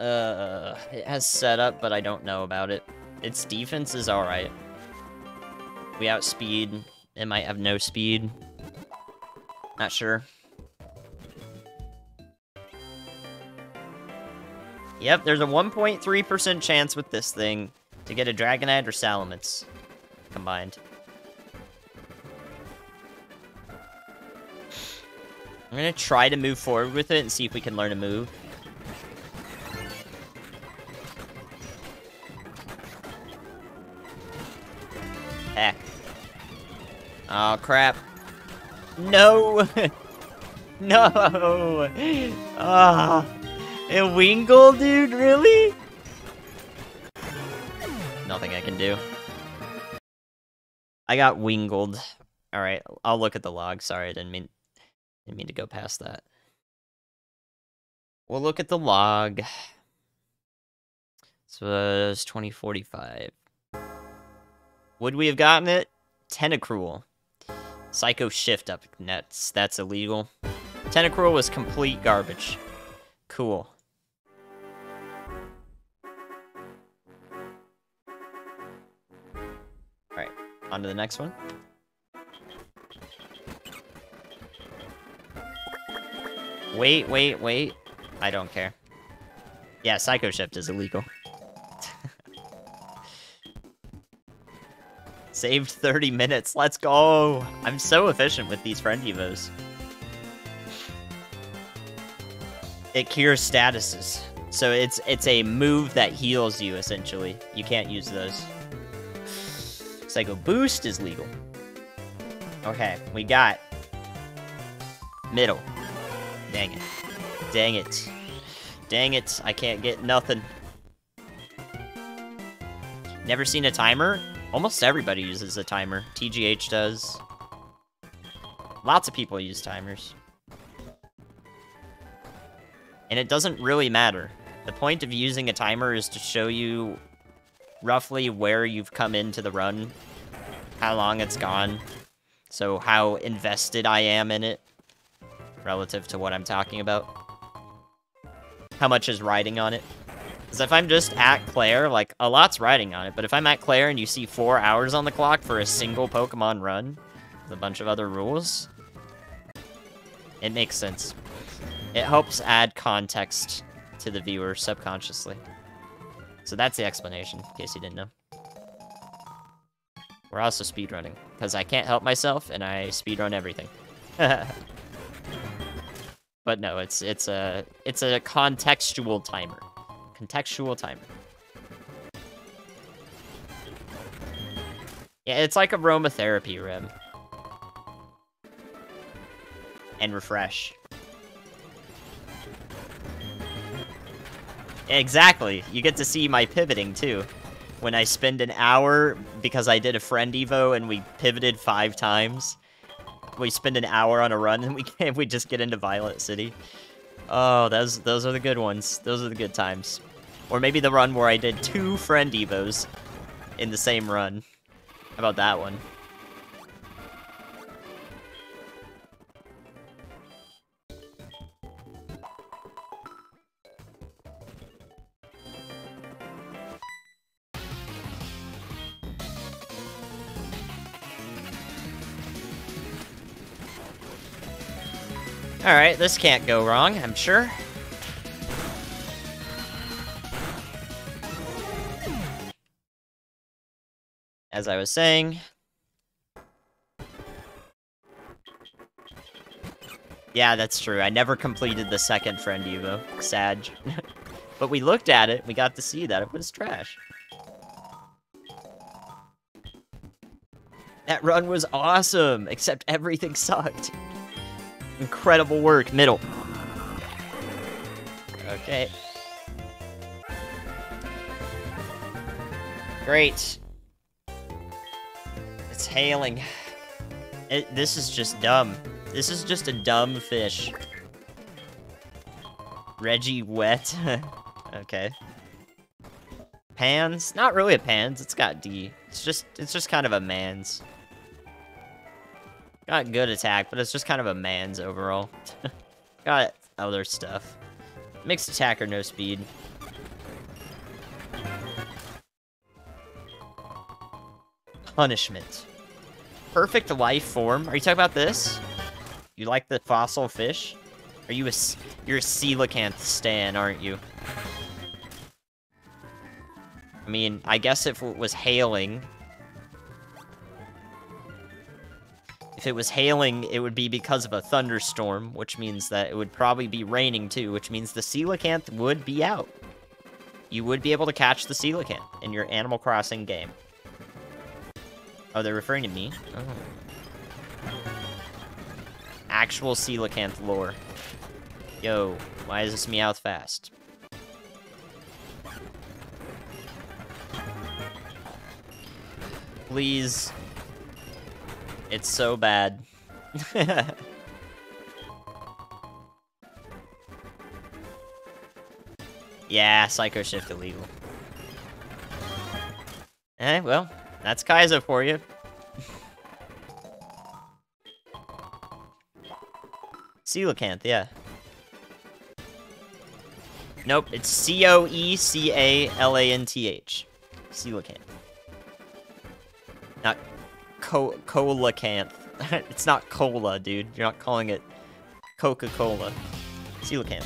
Uh, it has setup, but I don't know about it. Its defense is alright. We outspeed. It might have no speed. Not sure. Yep, there's a 1.3% chance with this thing to get a Dragonite or Salamence combined. I'm gonna try to move forward with it and see if we can learn a move. Heck. Oh, crap. No! no! Ah! A Wingull, dude? Really? Nothing I can do. I got wingled. Alright, I'll look at the log. Sorry, I didn't mean didn't mean to go past that. We'll look at the log. So was 2045. Would we have gotten it? Tentacruel. Psycho Shift up nets. That's illegal. Tentacruel was complete garbage. Cool. Alright, on to the next one. Wait, wait, wait. I don't care. Yeah, Psycho Shift is illegal. Saved 30 minutes. Let's go. I'm so efficient with these friend evos. It cures statuses. So it's it's a move that heals you, essentially. You can't use those. Psycho Boost is legal. Okay, we got middle. Dang it. Dang it. Dang it, I can't get nothing. Never seen a timer? Almost everybody uses a timer. TGH does. Lots of people use timers. And it doesn't really matter. The point of using a timer is to show you roughly where you've come into the run, how long it's gone, so how invested I am in it relative to what I'm talking about. How much is riding on it? Because if I'm just at Clair, like, a lot's riding on it, but if I'm at Clair and you see four hours on the clock for a single Pokemon run, with a bunch of other rules, it makes sense. It helps add context to the viewer subconsciously. So that's the explanation, in case you didn't know. We're also speedrunning, because I can't help myself, and I speedrun everything. But no, it's it's a it's a contextual timer. Contextual timer. Yeah, it's like aromatherapy rim. And refresh. Exactly. You get to see my pivoting too. When I spend an hour because I did a friend evo and we pivoted five times we spend an hour on a run and we can't we just get into Violet City. Oh, those those are the good ones. Those are the good times. Or maybe the run where I did two friend evos in the same run. How about that one? Alright, this can't go wrong, I'm sure. As I was saying... Yeah, that's true. I never completed the second friend Evo. Sad. but we looked at it, we got to see that it was trash. That run was awesome, except everything sucked. Incredible work, middle. Okay. Great. It's hailing. It, this is just dumb. This is just a dumb fish. Reggie wet. okay. Pans? Not really a pans, it's got D. It's just it's just kind of a man's. Got good attack, but it's just kind of a man's overall. got other stuff. Mixed attack or no speed. Punishment. Perfect life form. Are you talking about this? You like the fossil fish? Are you a... You're a coelacanth stan, aren't you? I mean, I guess if it was hailing... If it was hailing, it would be because of a thunderstorm, which means that it would probably be raining too, which means the coelacanth would be out. You would be able to catch the coelacanth in your Animal Crossing game. Oh, they're referring to me? Oh. Actual coelacanth lore. Yo, why is this Meowth fast? Please. It's so bad. yeah, Psycho Shift illegal. Eh, well, that's Kaizo for you. Coelacanth, yeah. Nope, it's C-O-E-C-A-L-A-N-T-H. Coelacanth. Co coelacanth. it's not cola, dude. You're not calling it Coca-Cola. Coelacanth.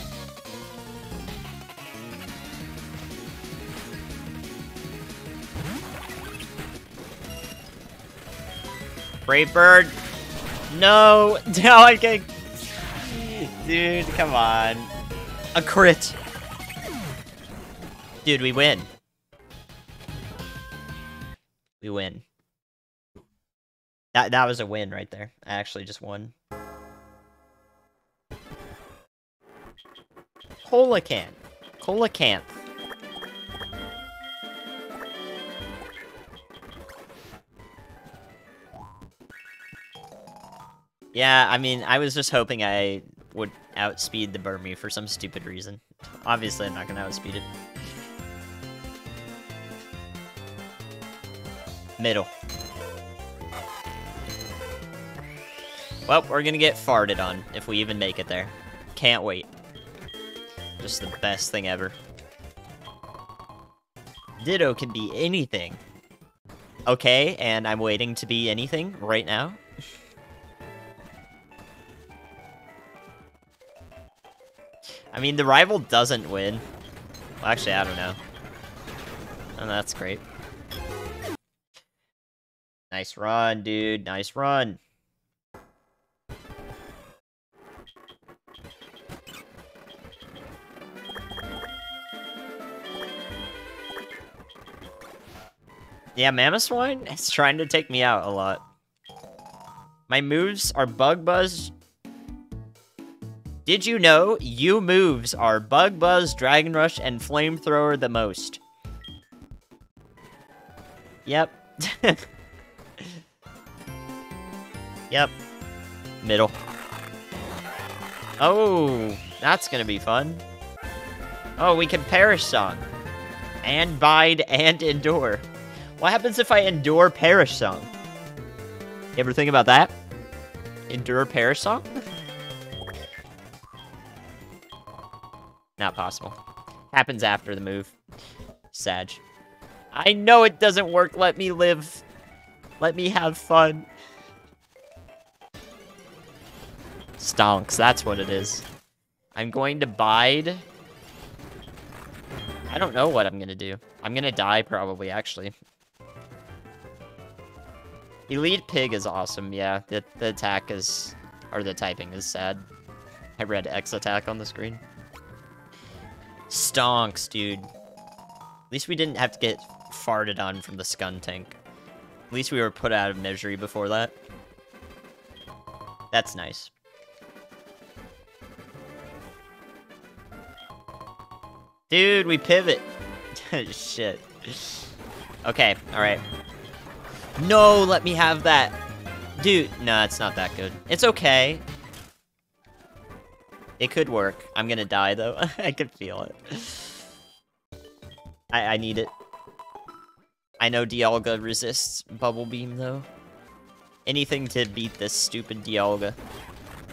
Brave bird. No, no, I can. Dude, come on. A crit. Dude, we win. We win. That that was a win right there. I actually just won. Coelacanth. Coelacanth. Yeah, I mean, I was just hoping I would outspeed the Burmy for some stupid reason. Obviously, I'm not going to outspeed it. Middle. Well, we're gonna get farted on, if we even make it there. Can't wait. Just the best thing ever. Ditto can be anything. Okay, and I'm waiting to be anything right now. I mean, the rival doesn't win. Well, actually, I don't know. And oh, that's great. Nice run, dude. Nice run. Yeah, Mamoswine is trying to take me out a lot. My moves are Bug Buzz, did you know you moves are Bug Buzz, Dragon Rush, and Flamethrower the most? Yep. yep. Middle. Oh, that's gonna be fun. Oh, we can Perish Song. And Bide and Endure. What happens if I Endure Perish Song? You ever think about that? Endure Perish Song? Not possible. Happens after the move. Sag. I know it doesn't work. Let me live. Let me have fun. stonks. That's what it is. I'm going to bide. I don't know what I'm gonna do. I'm gonna die probably, actually. Elite Pig is awesome, yeah. The, the attack is... Or the typing is sad. I read X attack on the screen. Stonks, dude. At least we didn't have to get farted on from the Skuntank. At least we were put out of misery before that. That's nice. Dude, we pivot. Shit. Okay, alright. No, let me have that. Dude, no, it's not that good. It's okay. It could work. I'm gonna die, though. I can feel it. I, I need it. I know Dialga resists Bubble Beam, though. Anything to beat this stupid Dialga.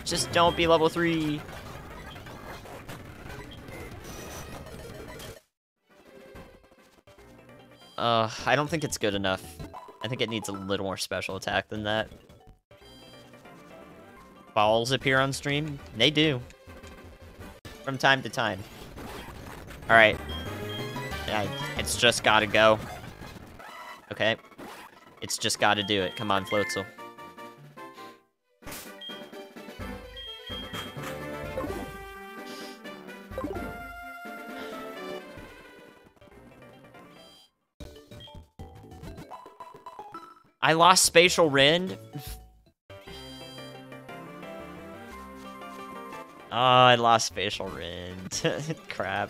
Just don't be level 3. Uh, I don't think it's good enough. I think it needs a little more special attack than that. Balls appear on stream? They do. From time to time. Alright. It's just gotta go. Okay. It's just gotta do it. Come on, Floatzel. I lost Spacial Rend? Oh, ah, I lost Spacial Rend. Crap.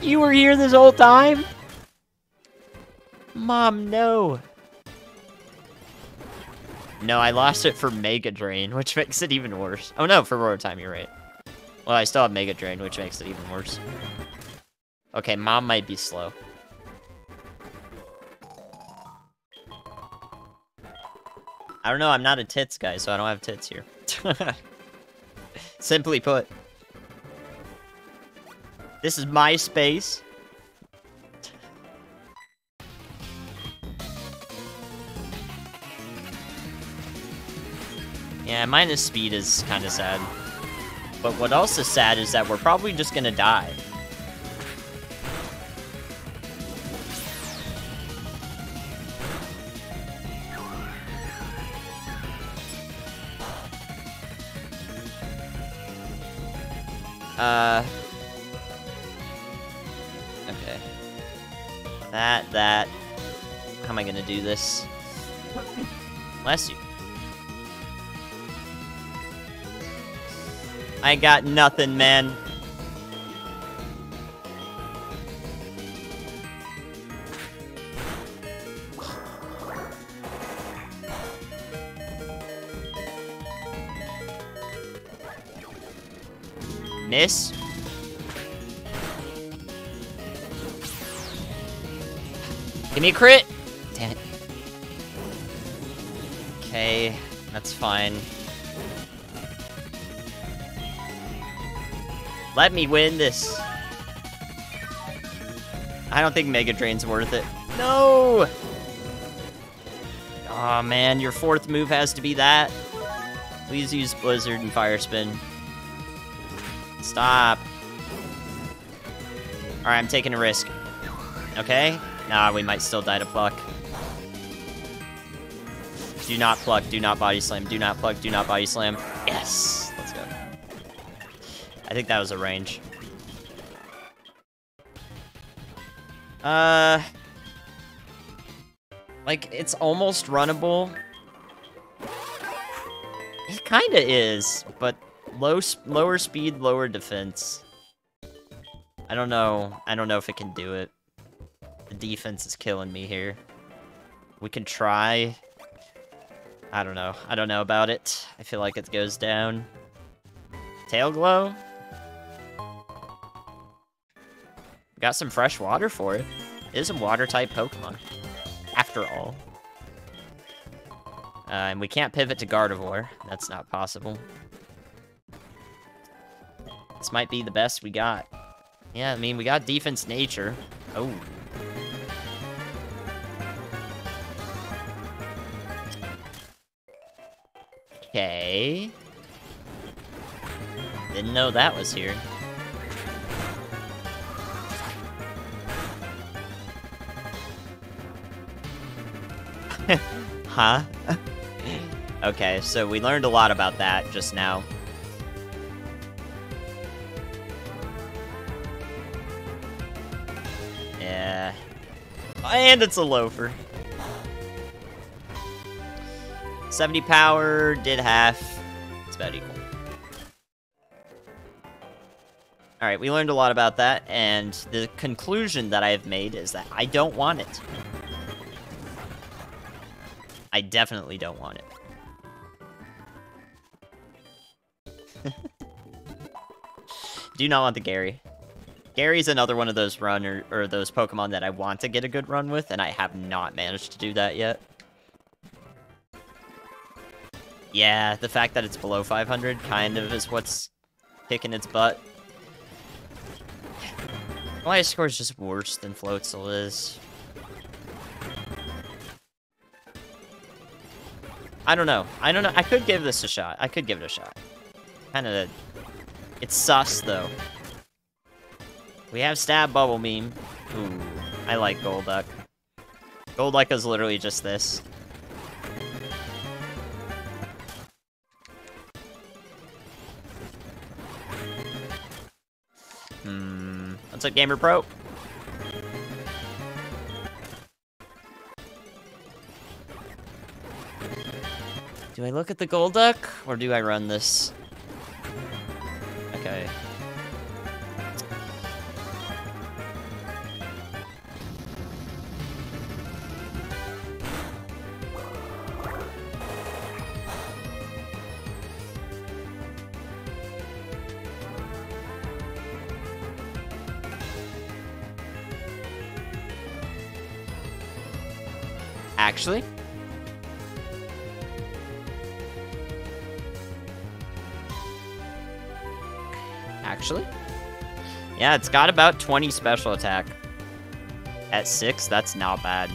You were here this whole time? Mom, no. No, I lost it for Mega Drain, which makes it even worse. Oh no, for Roar Time, you're right. Well, I still have Mega Drain, which makes it even worse. Okay, Mom might be slow. I don't know, I'm not a tits guy, so I don't have tits here. Simply put. This is my space. Yeah, minus speed is kind of sad. But what else is sad is that we're probably just gonna die. Uh... Okay. That, that... How am I gonna do this? Bless you. I got nothing, man. Miss? Give me a crit! Damn it. Okay, that's fine. Let me win this. I don't think Mega Drain's worth it. No! oh, man, your fourth move has to be that. Please use Blizzard and Fire Spin. Stop. Alright, I'm taking a risk. Okay? Nah, we might still die to pluck. Do not pluck, do not body slam, do not pluck, do not body slam. Yes! Let's go. I think that was a range. Uh... Like, it's almost runnable. It kinda is, but Low, lower speed, lower defense. I don't know. I don't know if it can do it. The defense is killing me here. We can try. I don't know. I don't know about it. I feel like it goes down. Tail glow? Got some fresh water for it. It is a water-type Pokemon. After all. Uh, and we can't pivot to Gardevoir. That's not possible. This might be the best we got. Yeah, I mean, we got defense nature. Oh. Okay. Didn't know that was here. huh? okay, so we learned a lot about that just now. And it's a loafer. 70 power, did half. It's about equal. Alright, we learned a lot about that, and the conclusion that I have made is that I don't want it. I definitely don't want it. Do not want the Gary. Gary's another one of those run or, or those Pokemon that I want to get a good run with, and I have not managed to do that yet. Yeah, the fact that it's below 500 kind of is what's kicking its butt. My score is just worse than Floatzel is. I don't know. I don't know. I could give this a shot. I could give it a shot. Kind of... It's sus, though. We have Stab Bubble Beam. Ooh, I like Golduck. Golduck is literally just this. Hmm. What's up, Gamer Pro? Do I look at the Golduck, or do I run this? Okay. Actually? Actually? Yeah, it's got about 20 special attack. At 6, that's not bad.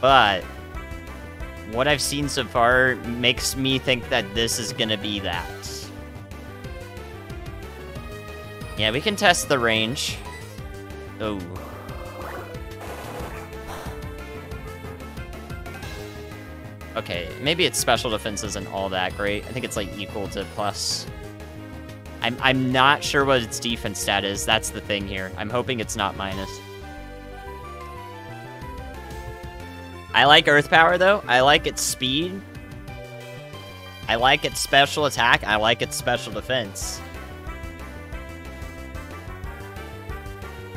But, what I've seen so far makes me think that this is gonna be that. Yeah, we can test the range. Oh. Maybe its special defense isn't all that great. I think it's like equal to plus. I'm, I'm not sure what its defense stat is. That's the thing here. I'm hoping it's not minus. I like Earth Power, though. I like its speed. I like its special attack. I like its special defense.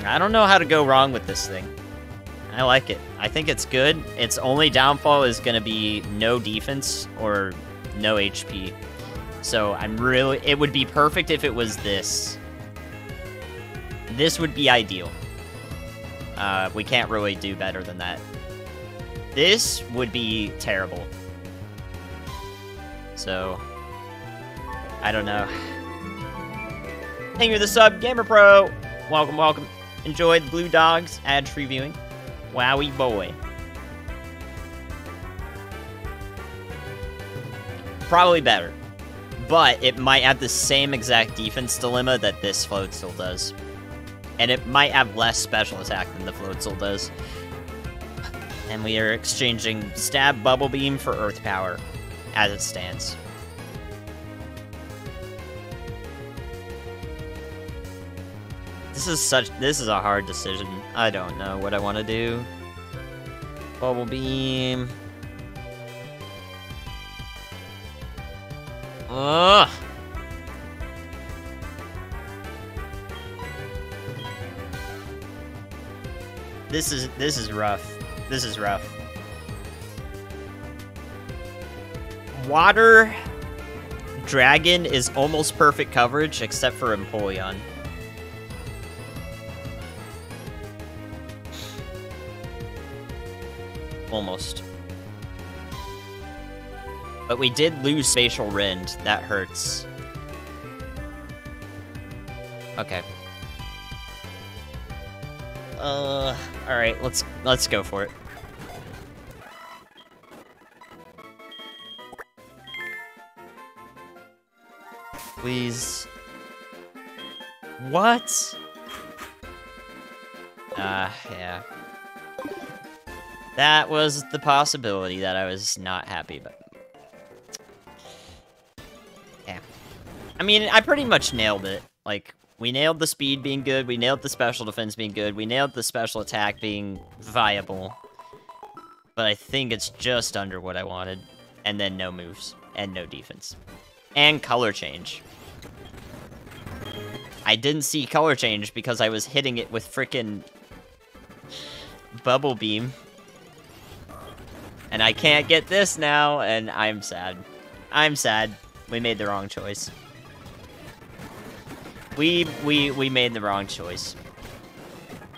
I don't know how to go wrong with this thing. I like it. I think it's good. Its only downfall is going to be no defense or no HP. So I'm really... It would be perfect if it was this. This would be ideal. Uh, we can't really do better than that. This would be terrible. So... I don't know. Thank you for the sub, Gamer Pro. Welcome, welcome. Enjoy the Blue Dogs ad-free viewing. Wowie boy. Probably better. But it might have the same exact defense dilemma that this Floatzel does. And it might have less special attack than the Floatzel does. And we are exchanging Stab Bubble Beam for Earth Power, as it stands. This is such- this is a hard decision. I don't know what I want to do. Bubble Beam. Ugh. This is this is rough. This is rough. Water Dragon is almost perfect coverage except for Empoleon. Almost. But we did lose Spacial Rend. That hurts. Okay. Uh, alright, let's let's go for it. Please. What? Ah, uh, yeah. That was the possibility that I was not happy about. Yeah. I mean, I pretty much nailed it. Like, we nailed the speed being good, we nailed the special defense being good, we nailed the special attack being viable. But I think it's just under what I wanted. And then no moves, and no defense. And color change. I didn't see color change because I was hitting it with frickin' Bubble Beam. And I can't get this now, and I'm sad. I'm sad. We made the wrong choice. We, we, we made the wrong choice.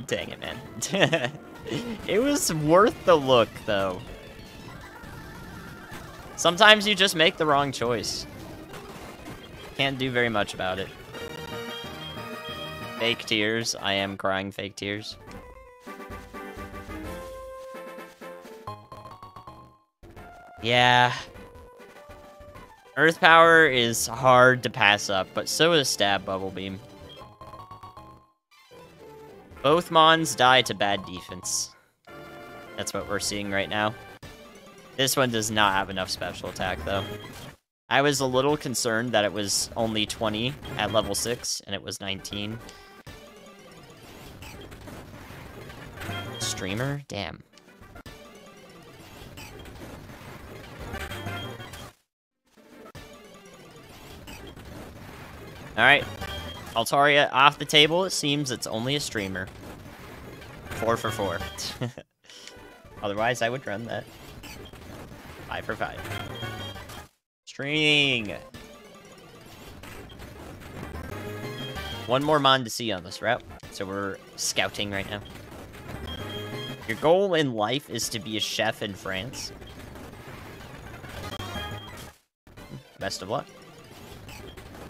Dang it, man. it was worth the look, though. Sometimes you just make the wrong choice. Can't do very much about it. Fake tears. I am crying fake tears. Yeah. Earth Power is hard to pass up, but so is Stab Bubble Beam. Both Mons die to bad defense. That's what we're seeing right now. This one does not have enough special attack, though. I was a little concerned that it was only 20 at level 6, and it was 19. Streamer? Damn. Alright. Altaria off the table. It seems it's only a streamer. Four for four. Otherwise, I would run that. Five for five. String! One more Mon to see on this route. So we're scouting right now. Your goal in life is to be a chef in France. Best of luck.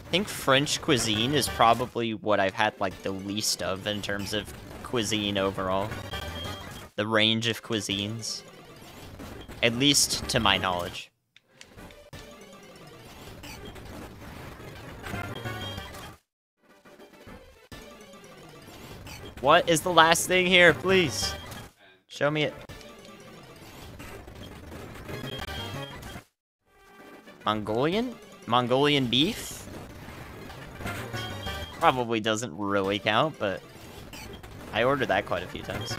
I think French cuisine is probably what I've had, like, the least of in terms of cuisine overall. The range of cuisines. At least to my knowledge. What is the last thing here, please? Show me it. Mongolian? Mongolian beef? Probably doesn't really count, but I ordered that quite a few times.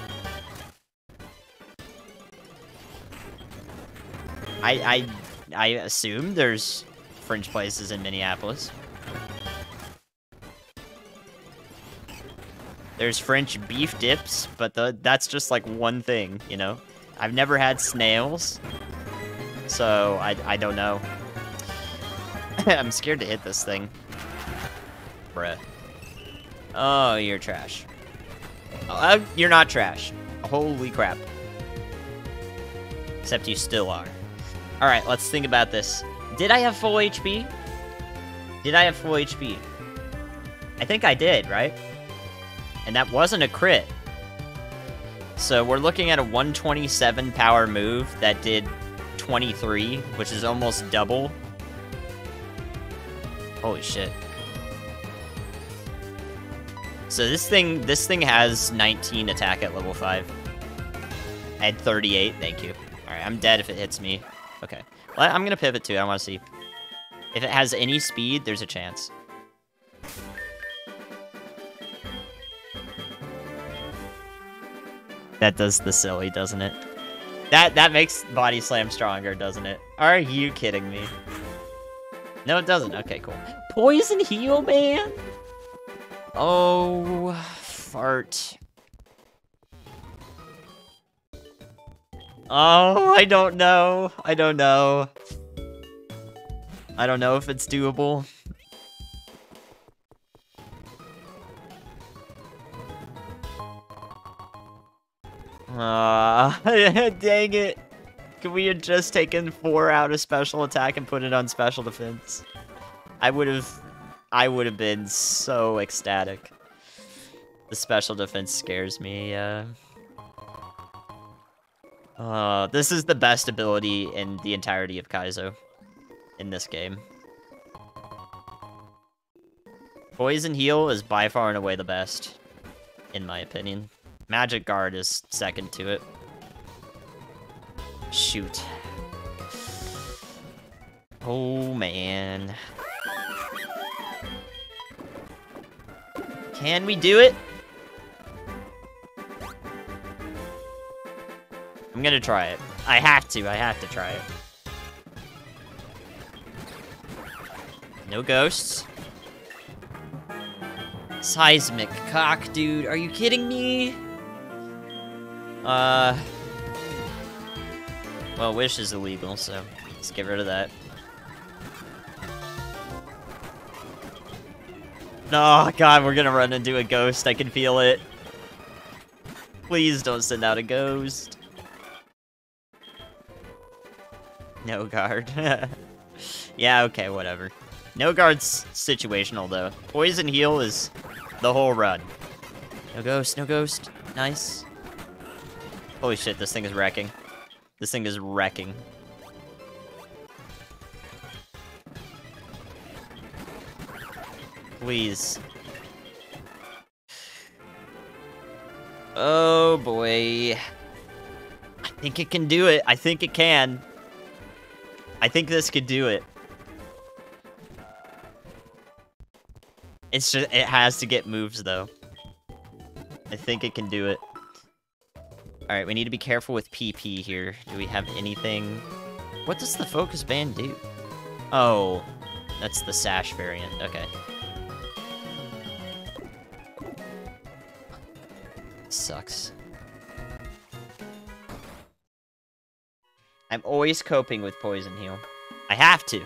I I I assume there's French places in Minneapolis. There's French beef dips, but the, that's just like one thing, you know? I've never had snails, so I, I don't know. I'm scared to hit this thing bruh. Oh, you're trash. Uh, you're not trash. Holy crap. Except you still are. Alright, let's think about this. Did I have full HP? Did I have full HP? I think I did, right? And that wasn't a crit. So we're looking at a 127 power move that did 23, which is almost double. Holy shit. So this thing, this thing has 19 attack at level 5. I had 38, thank you. Alright, I'm dead if it hits me. Okay. Well, I'm gonna pivot too, I wanna see. If it has any speed, there's a chance. That does the silly, doesn't it? That that makes Body Slam stronger, doesn't it? Are you kidding me? No, it doesn't. Okay, cool. Poison heal, man? Oh, fart. Oh, I don't know. I don't know. I don't know if it's doable. Ah, uh, dang it. Could we have just taken four out of special attack and put it on special defense? I would have I would have been so ecstatic. The special defense scares me, uh... Uh, this is the best ability in the entirety of Kaizo. In this game. Poison Heal is by far and away the best, in my opinion. Magic Guard is second to it. Shoot. Oh, man. Can we do it? I'm gonna try it. I have to, I have to try it. No ghosts. Seismic cock, dude. Are you kidding me? Uh... Well, Wish is illegal, so let's get rid of that. Oh, God, we're gonna run into a ghost. I can feel it. Please don't send out a ghost. No guard. yeah, okay, whatever. No guard's situational, though. Poison heal is the whole run. No ghost, no ghost. Nice. Holy shit, this thing is wrecking. This thing is wrecking. Please. Oh boy. I think it can do it. I think it can. I think this could do it. It's just, it has to get moves though. I think it can do it. Alright, we need to be careful with PP here. Do we have anything? What does the focus band do? Oh, that's the sash variant. Okay. Sucks. I'm always coping with Poison Heal. I have to.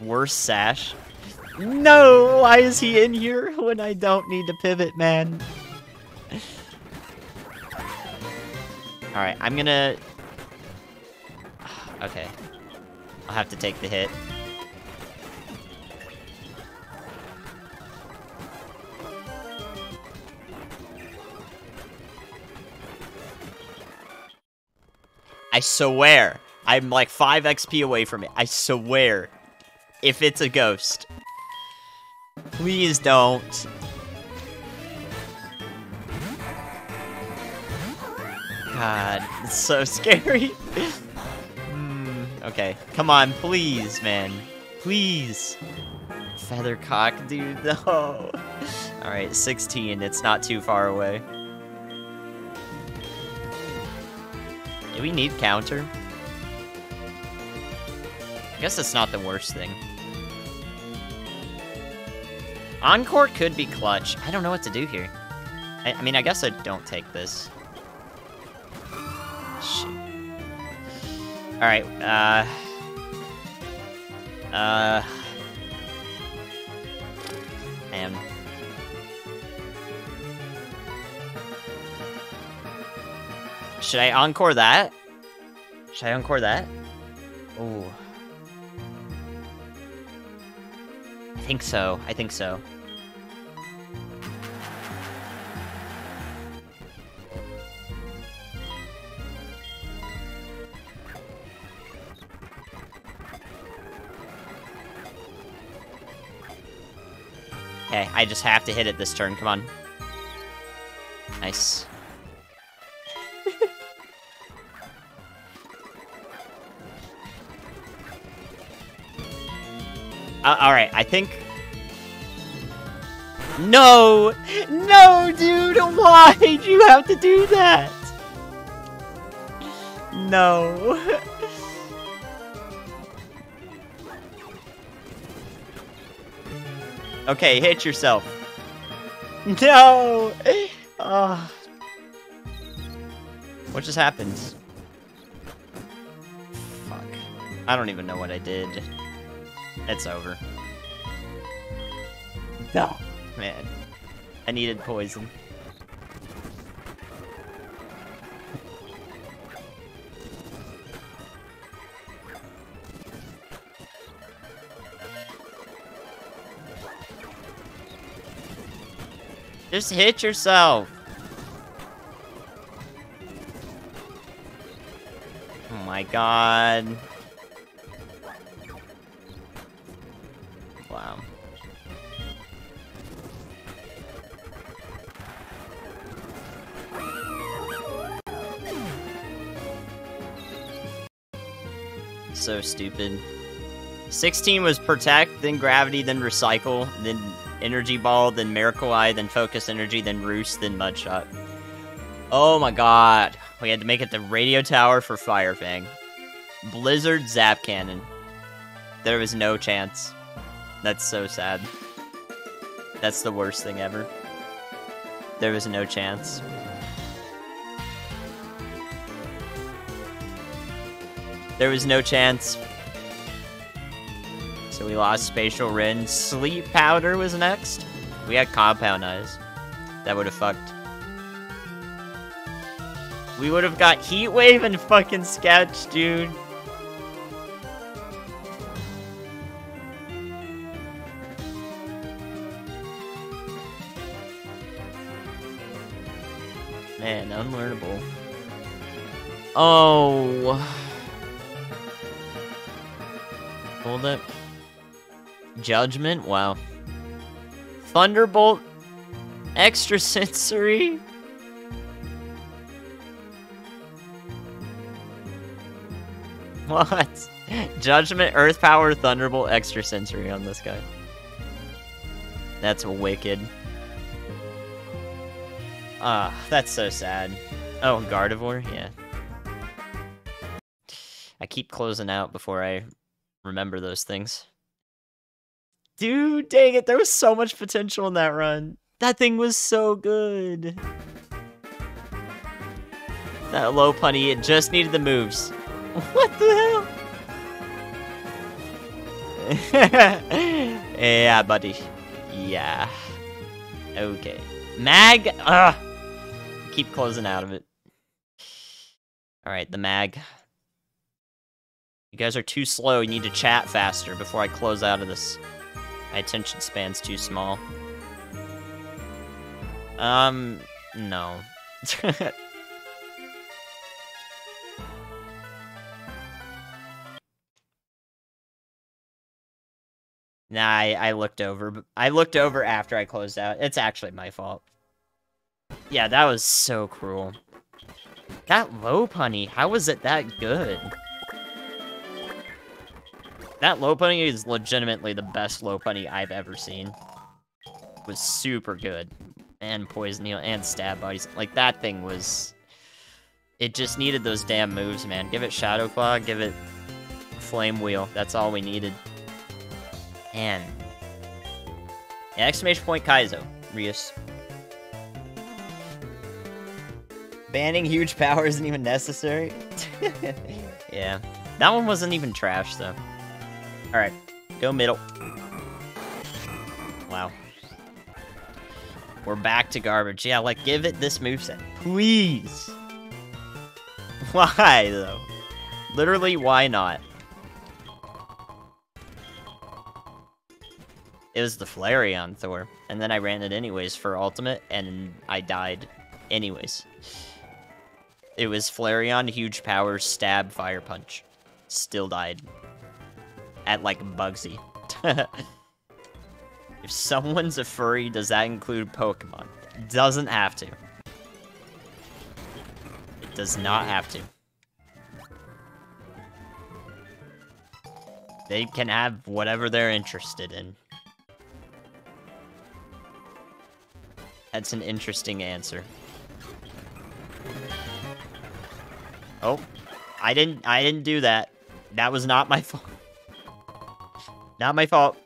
Worst Sash. No! Why is he in here when I don't need to pivot, man? Alright, I'm gonna... Okay. I'll have to take the hit. I swear. I'm like 5 XP away from it. I swear. If it's a ghost. Please don't. God, it's so scary. mm, okay, come on, please, man. Please. Feathercock, dude, no. Alright, 16, it's not too far away. Do we need counter? I guess it's not the worst thing. Encore could be clutch. I don't know what to do here. I, I mean, I guess I don't take this. Alright, uh... Uh... Man. Should I encore that? Should I encore that? Oh. I think so. I think so. Okay, I just have to hit it this turn. Come on. Nice. Uh, Alright, I think... No! No, dude! Why do you have to do that? No. okay, hit yourself. No! Oh. What just happened? Fuck. I don't even know what I did. It's over. No. Man. I needed poison. Just hit yourself. My god. Wow. So stupid. 16 was Protect, then Gravity, then Recycle, then Energy Ball, then Miracle Eye, then Focus Energy, then Roost, then Mudshot. Oh my god. We had to make it the Radio Tower for Fire Fang. Blizzard Zap Cannon. There was no chance. That's so sad. That's the worst thing ever. There was no chance. There was no chance. So we lost Spacial Rend. Sleep Powder was next. We had Compound Eyes. That would have fucked. We would have got Heat Wave and fucking Sketch, dude. Man, unlearnable. Oh. Hold up. Judgment? Wow. Thunderbolt? Extrasensory? What? Judgment, Earth Power, Thunderbolt, Extrasensory on this guy. That's wicked. Ah, that's so sad. Oh, Gardevoir? Yeah. I keep closing out before I remember those things. Dude, dang it, there was so much potential in that run. That thing was so good. That Lopunny, it just needed the moves. What the hell? yeah, buddy. Yeah. Okay. Mag! Ugh! Keep closing out of it. Alright, the mag. You guys are too slow. You need to chat faster before I close out of this. My attention span's too small. Um, no. Nah, I, I looked over. I looked over after I closed out. It's actually my fault. Yeah, that was so cruel. That Lopunny, how was it that good? That Lopunny is legitimately the best Lopunny I've ever seen. It was super good. And Poison Heal and Stab Bodies. Like, that thing was... It just needed those damn moves, man. Give it Shadow Claw, give it Flame Wheel. That's all we needed. And... Exclamation point Kaizo. Rios. Banning huge power isn't even necessary. yeah. That one wasn't even trash, though. Alright, go middle. Wow. We're back to garbage. Yeah, like, give it this moveset. Please! Why, though? Literally, why not? It was the Flareon Thor, and then I ran it anyways for ultimate, and I died anyways. It was Flareon, huge power, stab, fire punch. Still died at like Bugsy. if someone's a furry, does that include Pokemon? Doesn't have to. It does not have to. They can have whatever they're interested in. That's an interesting answer. Oh, I didn't I didn't do that. That was not my fault. Not my fault.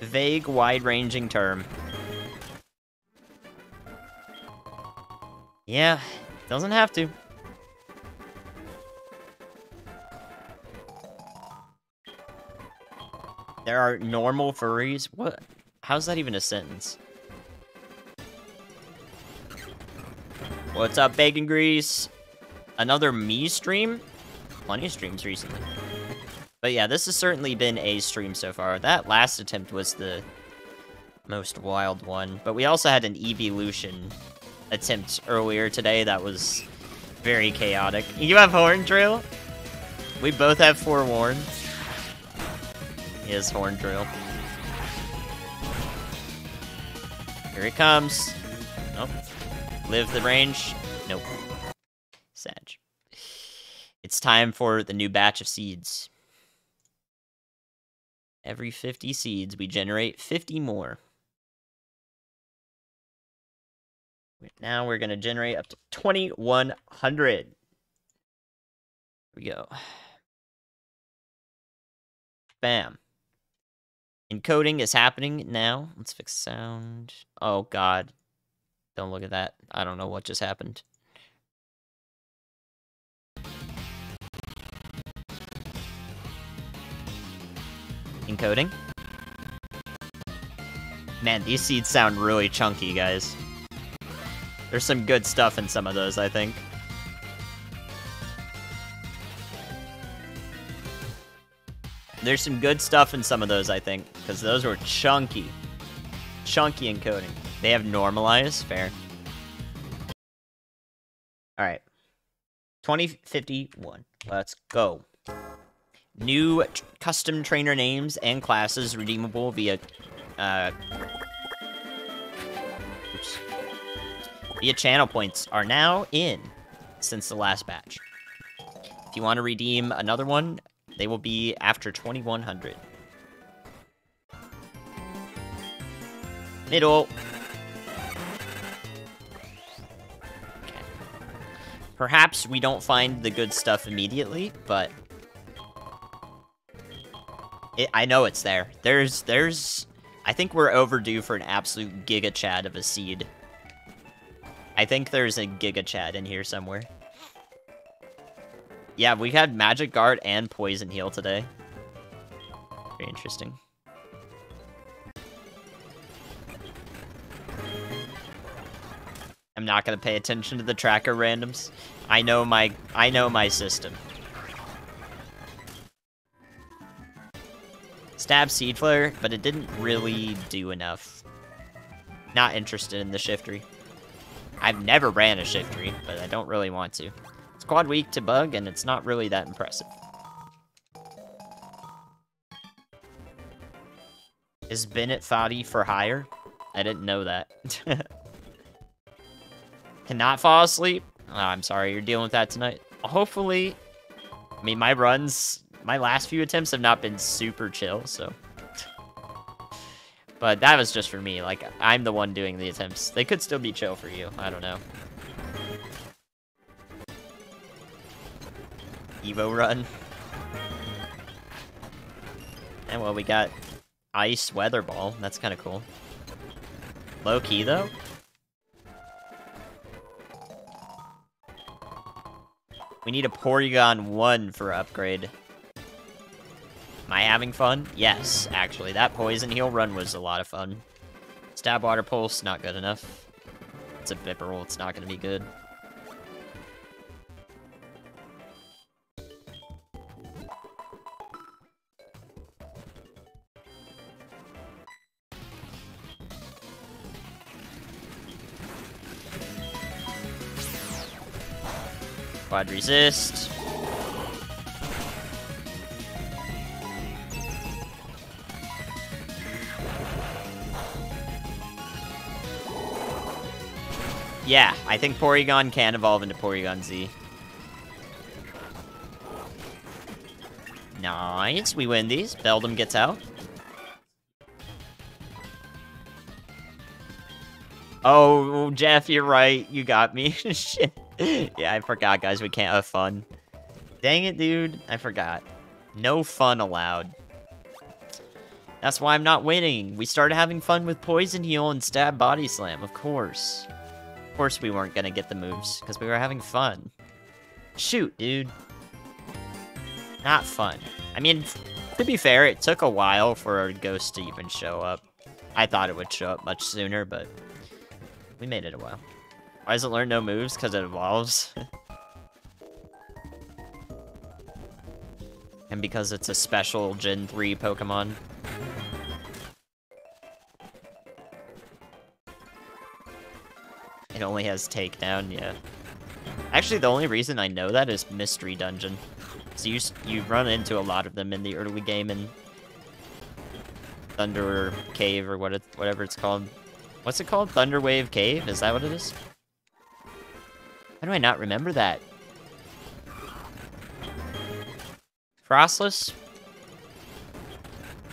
Vague, wide-ranging term. Yeah, doesn't have to. There are normal furries? What? How's that even a sentence? What's up, Bacon Grease? Another me stream? Plenty of streams recently. But yeah, this has certainly been a stream so far. That last attempt was the most wild one. But we also had an evolution attempt earlier today that was very chaotic. You have Horn Drill? We both have Forewarned. He has Horn Drill. Here it comes. Nope. Live the range. Nope. Sag. It's time for the new batch of seeds. Every 50 seeds, we generate 50 more. Now we're going to generate up to 2,100. Here we go. Bam. Encoding is happening now. Let's fix sound. Oh, God. Don't look at that. I don't know what just happened. Encoding. Man, these seeds sound really chunky, guys. There's some good stuff in some of those, I think. There's some good stuff in some of those, I think, because those were chunky. Chunky encoding. They have normalized, fair. Alright. 2051. Let's go. New custom trainer names and classes redeemable via uh, oops, via channel points are now in since the last batch. If you want to redeem another one, they will be after 2100. Middle. Okay. Perhaps we don't find the good stuff immediately, but it, I know it's there. There's, there's, I think we're overdue for an absolute Giga Chad of a seed. I think there's a Giga Chad in here somewhere. Yeah, we had Magic Guard and Poison Heal today. Very interesting. I'm not gonna pay attention to the tracker randoms. I know my I know my system. Stab Seed Flare, but it didn't really do enough. Not interested in the Shiftry. I've never ran a Shiftry, but I don't really want to. Quad weak to bug, and it's not really that impressive. Is Bennett Foddy for hire? I didn't know that. Cannot fall asleep? Oh, I'm sorry, you're dealing with that tonight. Hopefully, I mean, my runs my last few attempts have not been super chill, so... but that was just for me. Like, I'm the one doing the attempts. They could still be chill for you. I don't know. Evo run. And well, we got Ice Weather Ball. That's kind of cool. Low key, though. We need a Porygon 1 for upgrade. Am I having fun? Yes, actually. That Poison Heal run was a lot of fun. Stab Water Pulse, not good enough. It's a Bibarel, it's not going to be good. Quad resist. Yeah, I think Porygon can evolve into Porygon Z. Nice, we win these. Beldum gets out. Oh, Jeff, you're right. You got me. Shit. Yeah, I forgot, guys. We can't have fun. Dang it, dude. I forgot. No fun allowed. That's why I'm not winning. We started having fun with Poison Heal and Stab Body Slam, of course Of course we weren't gonna get the moves, because we were having fun. Shoot, dude. Not fun. I mean, to be fair, it took a while for a ghost to even show up. I thought it would show up much sooner, but we made it a while. Why does it learn no moves? Because it evolves. and because it's a special Gen 3 Pokemon. It only has takedown, yeah. Actually, the only reason I know that is Mystery Dungeon. So you, you run into a lot of them in the early game, and Thunder Cave or what it, whatever it's called. What's it called? Thunder Wave Cave? Is that what it is? How do I not remember that? Froslass?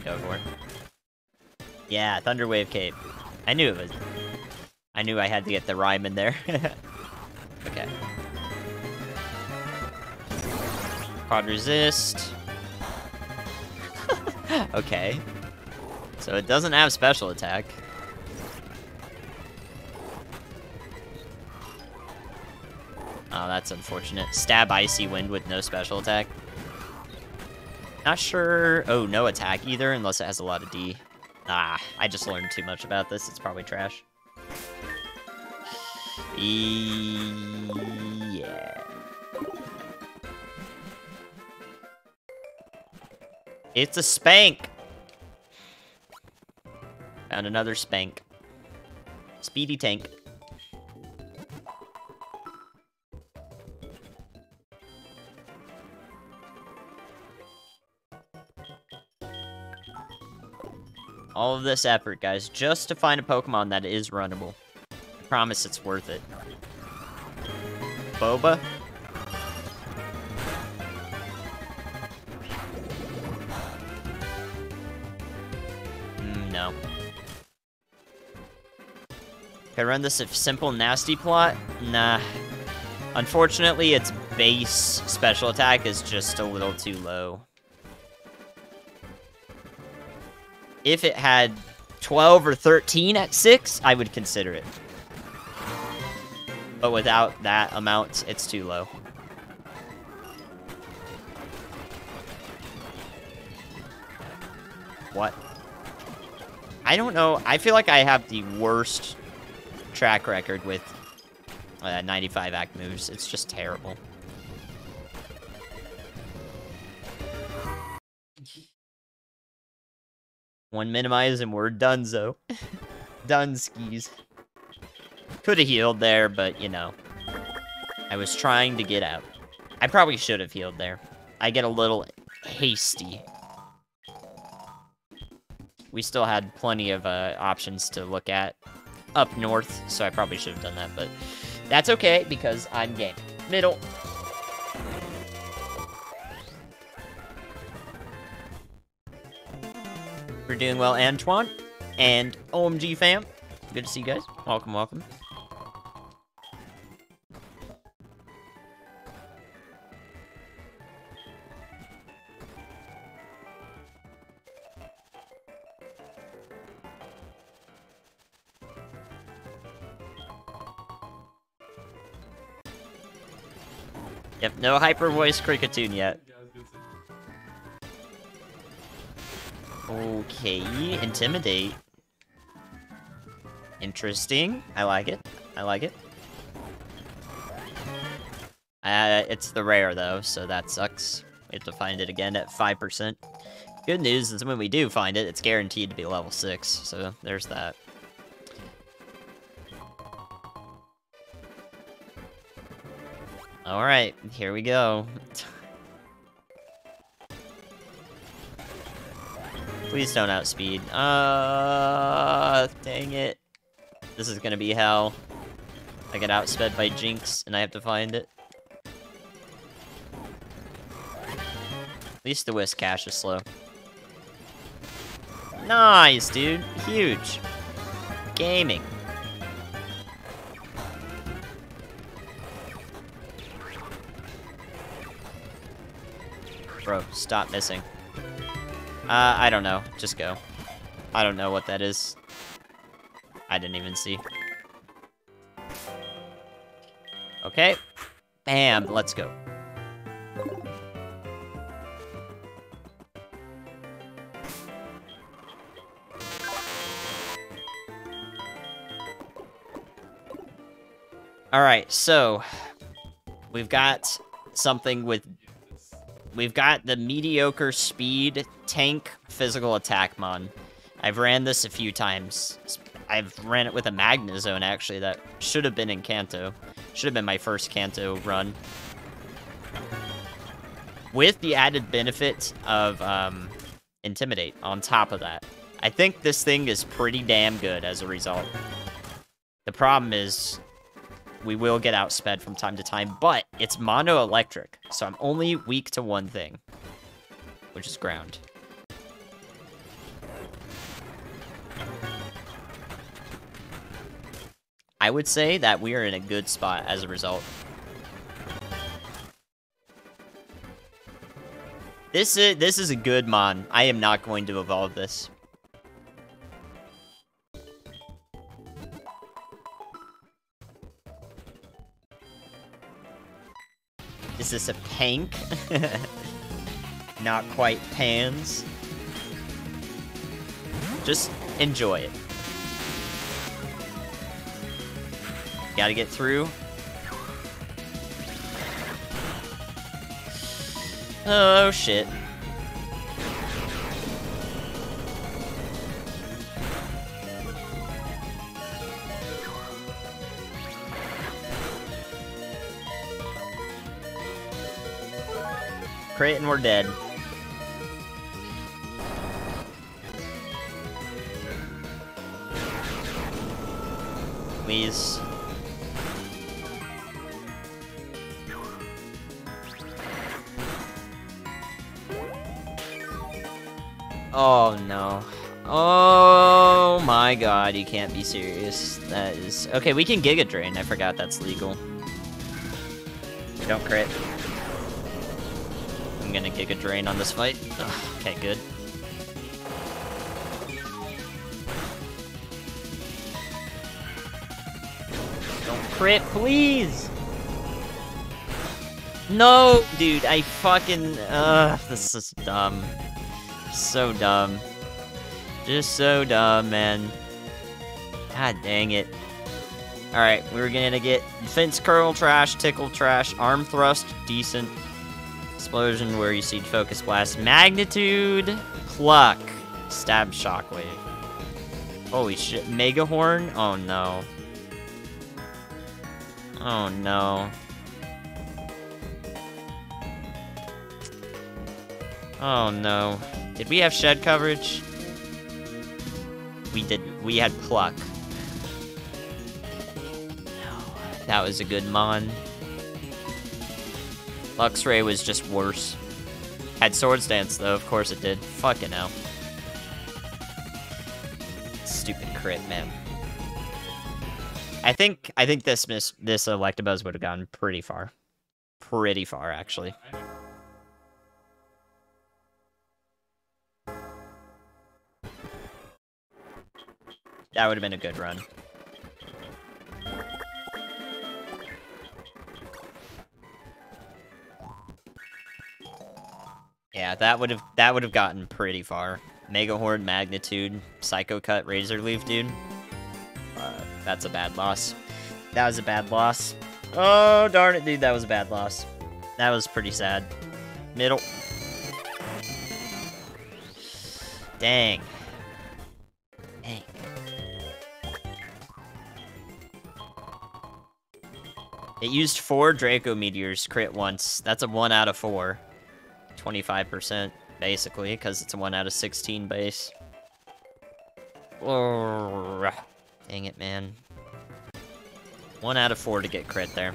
Go for it. Yeah, Thunderwave Cave. I knew it was. I knew I had to get the rhyme in there. okay. Quad resist. okay. So it doesn't have special attack. Oh, that's unfortunate. Stab Icy Wind with no special attack. Not sure... Oh, no attack either, unless it has a lot of D. Ah, I just learned too much about this. It's probably trash. Yeah. It's a spank! Found another spank. Speedy tank. All of this effort, guys, just to find a Pokemon that is runnable. I promise it's worth it. Boba? Mm, no. Can I run this a simple nasty plot? Nah. Unfortunately, its base special attack is just a little too low. If it had 12 or 13 at 6, I would consider it. But without that amount, it's too low. What? I don't know. I feel like I have the worst track record with uh, 95 act moves. It's just terrible. One minimize and we're donezo. Done skis. Could have healed there, but, you know. I was trying to get out. I probably should have healed there. I get a little hasty. We still had plenty of uh, options to look at up north, so I probably should have done that, but that's okay because I'm game. Middle. We're doing well, Antoine. And OMG fam. Good to see you guys. Welcome, welcome. Yep, no hyper voice Kricketune yet. Okay, intimidate. Interesting. I like it. I like it. Uh, it's the rare, though, so that sucks. We have to find it again at 5%. Good news is when we do find it, it's guaranteed to be level 6, so there's that. Alright, here we go. Please don't outspeed. Uh, dang it. This is gonna be hell. I get outsped by Jynx and I have to find it. At least the Whiscash is slow. Nice, dude. Huge. Gaming. Bro, stop missing. Uh, I don't know. Just go. I don't know what that is. I didn't even see. Okay. Bam, let's go. Alright, so... We've got something with We've got the mediocre speed tank physical attack mon. I've ran this a few times. I've ran it with a Magnezone, actually, that should have been in Kanto. Should have been my first Kanto run. With the added benefit of um, Intimidate on top of that. I think this thing is pretty damn good as a result. The problem is we will get outsped from time to time, but it's mono electric, so I'm only weak to one thing, which is ground. I would say that we are in a good spot as a result. This is this is a good mon. I am not going to evolve this. Is this a pank? not quite pans. Just enjoy it. Gotta get through. Oh, shit. Crit and we're dead. Please. Oh, no. Oh my god, you can't be serious. That is... Okay, we can Giga Drain. I forgot that's legal. Don't crit. I'm gonna Giga Drain on this fight. Ugh, okay, good. Don't crit, please! No, dude, I fucking... Ugh, this is dumb. So dumb. Just so dumb, man. God dang it. Alright, we're gonna get Defense Curl Trash, Tickle Trash, Arm Thrust, Decent. Explosion where you see Focus Blast. Magnitude, Pluck, Stab Shockwave. Holy shit, Mega Horn? Oh no. Oh no. Oh no. Did we have shed coverage? We did. We had pluck. That was a good mon. Luxray was just worse. Had Swords Dance though, of course it did. Fucking hell. Stupid crit, man. I think I think this miss this Electabuzz would have gone pretty far. Pretty far, actually. That would have been a good run. Yeah, that would have that would have gotten pretty far. Mega Horn, Magnitude, Psycho Cut, Razor Leaf, dude. Uh, that's a bad loss. That was a bad loss. Oh, darn it, dude, that was a bad loss. That was pretty sad. Middle. Dang. Dang. It used four Draco Meteors crit once. That's a 1 out of 4. 25%, basically, because it's a 1 out of 16 base. Oh, dang it, man. 1 out of 4 to get crit there.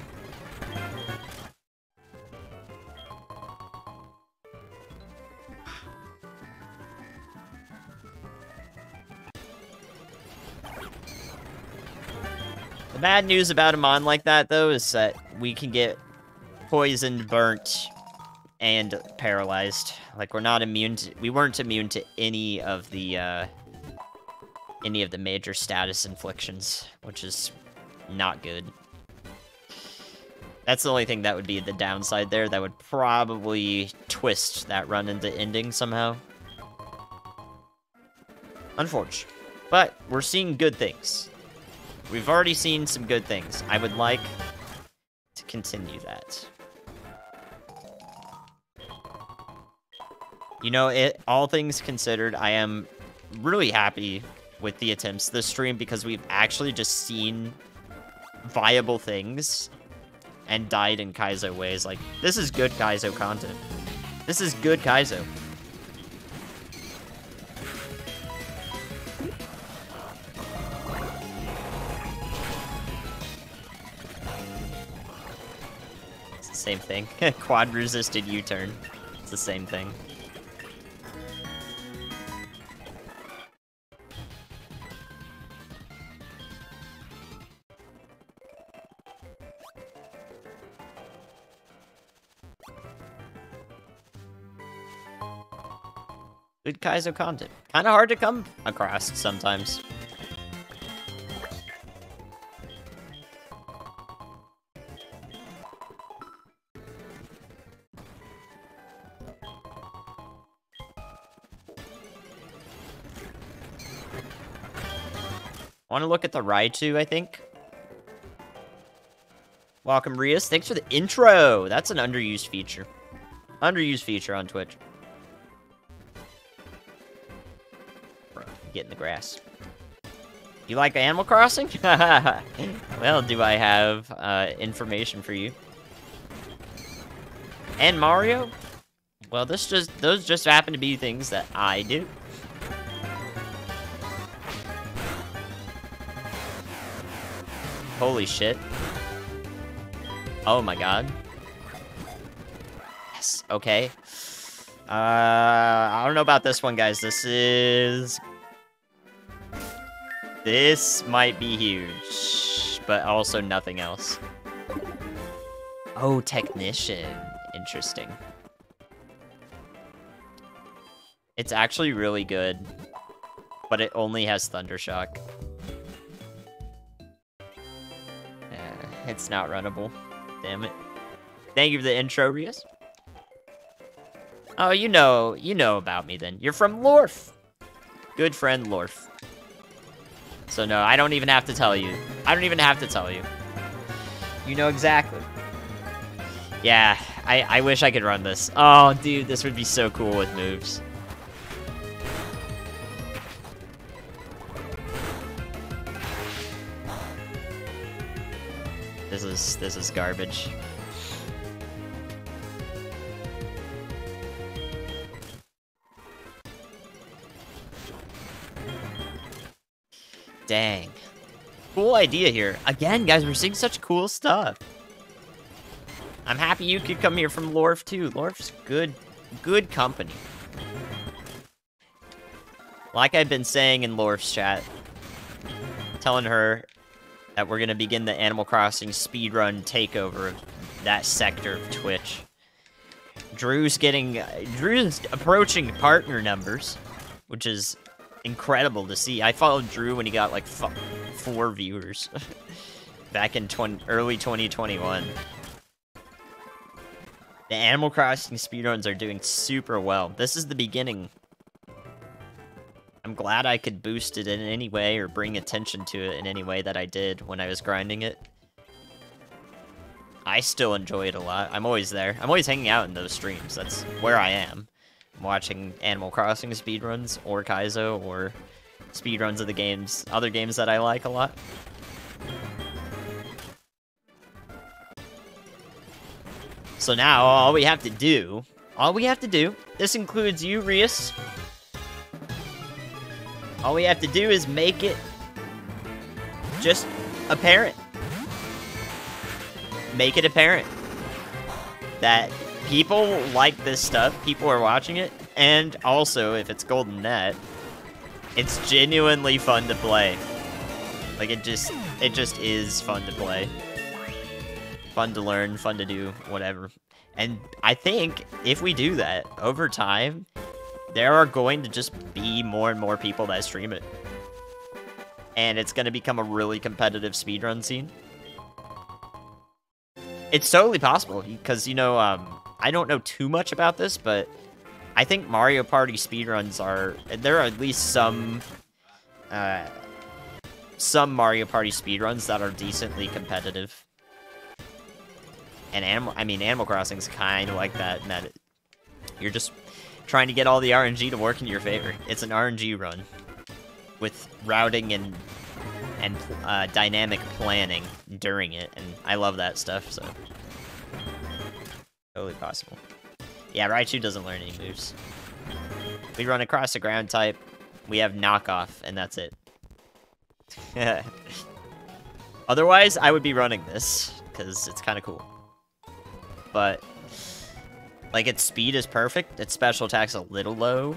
The bad news about a mon like that, though, is that we can get poisoned, burnt, and paralyzed. Like, we're not immune to... We weren't immune to any of the, uh... Any of the major status inflictions, which is not good. That's the only thing that would be the downside there. That would probably twist that run into ending somehow. Unfortunate. But we're seeing good things. We've already seen some good things. I would like to continue that. You know, it, all things considered, I am really happy with the attempts this stream because we've actually just seen viable things and died in Kaizo ways. Like, this is good Kaizo content. This is good Kaizo. It's the same thing. Quad resisted U-turn. It's the same thing. Good Kaizo content. Kind of hard to come across sometimes. Want to look at the Raichu, I think? Welcome, Rias. Thanks for the intro. That's an underused feature. Underused feature on Twitch. Get in the grass. You like Animal Crossing? well, do I have uh, information for you? And Mario? Well, this just those just happen to be things that I do. Holy shit. Oh my god. Yes, okay. Uh, I don't know about this one, guys. This is... This might be huge, but also nothing else. Oh, Technician. Interesting. It's actually really good, but it only has Thundershock. Eh, it's not runnable. Damn it. Thank you for the intro, Rios. Oh, you know, you know about me then. You're from Lorf. Good friend Lorf. So no, I don't even have to tell you. I don't even have to tell you. You know exactly. Yeah, I, I wish I could run this. Oh, dude, this would be so cool with moves. This is this is garbage. Dang. Cool idea here. Again, guys, we're seeing such cool stuff. I'm happy you could come here from Lorf too. Lorf's good good company. Like I've been saying in Lorf's chat, telling her that we're going to begin the Animal Crossing speedrun takeover of that sector of Twitch. Drew's getting... Drew's approaching partner numbers, which is incredible to see. I followed Drew when he got, like, four viewers back in 20, early 2021. The Animal Crossing speedruns are doing super well. This is the beginning I'm glad I could boost it in any way or bring attention to it in any way that I did when I was grinding it. I still enjoy it a lot. I'm always there. I'm always hanging out in those streams. That's where I am. Watching Animal Crossing speedruns or Kaizo or speedruns of the games, other games that I like a lot. So now all we have to do, all we have to do, this includes you, Rias, all we have to do is make it just apparent. Make it apparent that people like this stuff, people are watching it, and also, if it's Golden Net, it's genuinely fun to play. Like, it just, it just is fun to play. Fun to learn, fun to do, whatever. And I think if we do that over time, there are going to just be more and more people that stream it. And it's going to become a really competitive speedrun scene. It's totally possible, because, you know, um, I don't know too much about this, but I think Mario Party speedruns are... There are at least some... Uh, some Mario Party speedruns that are decently competitive. And Animal... I mean, Animal Crossing's kind of like that, that it, you're just trying to get all the RNG to work in your favor. It's an RNG run with routing and and uh, dynamic planning during it, and I love that stuff, so totally possible. Yeah, Raichu doesn't learn any moves. We run across a ground type, we have knockoff, and that's it. Otherwise, I would be running this, because it's kind of cool. but like its speed is perfect. Its special attack's a little low.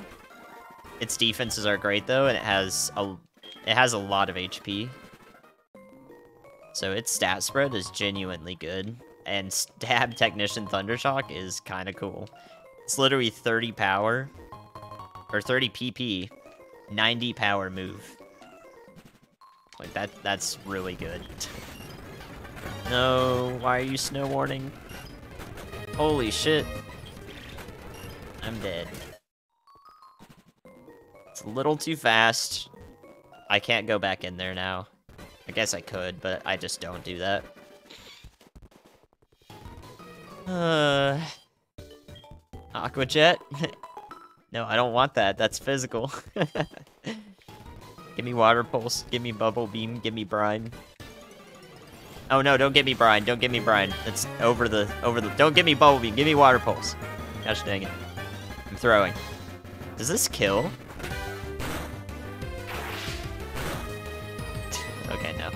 Its defenses are great though, and it has a it has a lot of HP. So its stat spread is genuinely good, and Stab Technician Thundershock is kind of cool. It's literally 30 power, or 30 PP, 90 power move. Like that that's really good. no, why are you snow warning? Holy shit. I'm dead. It's a little too fast. I can't go back in there now. I guess I could, but I just don't do that. Uh, Aqua Jet? no, I don't want that. That's physical. give me Water Pulse. Give me Bubble Beam. Give me Brine. Oh no, don't give me Brine. Don't give me Brine. That's over the, over the, don't give me Bubble Beam. Give me Water Pulse. Gosh dang it. I'm throwing. Does this kill? Okay, no.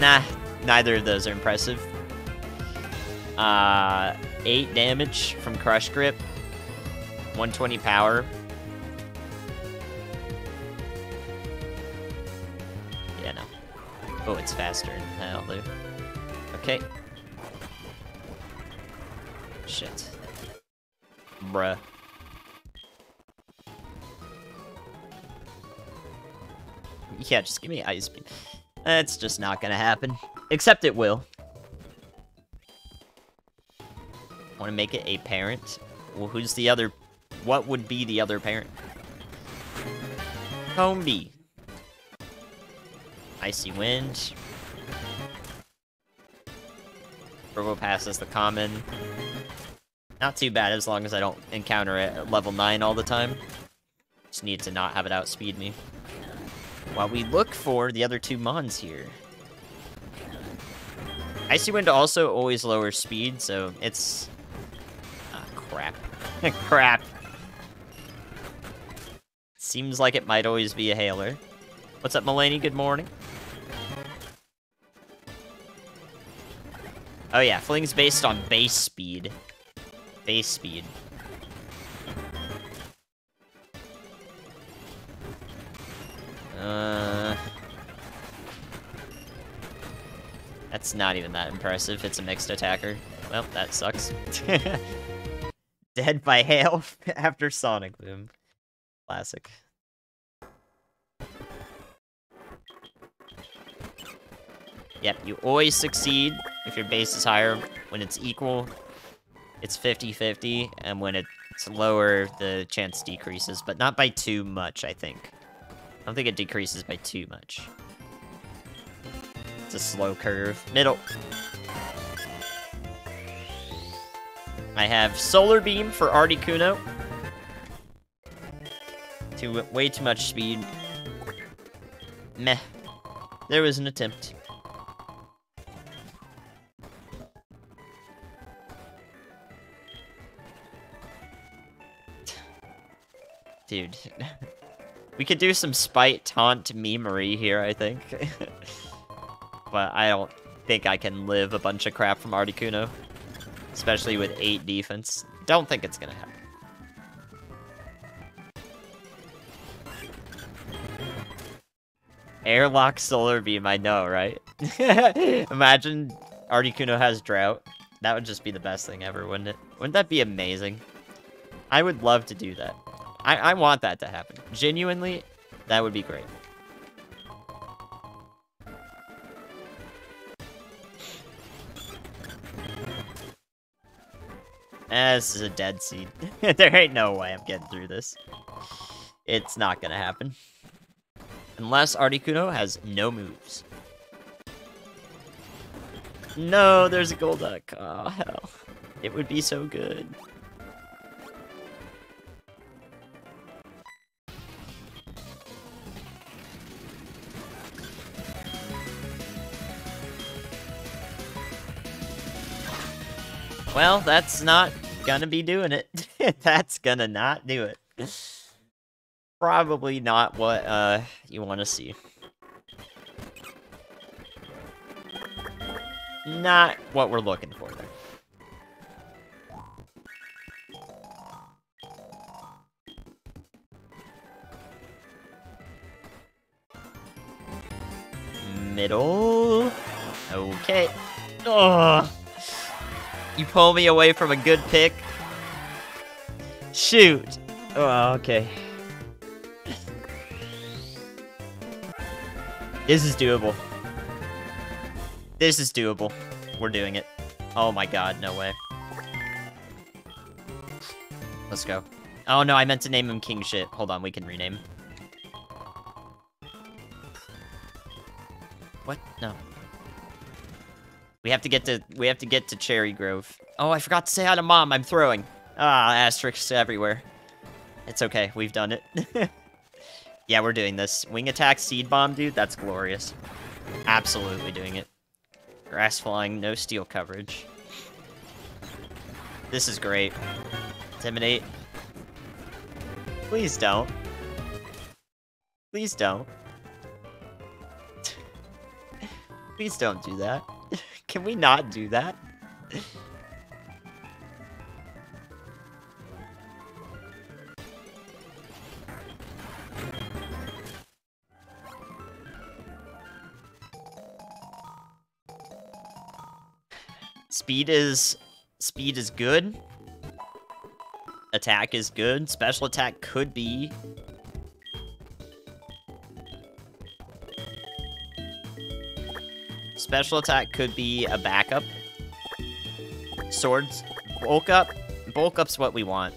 Nah, neither of those are impressive. Uh, 8 damage from Crush Grip. 120 power. Yeah, no. Oh, it's faster. That'll do. Okay. Shit. Bruh. Yeah, just give me Ice Beam. That's just not gonna happen. Except it will. Want to make it a parent? Well, who's the other... What would be the other parent? Combee. Icy Wind. Probopass is the common. Not too bad as long as I don't encounter it at level 9 all the time. Just need to not have it outspeed me. While we look for the other two Mons here. Icy Wind also always lowers speed, so it's... Crap. crap. Seems like it might always be a hailer. What's up, Mulaney? Good morning. Oh yeah, Fling's based on base speed base speed. Uh... That's not even that impressive. It's a mixed attacker. Well, that sucks. Dead by hail after Sonic Boom. Classic. Yep, you always succeed if your base is higher when it's equal it's 50-50, and when it's lower, the chance decreases, but not by too much, I think. I don't think it decreases by too much. It's a slow curve. Middle. I have Solar Beam for Articuno. To way too much speed. Meh. There was an attempt. Dude. we could do some spite taunt memery here, I think. but I don't think I can live a bunch of crap from Articuno. Especially with 8 defense. Don't think it's gonna happen. Airlock Solar Beam, I know, right? Imagine Articuno has Drought. That would just be the best thing ever, wouldn't it? Wouldn't that be amazing? I would love to do that. I, I want that to happen. Genuinely, that would be great. Eh, this is a dead seed. there ain't no way I'm getting through this. It's not gonna happen. Unless Articuno has no moves. No, there's a Golduck. Oh, hell. It would be so good. Well, that's not gonna be doing it. that's gonna not do it. Probably not what uh you want to see. not what we're looking for there. Middle. Pull me away from a good pick. Shoot. Oh, okay. This is doable. This is doable. We're doing it. Oh my god, no way. Let's go. Oh no, I meant to name him King Shit. Hold on, we can rename. What? No. We have to get to we have to get to Cherry Grove. Oh, I forgot to say hi to mom. I'm throwing. Ah, asterisks everywhere. It's okay. We've done it. yeah, we're doing this. Wing attack, seed bomb, dude. That's glorious. Absolutely doing it. Grass flying, no steel coverage. This is great. Intimidate. Please don't. Please don't. Please don't do that. Can we not do that? Speed is... Speed is good. Attack is good. Special attack could be... Special attack could be a backup. Swords. Bulk up. Bulk up's what we want.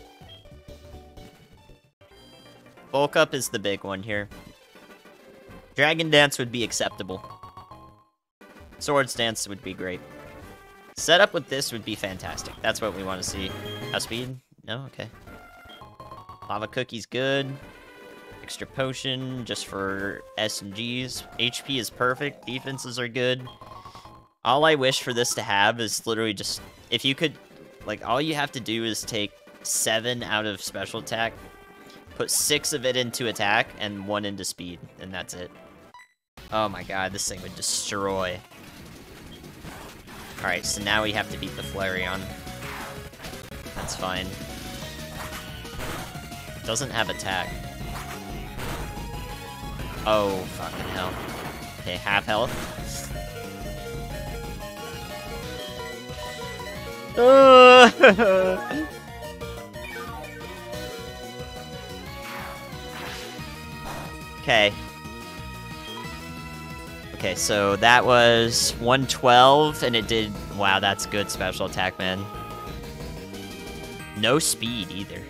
Bulk up is the big one here. Dragon Dance would be acceptable. Swords Dance would be great. Setup with this would be fantastic. That's what we want to see. How speed? No? Okay. Lava Cookie's good. Extra potion just for S and Gs. HP is perfect. Defenses are good. All I wish for this to have is literally just... If you could... Like, all you have to do is take 7 out of special attack, put 6 of it into attack, and 1 into speed, and that's it. Oh my god, this thing would destroy. Alright, so now we have to beat the Flareon. That's fine. Doesn't have attack. Oh, fucking hell. Okay, half health. okay. Okay, so that was 112, and it did... Wow, that's good special attack, man. No speed, either.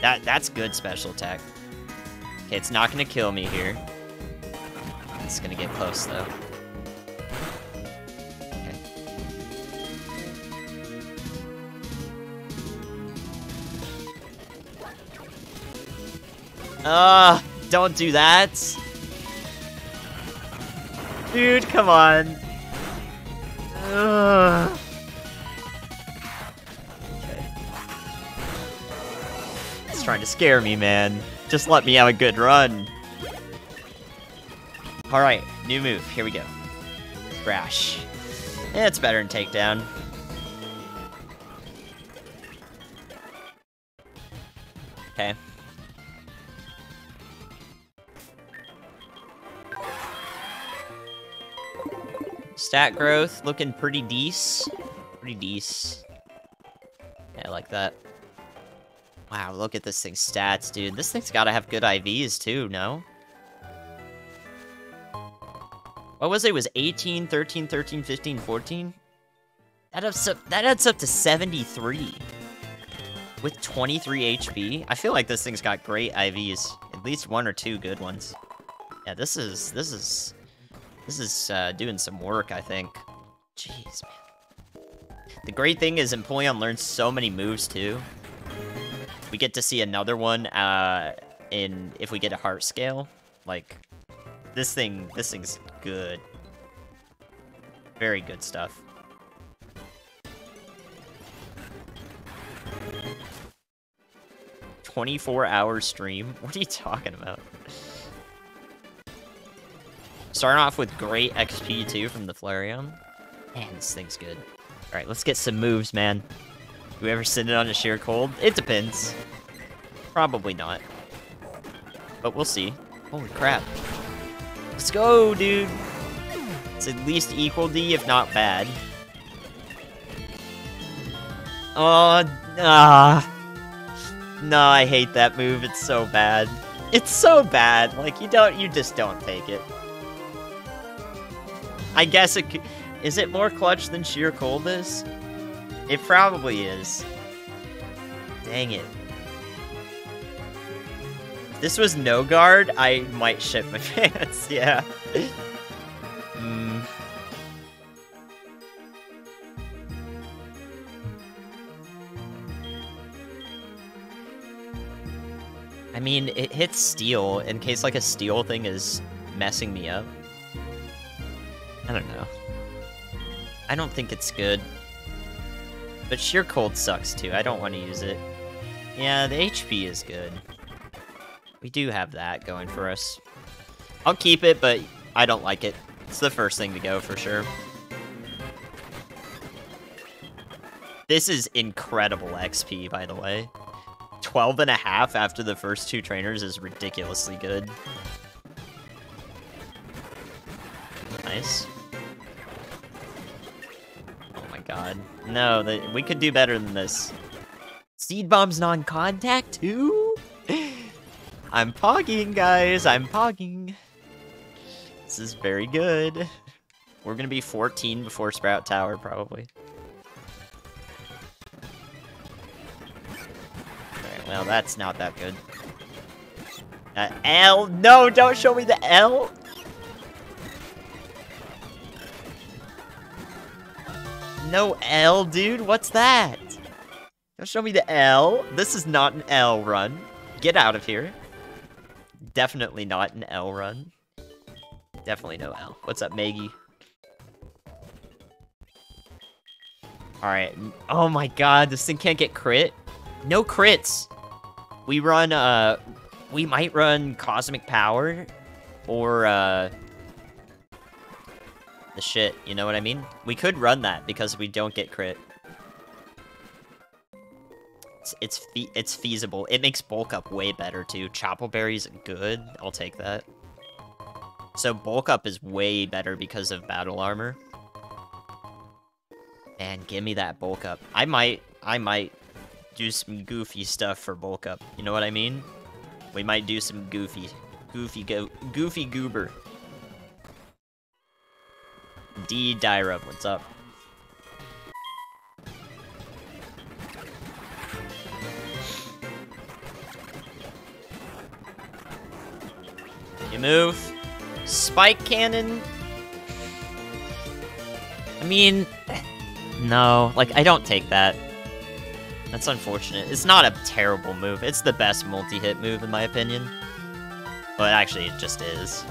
That That's good special attack. Okay, it's not gonna kill me here. It's gonna get close, though. Okay. Ah, uh, don't do that. Dude, come on. Ugh. It's trying to scare me, man. Just let me have a good run. Alright, new move. Here we go. Yeah, it's better than takedown. Okay. Stat growth looking pretty decent. Pretty decent. Yeah, I like that. Wow, look at this thing's stats, dude. This thing's gotta have good IVs too, no? What was it? it was 18, 13, 13, 15, 14? That adds up, that adds up to 73. With 23 HP? I feel like this thing's got great IVs. At least one or two good ones. Yeah, this is, this is this is uh, doing some work, I think. Jeez, man. The great thing is Empoleon learns so many moves, too. We get to see another one uh, in if we get a heart scale. Like, this thing, this thing's good. Very good stuff. Twenty-four hour stream? What are you talking about? Starting off with great XP too from the Flareon. Man, this thing's good. Alright, let's get some moves, man. Do we ever send it on a sheer cold? It depends. Probably not. But we'll see. Holy crap. Let's go, dude! It's at least equal D, if not bad. Oh, ah. No, I hate that move. It's so bad. It's so bad. Like, you don't, you just don't take it. I guess it is it more clutch than sheer cold is? It probably is. Dang it. If this was no guard, I might shit my pants, yeah. mm. I mean, it hits steel in case like a steel thing is messing me up. I don't know. I don't think it's good. But sheer cold sucks too. I don't want to use it. Yeah, the HP is good. We do have that going for us. I'll keep it, but I don't like it. It's the first thing to go for sure. This is incredible XP, by the way. 12 and a half after the first two trainers is ridiculously good. Nice. Oh my god. No, the, we could do better than this. Seed bomb's non-contact too? I'm pogging, guys. I'm pogging. This is very good. We're gonna be 14 before Sprout Tower, probably. well, that's not that good. Uh, L? No, don't show me the L! No L, dude. What's that? Don't show me the L. This is not an L run. Get out of here. Definitely not an L run. Definitely no L. What's up, Maggie? Alright. Oh my god, this thing can't get crit? No crits! We run, uh... We might run Cosmic Power. Or, uh the shit, you know what I mean? We could run that because we don't get crit. It's it's, fe it's feasible. It makes bulk up way better too. Chople Berry's good. I'll take that. So bulk up is way better because of battle armor. And give me that bulk up. I might I might do some goofy stuff for bulk up. You know what I mean? We might do some goofy goofy go goofy goober. D Dyra, what's up? You move. Spike cannon. I mean, no, like, I don't take that. That's unfortunate. It's not a terrible move. It's the best multi-hit move, in my opinion. Well, actually, it just is.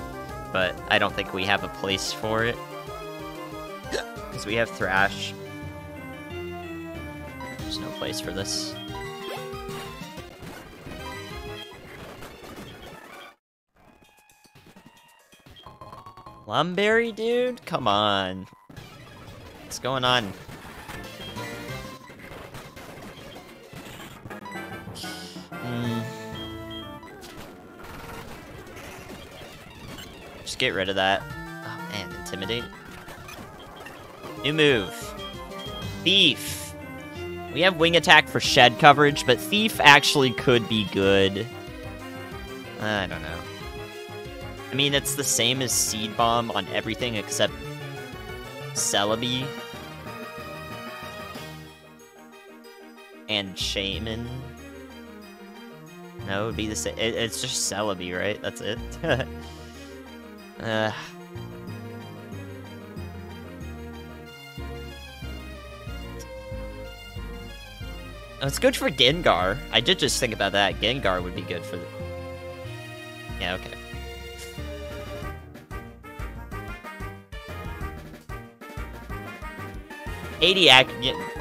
But I don't think we have a place for it. Because we have Thrash. There's no place for this. Lum Berry, dude? Come on. What's going on? Mm. Just get rid of that. Oh man, Intimidate. New move. Thief. We have wing attack for shed coverage, but Thief actually could be good. I don't know. I mean, it's the same as Seed Bomb on everything except Celebi. And Shaman. No, it would be the same. It, it's just Celebi, right? That's it. uh, It's good for Gengar. I did just think about that. Gengar would be good for the... Yeah, okay. Eighty ac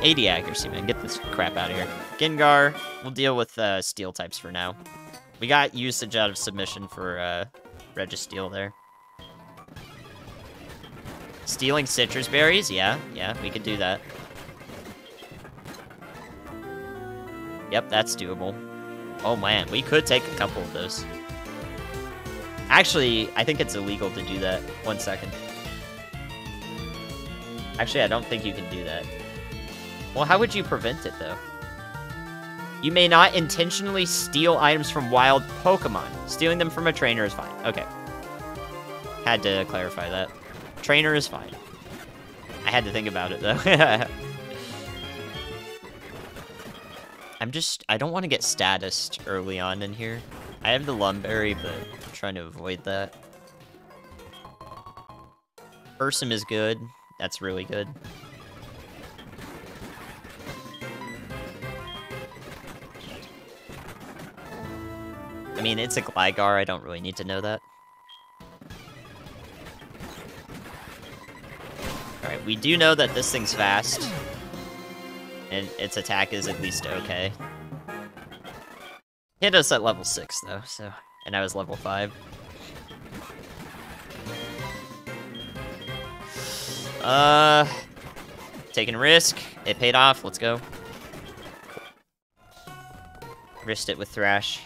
80 accuracy, man. Get this crap out of here. Gengar, we'll deal with uh, steel types for now. We got usage out of submission for uh, Registeel there. Stealing Sitrus berries? Yeah, yeah, we could do that. Yep, that's doable. Oh man, we could take a couple of those. Actually, I think it's illegal to do that. One second. Actually, I don't think you can do that. Well, how would you prevent it, though? You may not intentionally steal items from wild Pokemon. Stealing them from a trainer is fine. Okay. Had to clarify that. Trainer is fine. I had to think about it, though. I'm just... I don't want to get status early on in here. I have the Lum Berry, but I'm trying to avoid that. Ursum is good. That's really good. I mean, it's a Gligar, I don't really need to know that. Alright, we do know that this thing's fast. And its attack is at least okay. Hit us at level 6, though, so... And I was level 5. Uh... Taking risk. It paid off. Let's go. Risked it with Thrash.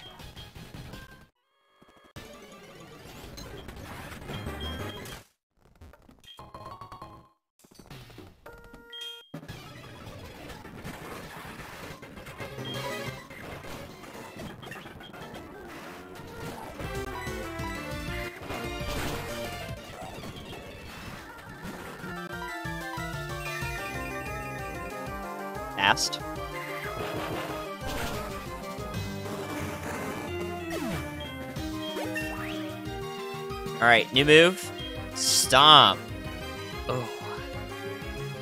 Alright, new move. Stomp. Oh.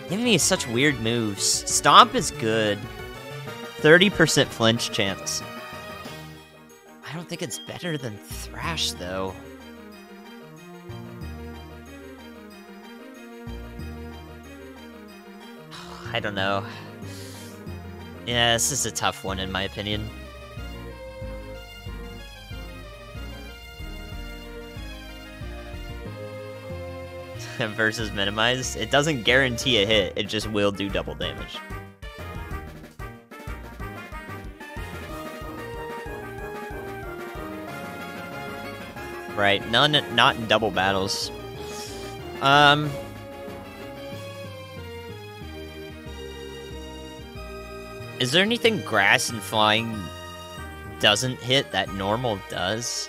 Giving me such weird moves. Stomp is good. 30% flinch chance. I don't think it's better than Thrash, though. I don't know. Yeah, this is a tough one in my opinion. Versus minimize. It doesn't guarantee a hit, it just will do double damage. Right, none, not in double battles. Um, Is there anything grass and flying doesn't hit that normal does?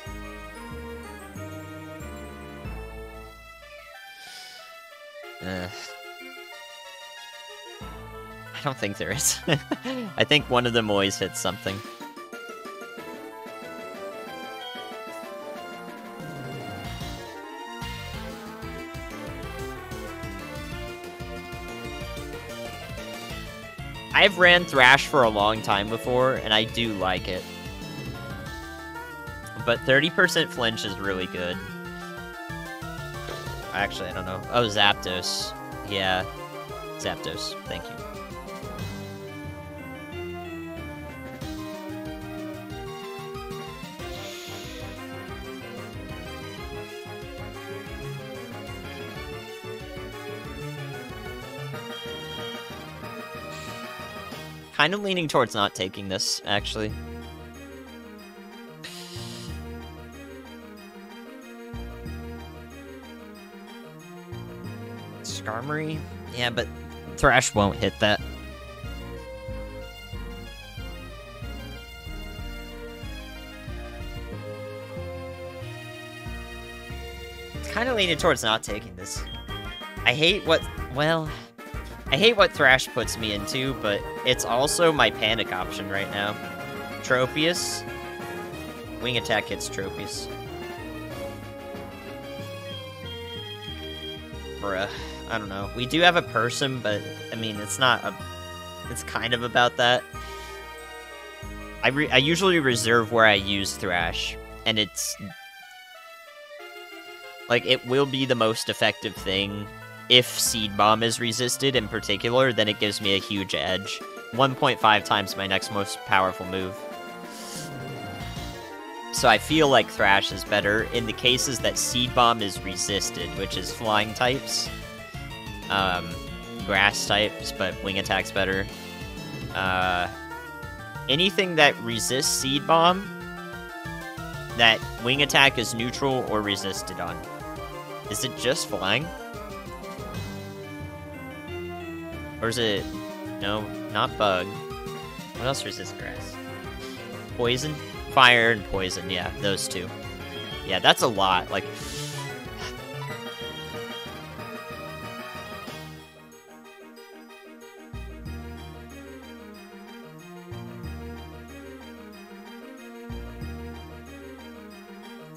Uh, I don't think there is. I think one of them always hits something. I've ran Thrash for a long time before, and I do like it. But 30% flinch is really good. Actually, I don't know. Oh, Zapdos. Yeah. Zapdos. Thank you. kind of leaning towards not taking this, actually. Skarmory? Yeah, but Thrash won't hit that. kind of leaning towards not taking this. I hate what... Well... I hate what Thrash puts me into, but it's also my panic option right now. Tropius. Wing attack hits Tropius. Bruh. I don't know. We do have a person, but, I mean, it's not a... It's kind of about that. I, I usually reserve where I use Thrash, and it's... Like, it will be the most effective thing if Seed Bomb is resisted in particular, then it gives me a huge edge. 1.5 times my next most powerful move. So I feel like Thrash is better in the cases that Seed Bomb is resisted, which is flying types. Um, grass types, but wing attack's better. Uh, anything that resists Seed Bomb, that wing attack is neutral or resisted on. Is it just flying? Or is it... No, not bug. What else resists grass? Poison? Fire and poison, yeah, those two. Yeah, that's a lot, like...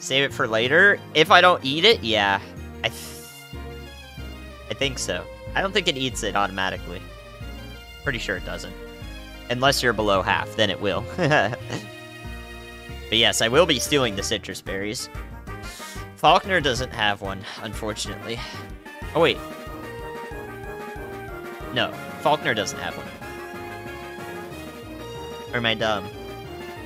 Save it for later? If I don't eat it, yeah. I, th I think so. I don't think it eats it automatically. Pretty sure it doesn't. Unless you're below half, then it will. but yes, I will be stealing the Sitrus berries. Falkner doesn't have one, unfortunately. Oh, wait. No, Falkner doesn't have one. Or am I dumb?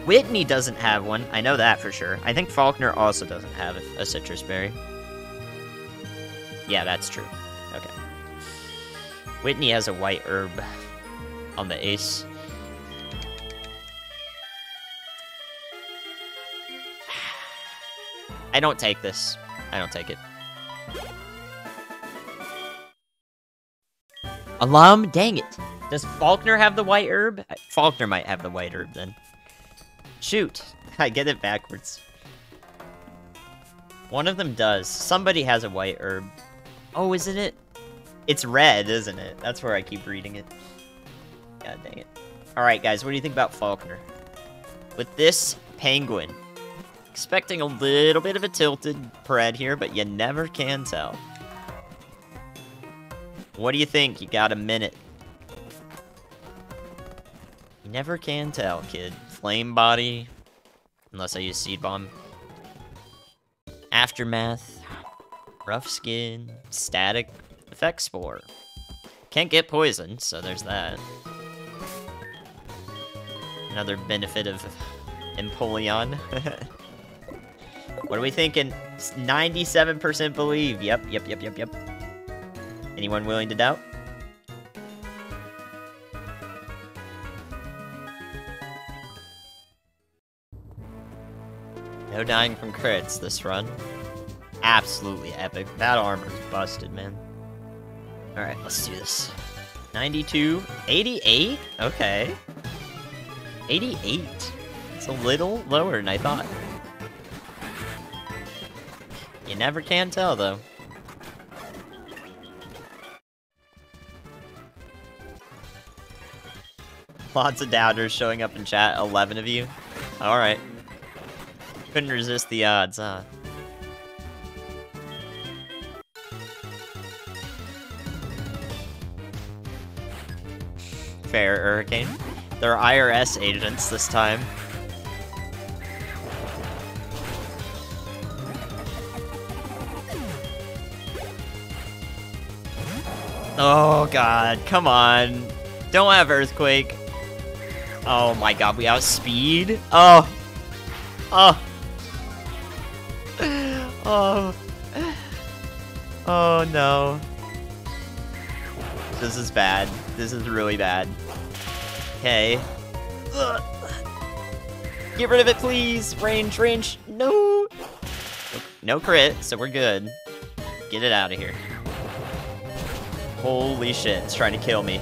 Whitney doesn't have one. I know that for sure. I think Falkner also doesn't have a Sitrus berry. Yeah, that's true. Okay. Whitney has a white herb on the ace. I don't take this. I don't take it. Alum, dang it. Does Falkner have the white herb? Falkner might have the white herb then. Shoot, I get it backwards. One of them does. Somebody has a white herb. Oh, isn't it? It's red, isn't it? That's where I keep reading it. God dang it. Alright, guys, what do you think about Falkner? With this penguin, expecting a little bit of a tilted pred here, but you never can tell. What do you think? You got a minute. You never can tell, kid. Flame body. Unless I use seed bomb. Aftermath. Rough skin. Static. Effect spore. Can't get poisoned, so there's that. Another benefit of Empoleon. what are we thinking? 97% believe. Yep, yep, yep, yep, yep. Anyone willing to doubt? No dying from crits this run. Absolutely epic. That armor's busted, man. Alright, let's do this. 92. 88? Okay. 88. It's a little lower than I thought. You never can tell, though. Lots of doubters showing up in chat. 11 of you. Alright. Couldn't resist the odds, huh? Fair, Hurricane. They're IRS agents this time. Oh god, come on. Don't have Earthquake. Oh my god, we outspeed? Oh. Oh. Oh. Oh no. This is bad. This is really bad. Okay. Get rid of it, please! Range, range! No! No crit, so we're good. Get it out of here. Holy shit, it's trying to kill me.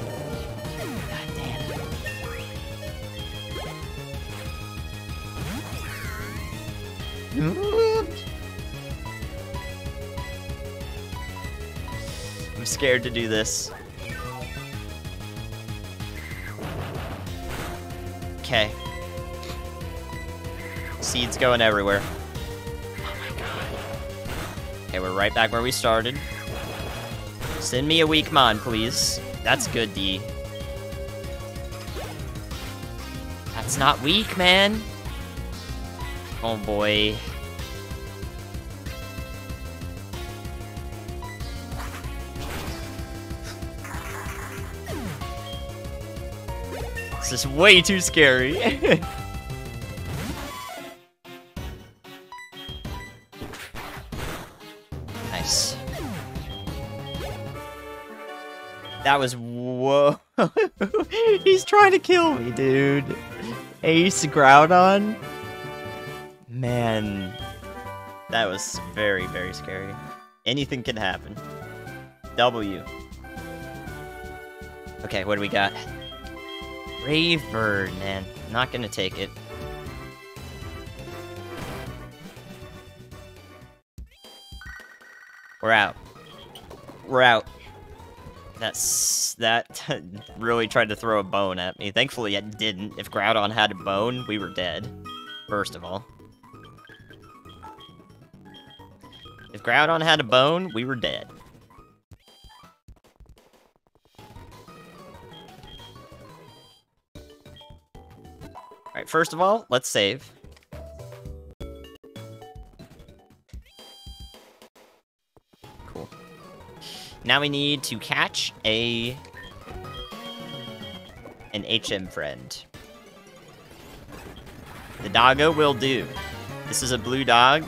Scared to do this. Okay. Seeds going everywhere. Okay, we're right back where we started. Send me a weak mon, please. That's good, D. That's not weak, man. Oh boy. Is way too scary. nice. That was whoa. He's trying to kill me, dude. Ace Groudon? Man. That was very, very scary. Anything can happen. W. Okay, what do we got? Brave Bird, man. Not gonna take it. We're out. We're out. That's that really tried to throw a bone at me. Thankfully it didn't. If Groudon had a bone, we were dead. First of all. If Groudon had a bone, we were dead. Alright, first of all, let's save. Cool. Now we need to catch a... an HM friend. The doggo will do. This is a blue dog.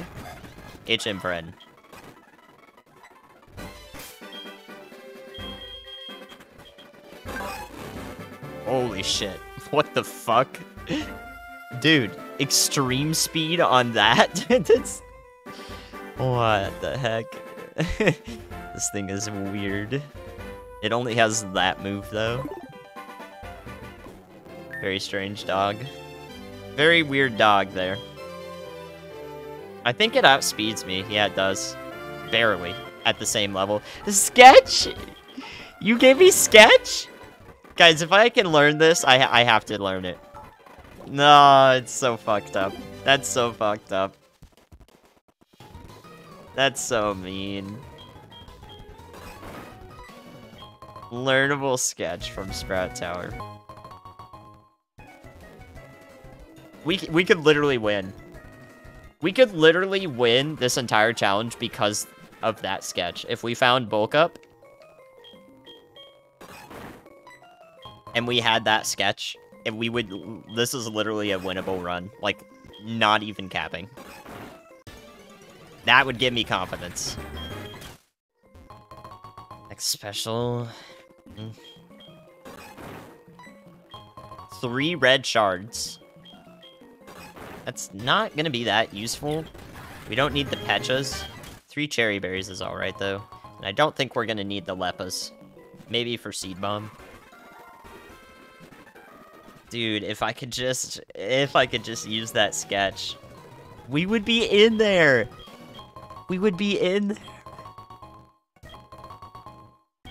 HM friend. Holy shit. What the fuck? Dude, extreme speed on that? That's... What the heck? this thing is weird. It only has that move, though. Very strange dog. Very weird dog there. I think it outspeeds me. Yeah, it does. Barely. At the same level. Sketch? You gave me Sketch? Guys, if I can learn this, I, I have to learn it. No, it's so fucked up. That's so fucked up. That's so mean. Learnable sketch from Sprout Tower. We, we could literally win. We could literally win this entire challenge because of that sketch. If we found Bulk Up, and we had that sketch, and we would, this is literally a winnable run. Like, not even capping. That would give me confidence. Next special. Mm. Three red shards. That's not gonna be that useful. We don't need the Pechas. Three Cheri berries is alright, though. And I don't think we're gonna need the Leppas. Maybe for Seed Bomb. Dude, if I could just... If I could just use that sketch. We would be in there! We would be in there!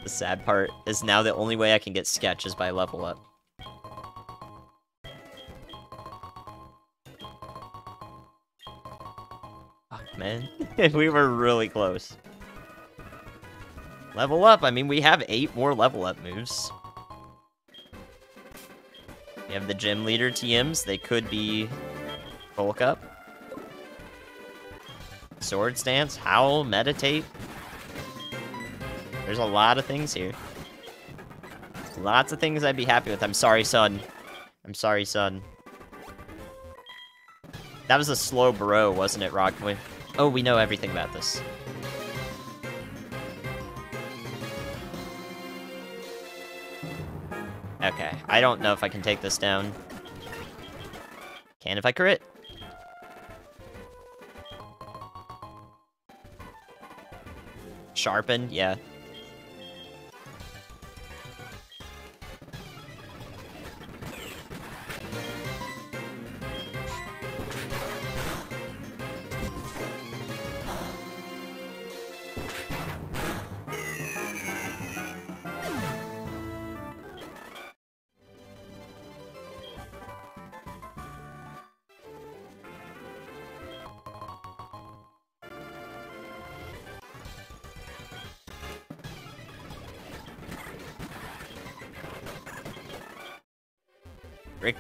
The sad part is now the only way I can get sketch is by level up. Oh, man. we were really close. Level up, I mean, we have eight more level up moves. We have the gym leader TMs, they could be bulk up. Swords Dance, Howl, Meditate. There's a lot of things here. Lots of things I'd be happy with. I'm sorry, son. I'm sorry, son. That was a Slowbro, wasn't it, Rockboy? Oh, we know everything about this. Okay, I don't know if I can take this down. Can if I crit. Sharpen, yeah.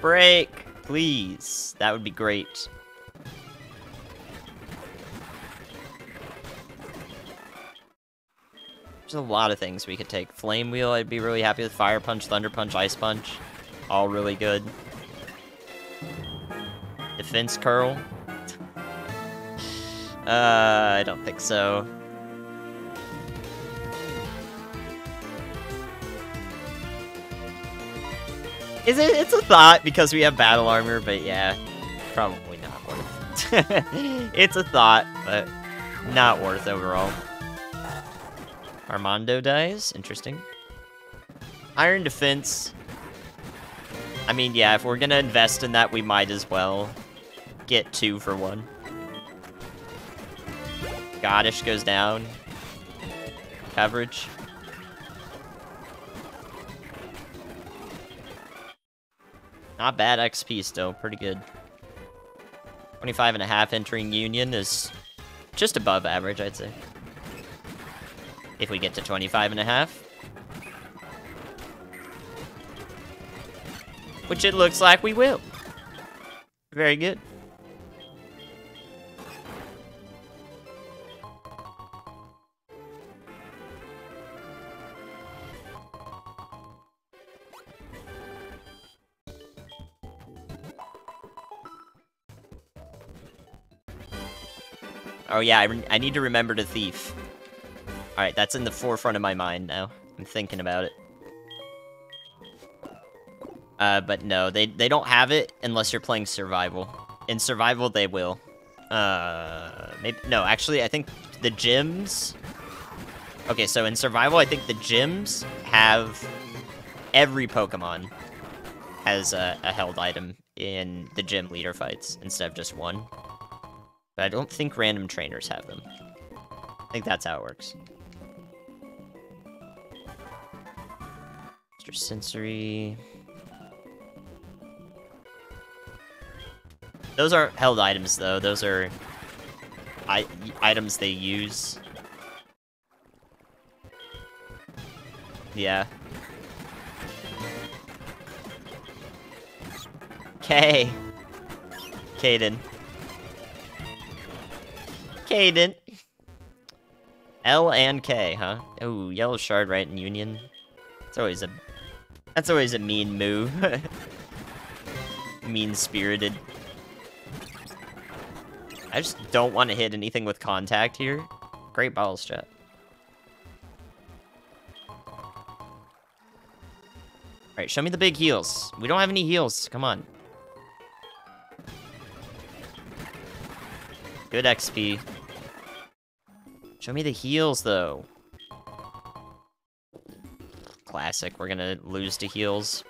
Break! Please. That would be great. There's a lot of things we could take. Flame Wheel, I'd be really happy with. Fire Punch, Thunder Punch, Ice Punch. All really good. Defense Curl. uh, I don't think so. Is it? It's a thought because we have battle armor, but yeah, probably not worth. It. it's a thought, but not worth overall. Armando dies. Interesting. Iron defense. I mean, yeah, if we're gonna invest in that, we might as well get two for one. Goddish goes down. Coverage. Not bad XP still, pretty good. 25 and a half entering Union is just above average, I'd say. If we get to 25 and a half. Which it looks like we will. Very good. Oh yeah, I, I need to remember to thief. Alright, that's in the forefront of my mind now. I'm thinking about it. Uh, but no, they, they don't have it unless you're playing survival. In survival, they will. Uh, maybe, no, actually, I think the gyms... Okay, so in survival, I think the gyms have... Every Pokemon has a, a held item in the gym leader fights instead of just one. But I don't think random trainers have them. I think that's how it works. Mr. Sensory... Those aren't held items, though. Those are I items they use. Yeah. K. Caden. Caden. L and K, huh? Oh, yellow shard right in Union. It's always a... That's always a mean move. Mean-spirited. I just don't want to hit anything with contact here. Great balls, chat. Alright, show me the big heals. We don't have any heals. Come on. Good XP. Show me the heals, though. Classic. We're gonna lose to heals.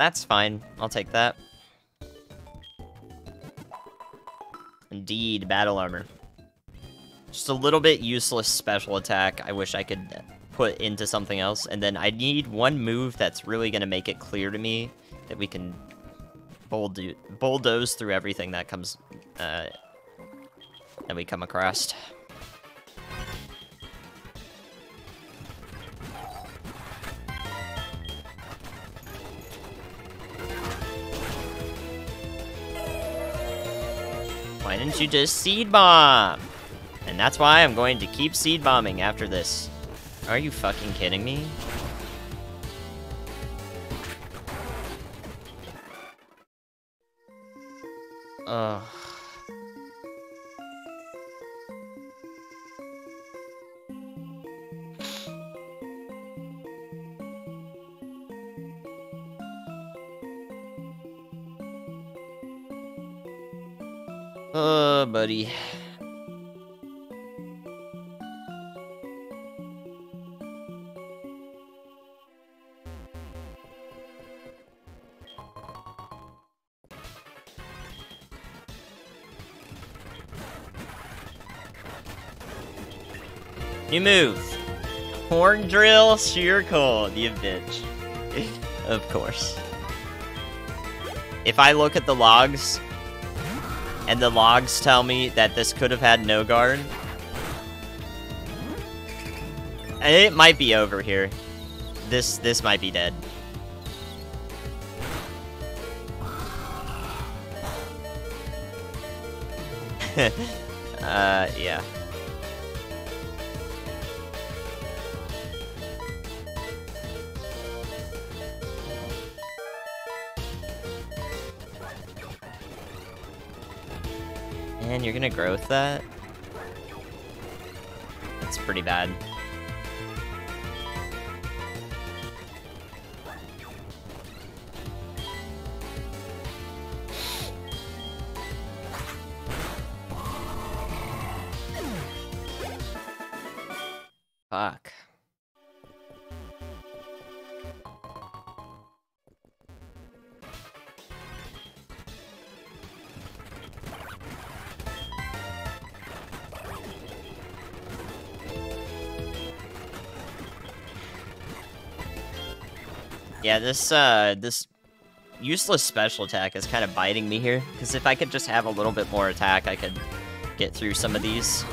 That's fine. I'll take that. Indeed, battle armor. Just a little bit useless special attack. I wish I could put into something else. And then I need one move that's really going to make it clear to me that we can bulldoze through everything that comes, uh, that we come across. Didn't you just seed bomb? And that's why I'm going to keep seed bombing after this. Are you fucking kidding me? Ugh. New move. Horn drill, sheer cold, you bitch. of course. If I look at the logs, and the logs tell me that this could have had no guard. It might be over here. This this might be dead. uh, yeah. You're gonna growth that? That's pretty bad. This, uh, this useless special attack is kind of biting me here, because if I could just have a little bit more attack, I could get through some of these.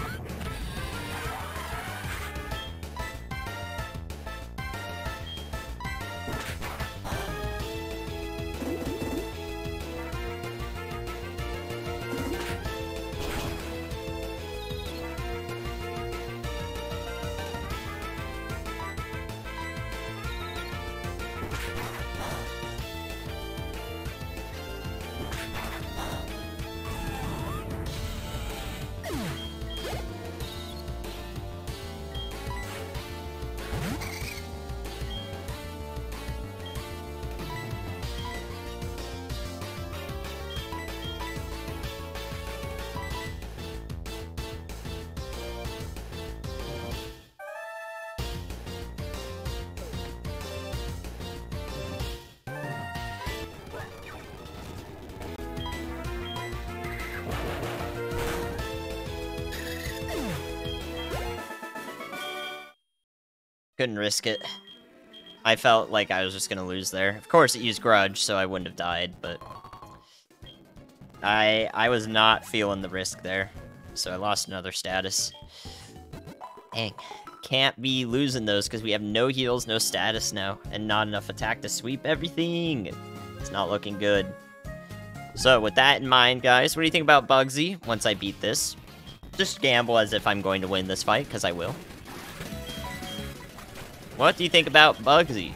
Couldn't risk it. I felt like I was just gonna lose there. Of course, it used Grudge, so I wouldn't have died, but... I I was not feeling the risk there, so I lost another status. Dang. Can't be losing those because we have no heals, no status now, and not enough attack to sweep everything. It's not looking good. So with that in mind, guys, what do you think about Bugsy once I beat this? Just gamble as if I'm going to win this fight, because I will. What do you think about Bugsy?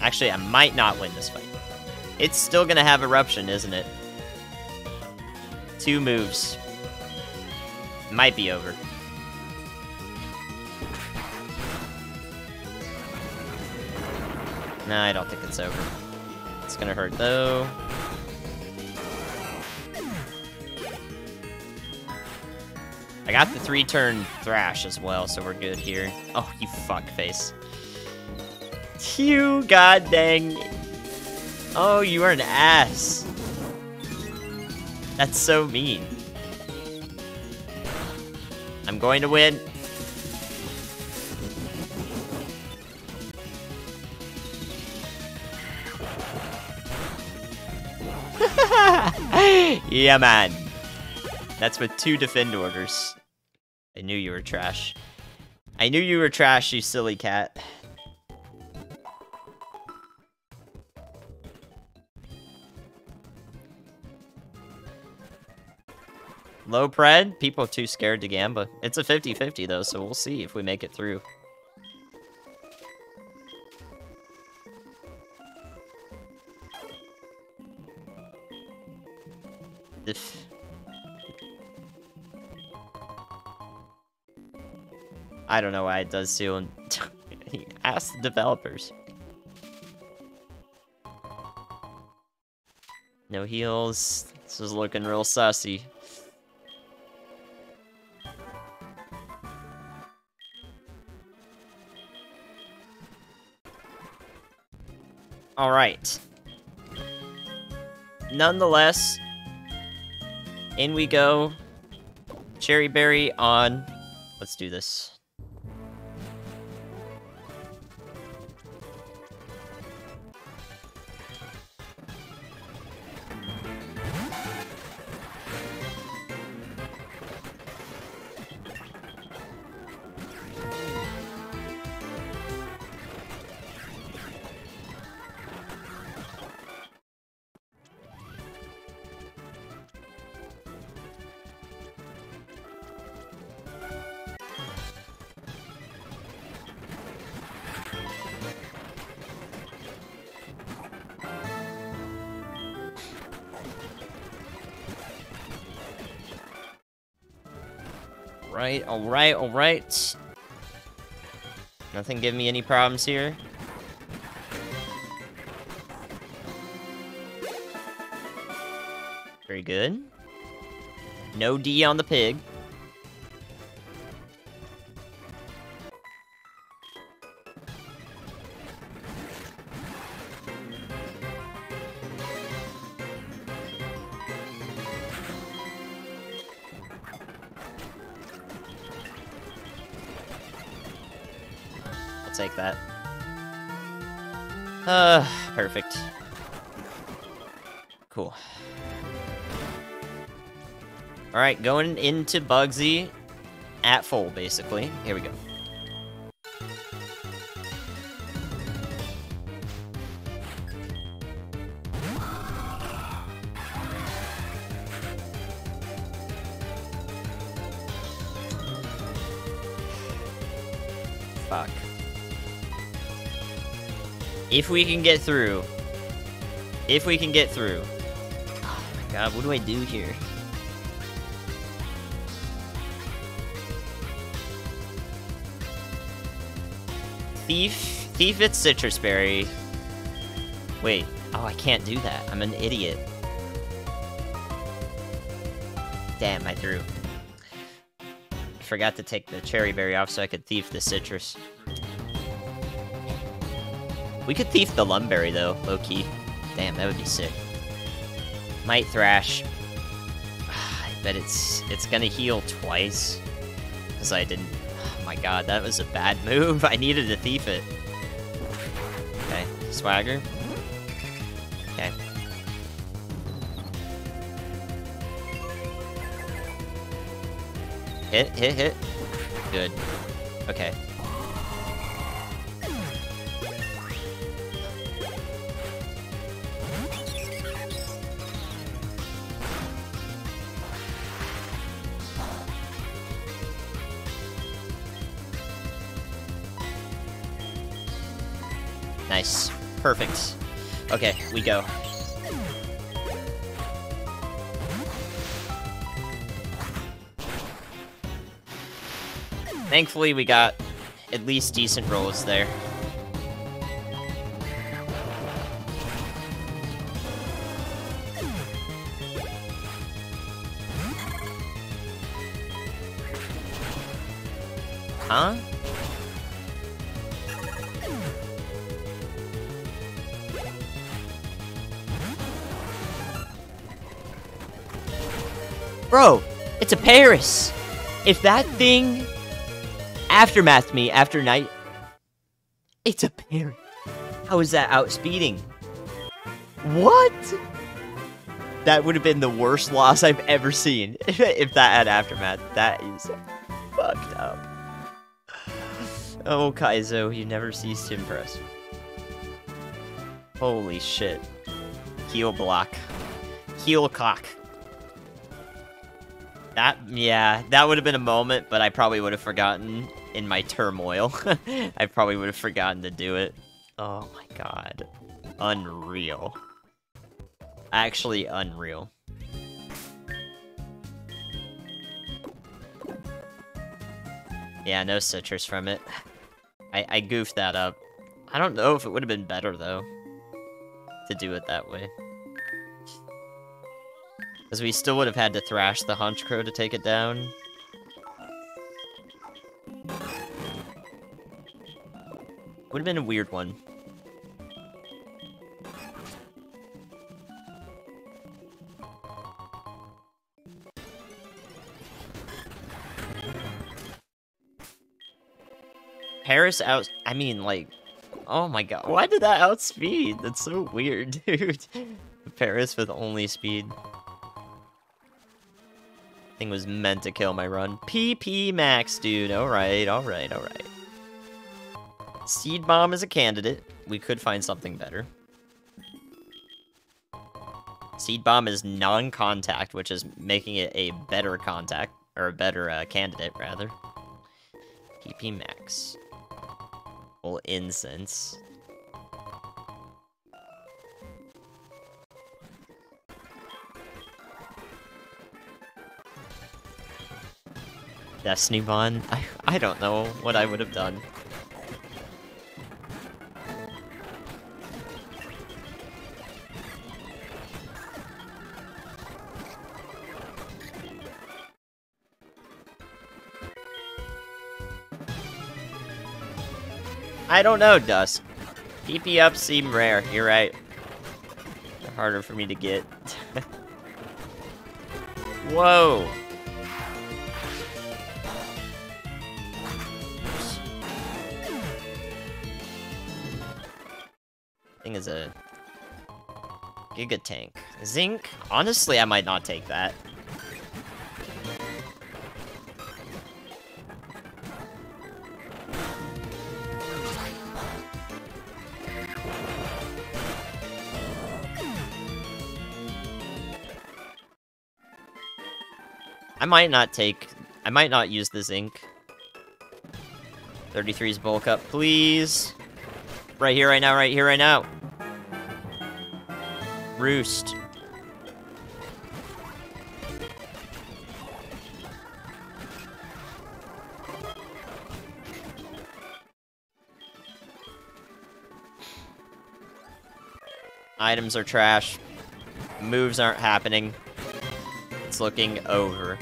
Actually, I might not win this fight. It's still gonna have Eruption, isn't it? Two moves. Might be over. No, I don't think it's over. It's gonna hurt, though. I got the three-turn Thrash as well, so we're good here. Oh, you fuckface. You god dang. Oh, you are an ass. That's so mean. I'm going to win. yeah, man. That's with two defend orders. I knew you were trash. I knew you were trash, you silly cat. Low pred? People too scared to gamba. It's a 50-50 though, so we'll see if we make it through. I don't know why it does soon. Ask the developers. No heals. This is looking real sussy. Alright. Nonetheless, in we go. Cheri Berry on. Let's do this. Alright, alright. Nothing give me any problems here. Very good. No D on the pig. Alright, going into Bugsy at full, basically. Here we go. Fuck. If we can get through. If we can get through. Oh my god, what do I do here? Thief, thief it's Sitrus berry. Wait, oh, I can't do that. I'm an idiot. Damn, I threw. Forgot to take the Cheri berry off so I could thief the Sitrus. We could thief the Lum Berry though, low key. Damn, that would be sick. Might thrash. I bet it's it's gonna heal twice. Cause I didn't god, that was a bad move. I needed to thief it. Okay, swagger. Okay. Hit, hit, hit. Good. Okay. Okay, we go. Thankfully, we got at least decent rolls there. Paras. If that thing aftermathed me after night, it's a Paras. How is that outspeeding? What? That would have been the worst loss I've ever seen if that had aftermath. That is fucked up. Oh, Kaizo, you never cease to impress. Holy shit. Heal Block. Heel cock. That, yeah, that would have been a moment, but I probably would have forgotten in my turmoil. I probably would have forgotten to do it. Oh my god. Unreal. Actually unreal. Yeah, no Sitrus from it. I, I goofed that up. I don't know if it would have been better, though, to do it that way. Because we still would have had to thrash the Honchkrow to take it down. Would have been a weird one. Paras out. I mean, like, oh my god, why did that outspeed? That's so weird, dude. Paras with only speed. Thing was meant to kill my run. PP max, dude. Alright, alright, alright. Seed Bomb is a candidate. We could find something better. Seed Bomb is non-contact, which is making it a better contact, or a better uh, candidate, rather. PP max. Well, incense. Destiny Bond. I, I don't know what I would have done. I don't know, Dusk. PP ups seem rare. You're right. They're harder for me to get. Whoa. Thing is a Giga Tank. Zinc? Honestly, I might not take that. I might not take... I might not use the zinc. 33's bulk up, please. Right here, right now, right here, right now. Roost. Items are trash. Moves aren't happening. It's looking over.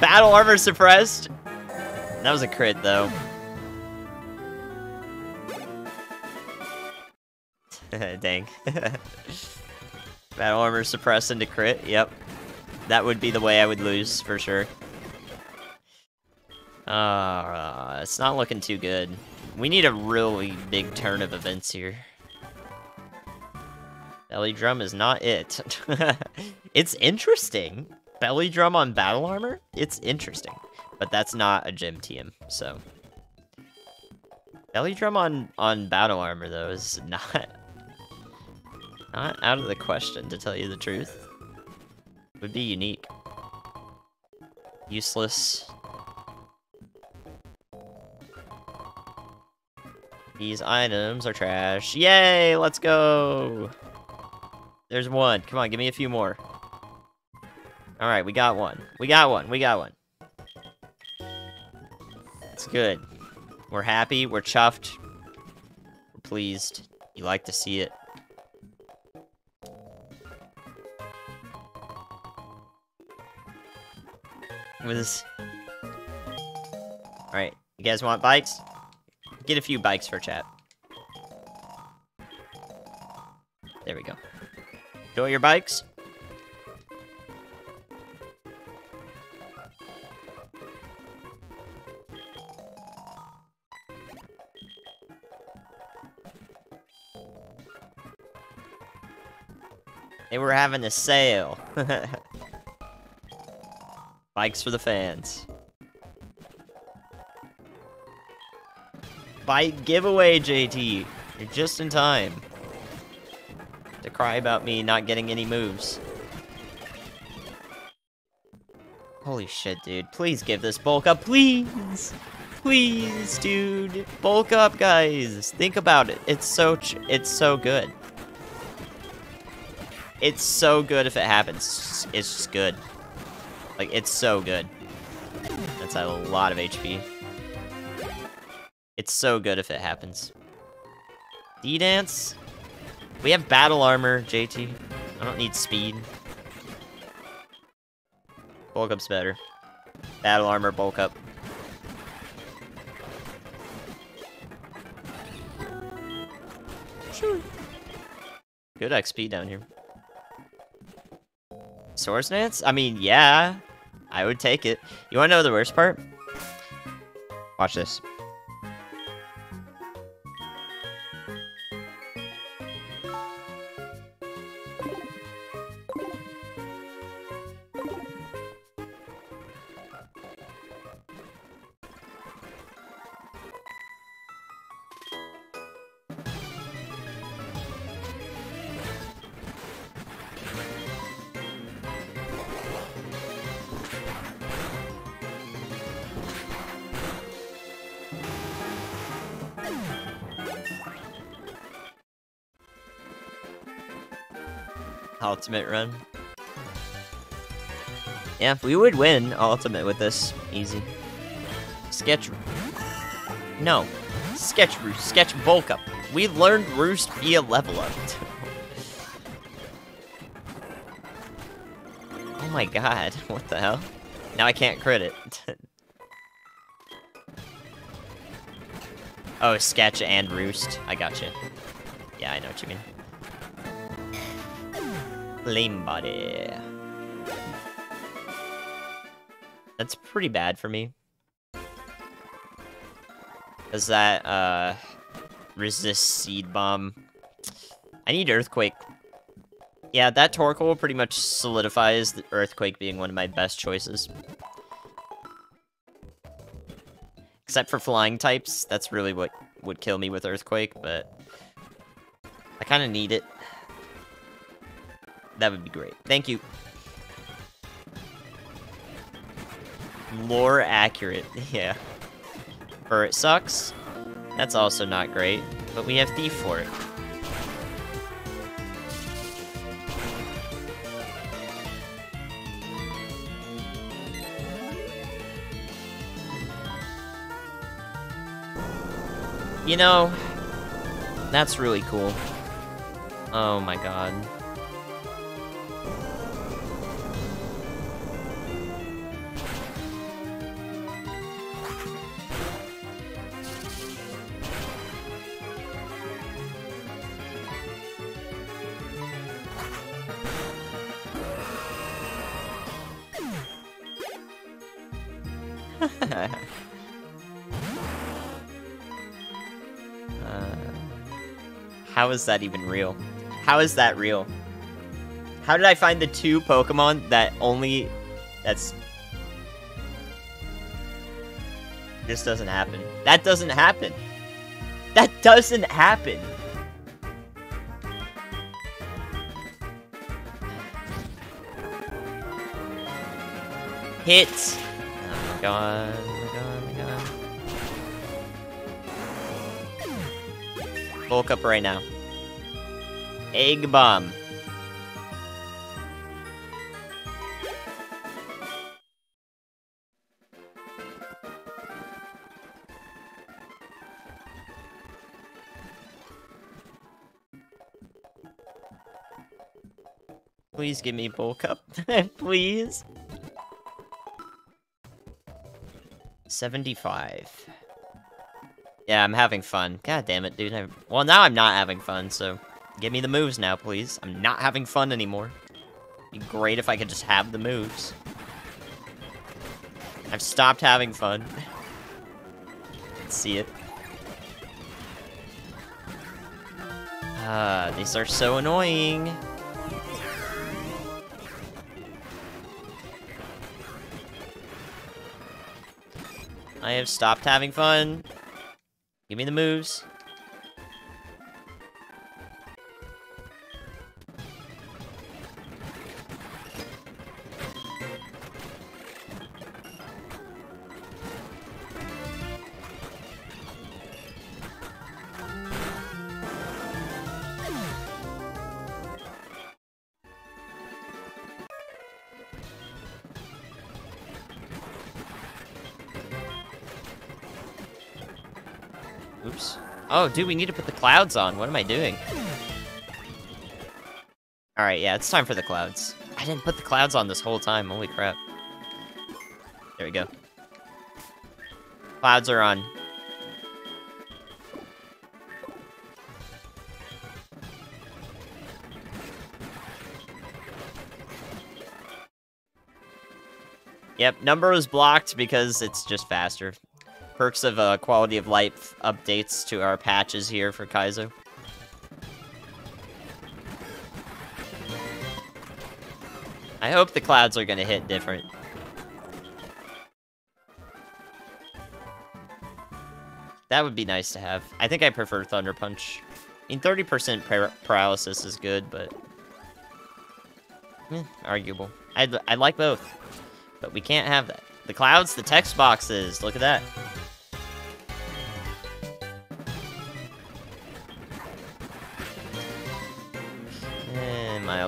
Battle armor suppressed. That was a crit, though. Dang. Battle armor suppressed into crit, yep. That would be the way I would lose, for sure. Uh, it's not looking too good. We need a really big turn of events here. Belly drum is not it. it's interesting. Belly drum on battle armor? It's interesting. But that's not a gym team, so. Belly drum on, on battle armor, though, is not... Not out of the question, to tell you the truth. Would be unique. Useless. These items are trash. Yay, let's go! There's one. Come on, give me a few more. Alright, we got one. We got one. We got one. It's good. We're happy. We're chuffed. We're pleased. You like to see it. This... Alright, you guys want bikes? Get a few bikes for chat. There we go. Enjoy your bikes. They were having a sale. Bikes for the fans. Bike giveaway, JT. You're just in time to cry about me not getting any moves. Holy shit, dude. Please give this bulk up, please! Please, dude. Bulk up, guys. Think about it. It's so it's so good. It's so good if it happens. It's just good. Like, it's so good. That's a lot of HP. It's so good if it happens. D-Dance? We have battle armor, JT. I don't need speed. Bulk up's better. Battle armor, bulk up. Good XP down here. Swords Dance? I mean, yeah. I would take it. You wanna know the worst part? Watch this. Ultimate run. Yeah, we would win Ultimate with this. Easy. Sketch... No. Sketch Roost. Sketch Bulk Up. We learned Roost via level up. oh my god. What the hell? Now I can't crit it. oh, Sketch and Roost. I got you. Yeah, I know what you mean. Flame Body. That's pretty bad for me. Does that, uh, resist Seed Bomb? I need Earthquake. Yeah, that Torkoal pretty much solidifies the Earthquake being one of my best choices. Except for flying types, that's really what would kill me with Earthquake, but... I kind of need it. That would be great. Thank you. More accurate, yeah. Fur sucks. That's also not great, but we have Thief for it. You know, that's really cool. Oh my god. How is that even real? How is that real? How did I find the two Pokemon that only... That's... This doesn't happen. That doesn't happen. That doesn't happen. Hit. Oh my god. Oh. Oh. Bulk up right now. Egg bomb. Please give me bulk up. Please. 75. Yeah, I'm having fun. God damn it, dude. I... Well, now I'm not having fun, so... Give me the moves now, please. I'm not having fun anymore. It'd be great if I could just have the moves. I've stopped having fun. See it. Ah, these are so annoying. I have stopped having fun. Give me the moves. Oh, dude, we need to put the clouds on. What am I doing? Alright, yeah, it's time for the clouds. I didn't put the clouds on this whole time. Holy crap. There we go. Clouds are on. Yep, number was blocked because it's just faster. Perks of uh, quality of life updates to our patches here for Kaizo. I hope the clouds are gonna hit different. That would be nice to have. I think I prefer Thunder Punch. I mean, 30% paralysis is good, but... Eh, arguable. i I like both. But we can't have that. The clouds, the text boxes. Look at that.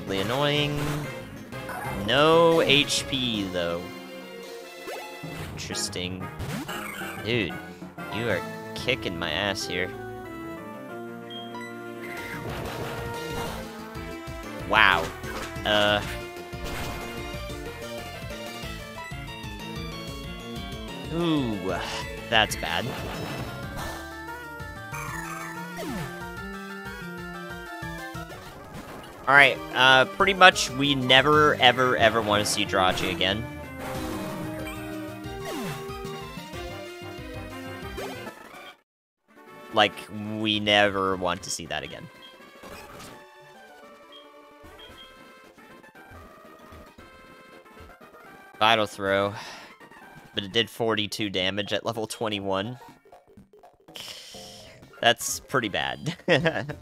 Mildly annoying. No HP, though. Interesting. Dude, you are kicking my ass here. Wow. Uh... Ooh, that's bad. Alright, uh, pretty much we never, ever, ever want to see Jirachi again. Like, we never want to see that again. Vital Throw. But it did 42 damage at level 21. That's pretty bad.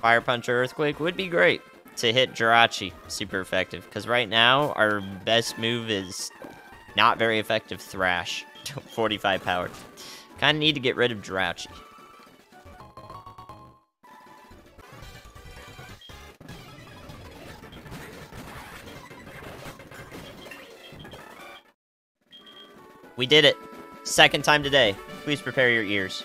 Fire Punch or Earthquake would be great to hit Jirachi. Super effective. Because right now, our best move is not very effective Thrash. 45 power. Kind of need to get rid of Jirachi. We did it. Second time today. Please prepare your ears.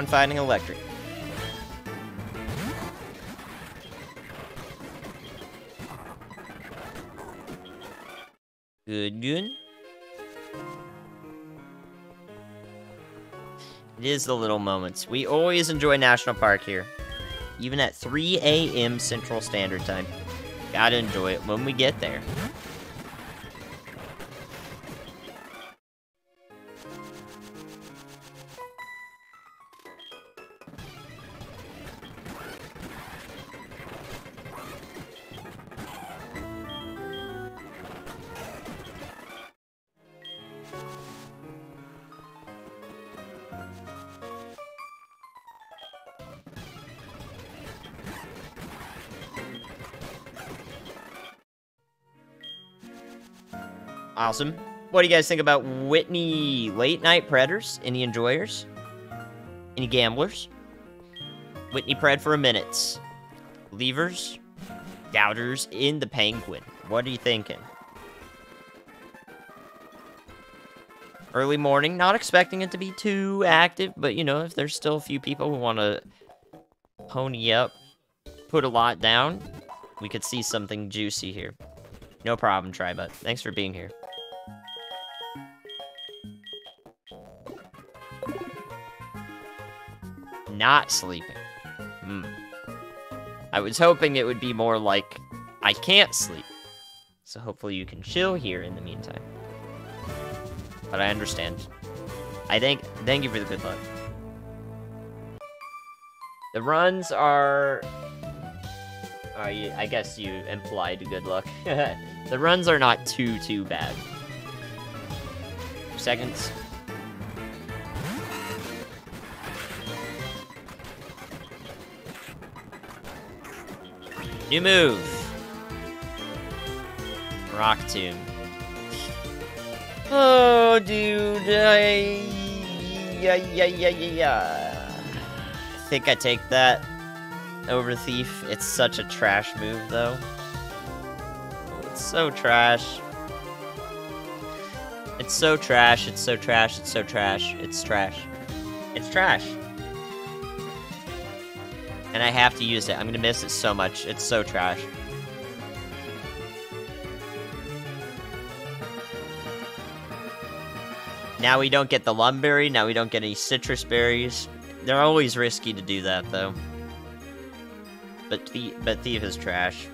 Ground fighting electric. Good, good. It is the little moments. We always enjoy National Park here. Even at 3 a.m. Central Standard Time. Gotta enjoy it when we get there. Awesome. What do you guys think about Whitney late night predators? Any enjoyers? Any gamblers? Whitney pred for a minute. Levers? Doubters in the penguin. What are you thinking? Early morning, not expecting it to be too active, but you know, if there's still a few people who want to pony up, put a lot down, we could see something juicy here. No problem, Tribut. Thanks for being here. Not sleeping. Hmm. I was hoping it would be more like, I can't sleep. So hopefully you can chill here in the meantime. But I understand. I thank thank you for the good luck. The runs are... Uh, I guess you implied good luck. the runs are not too, too bad. Seconds. New move. Rock Tomb. Oh, dude. I... Yeah, yeah, yeah, yeah, yeah. I think I take that over Thief. It's such a trash move, though. It's so trash. It's so trash, it's so trash, it's so trash, it's trash. It's trash. And I have to use it. I'm gonna miss it so much. It's so trash. Now we don't get the Lum Berry, now we don't get any Sitrus berries. They're always risky to do that, though. But, the but Thief is trash.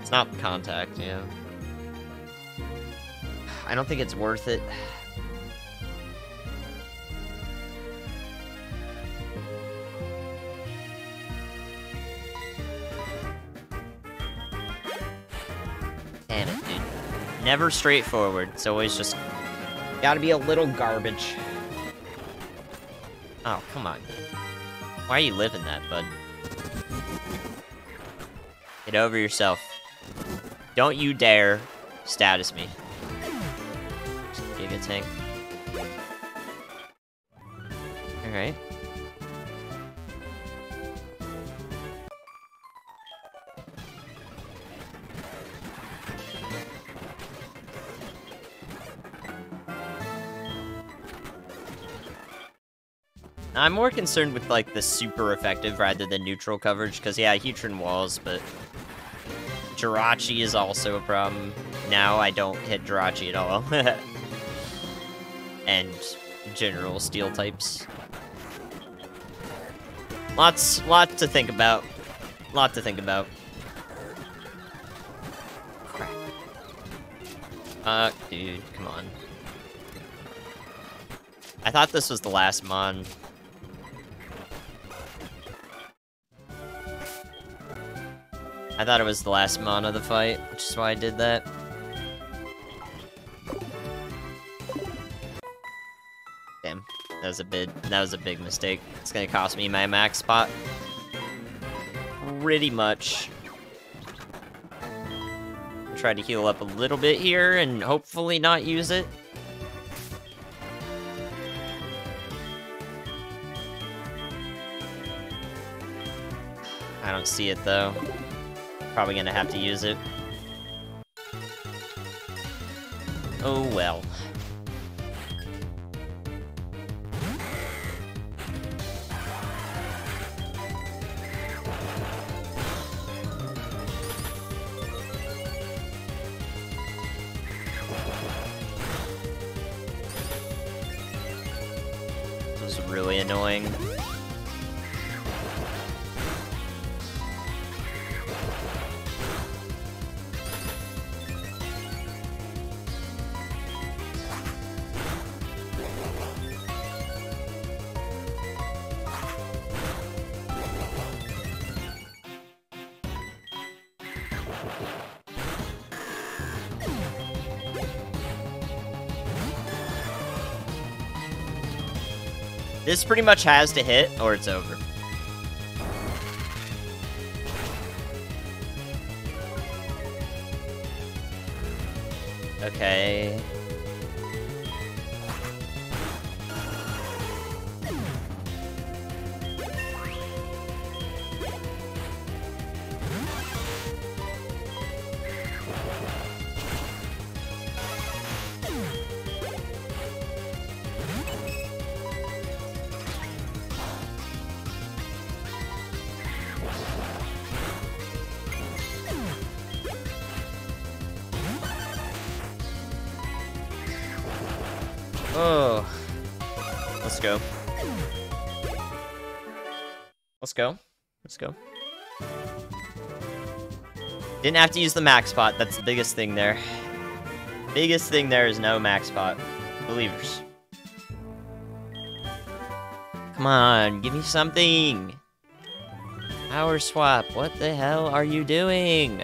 It's not contact, yeah. I don't think it's worth it. Never straightforward. It's always just gotta be a little garbage. Oh, come on. Why are you living that, bud? Get over yourself. Don't you dare status me. Giga tank. Alright. I'm more concerned with, like, the super effective rather than neutral coverage, because, yeah, Heatran walls, but... Jirachi is also a problem. Now I don't hit Jirachi at all. and general steel types. Lots, lots to think about. Lot to think about. Crap. Uh, dude, come on. I thought this was the last Mon. I thought it was the last mon of the fight, which is why I did that. Damn, that was a big, that was a big mistake. It's gonna cost me my max pot. Pretty much. Try to heal up a little bit here and hopefully not use it. I don't see it though. Probably gonna have to use it. Oh well. This was really annoying. This pretty much has to hit, or it's over. Okay. Go. Let's go. Didn't have to use the max pot. That's the biggest thing there. Biggest thing there is no max pot. Believers. Come on, give me something. Power swap. What the hell are you doing?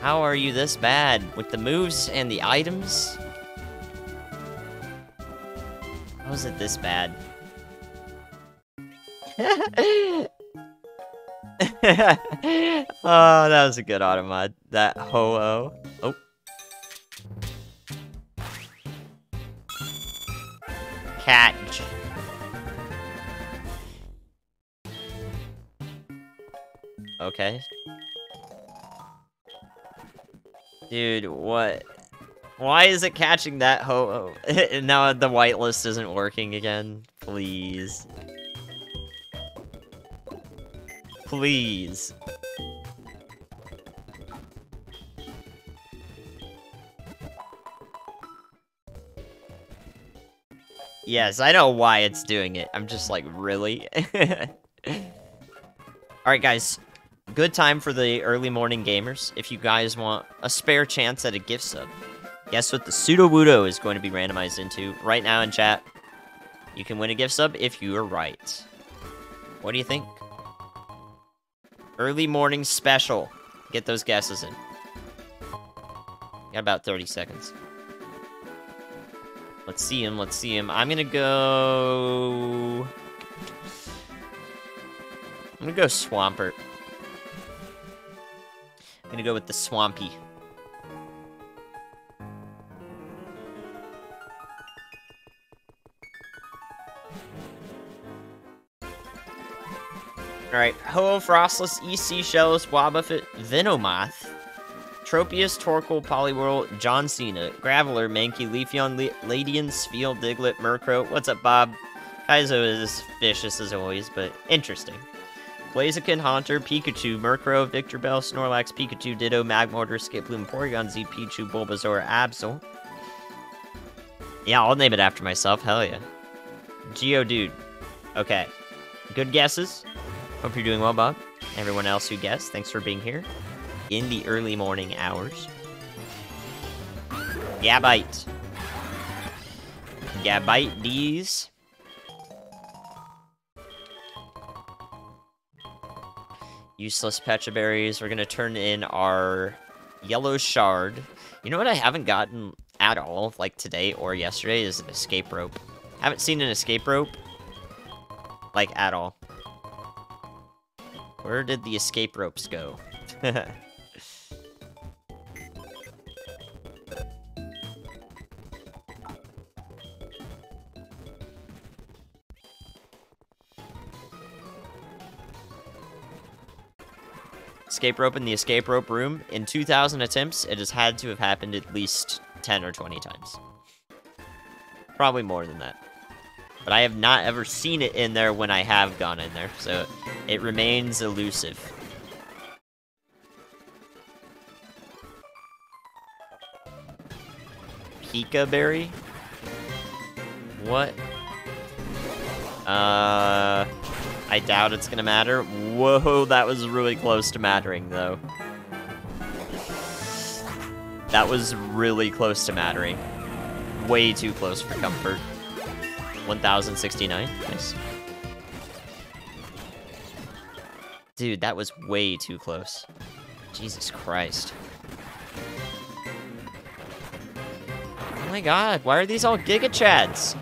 How are you this bad with the moves and the items? How is it this bad? oh, that was a good automod. Uh, that ho-oh. Oh. Catch. Okay. Dude, what? Why is it catching that ho-oh? now the whitelist isn't working again. Please. Please. Yes, I know why it's doing it. I'm just like, really? Alright, guys. Good time for the early morning gamers. If you guys want a spare chance at a gift sub. Guess what the Sudowoodo is going to be randomized into right now in chat. You can win a gift sub if you are right. What do you think? Early morning special. Get those guesses in. Got about 30 seconds. Let's see him, let's see him. I'm gonna go... I'm gonna go Swampert. I'm gonna go with the Swampy. Alright, Ho, Froslass, EC, Shellos, Wobbuffet, Venomoth, Tropius, Torkoal, Poliwhirl, John Cena, Graveler, Mankey, Leafeon, Le Ledian, Spheal, Diglett, Murkrow. What's up, Bob? Kaizo is vicious as always, but interesting. Blaziken, Haunter, Pikachu, Murkrow, Victreebel, Snorlax, Pikachu, Ditto, Magmortar, Skiploom, Porygon Z, Pichu, Bulbasaur, Absol. Yeah, I'll name it after myself, hell yeah. Geodude. Okay. Good guesses. Hope you're doing well, Bob. Everyone else who guessed, thanks for being here in the early morning hours. Gabite. Gabite these. Useless Pecha Berries. We're gonna turn in our Yellow Shard. You know what I haven't gotten at all, like today or yesterday, is an escape rope. Haven't seen an escape rope, like, at all. Where did the escape ropes go? escape rope in the escape rope room. In 2,000 attempts, it has had to have happened at least 10 or 20 times. Probably more than that. But I have not ever seen it in there when I have gone in there, so it remains elusive. Pika Berry? What? Uh... I doubt it's gonna matter. Whoa, that was really close to mattering, though. That was really close to mattering. Way too close for comfort. 1069. Nice. Dude, that was way too close. Jesus Christ. Oh my god, why are these all Giga Chads?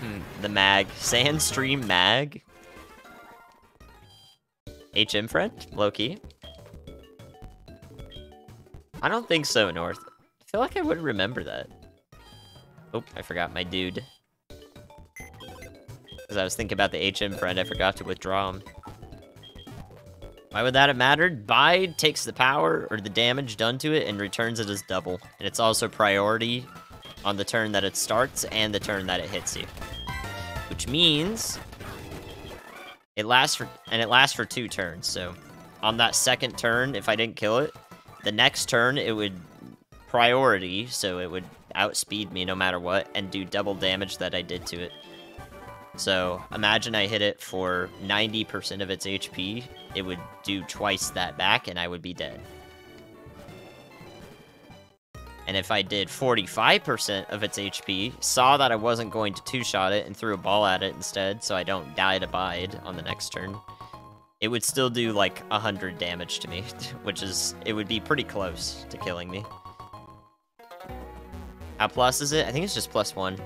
Hmm, the mag. Sandstream mag? HM friend? Loki? I don't think so, North. I feel like I would remember that. Oh, I forgot my dude. Because I was thinking about the HM friend, I forgot to withdraw him. Why would that have mattered? Bide takes the power or the damage done to it and returns it as double. And it's also priority on the turn that it starts and the turn that it hits you. Which means It lasts for and it lasts for two turns. So on that second turn, if I didn't kill it, the next turn it would priority, so it would outspeed me no matter what and do double damage that I did to it. So imagine I hit it for 90% of its HP, it would do twice that back and I would be dead. And if I did 45% of its HP, saw that I wasn't going to two-shot it, and threw a ball at it instead, so I don't die to bide on the next turn, it would still do like 100 damage to me, which is, it would be pretty close to killing me. How plus is it? I think it's just plus one.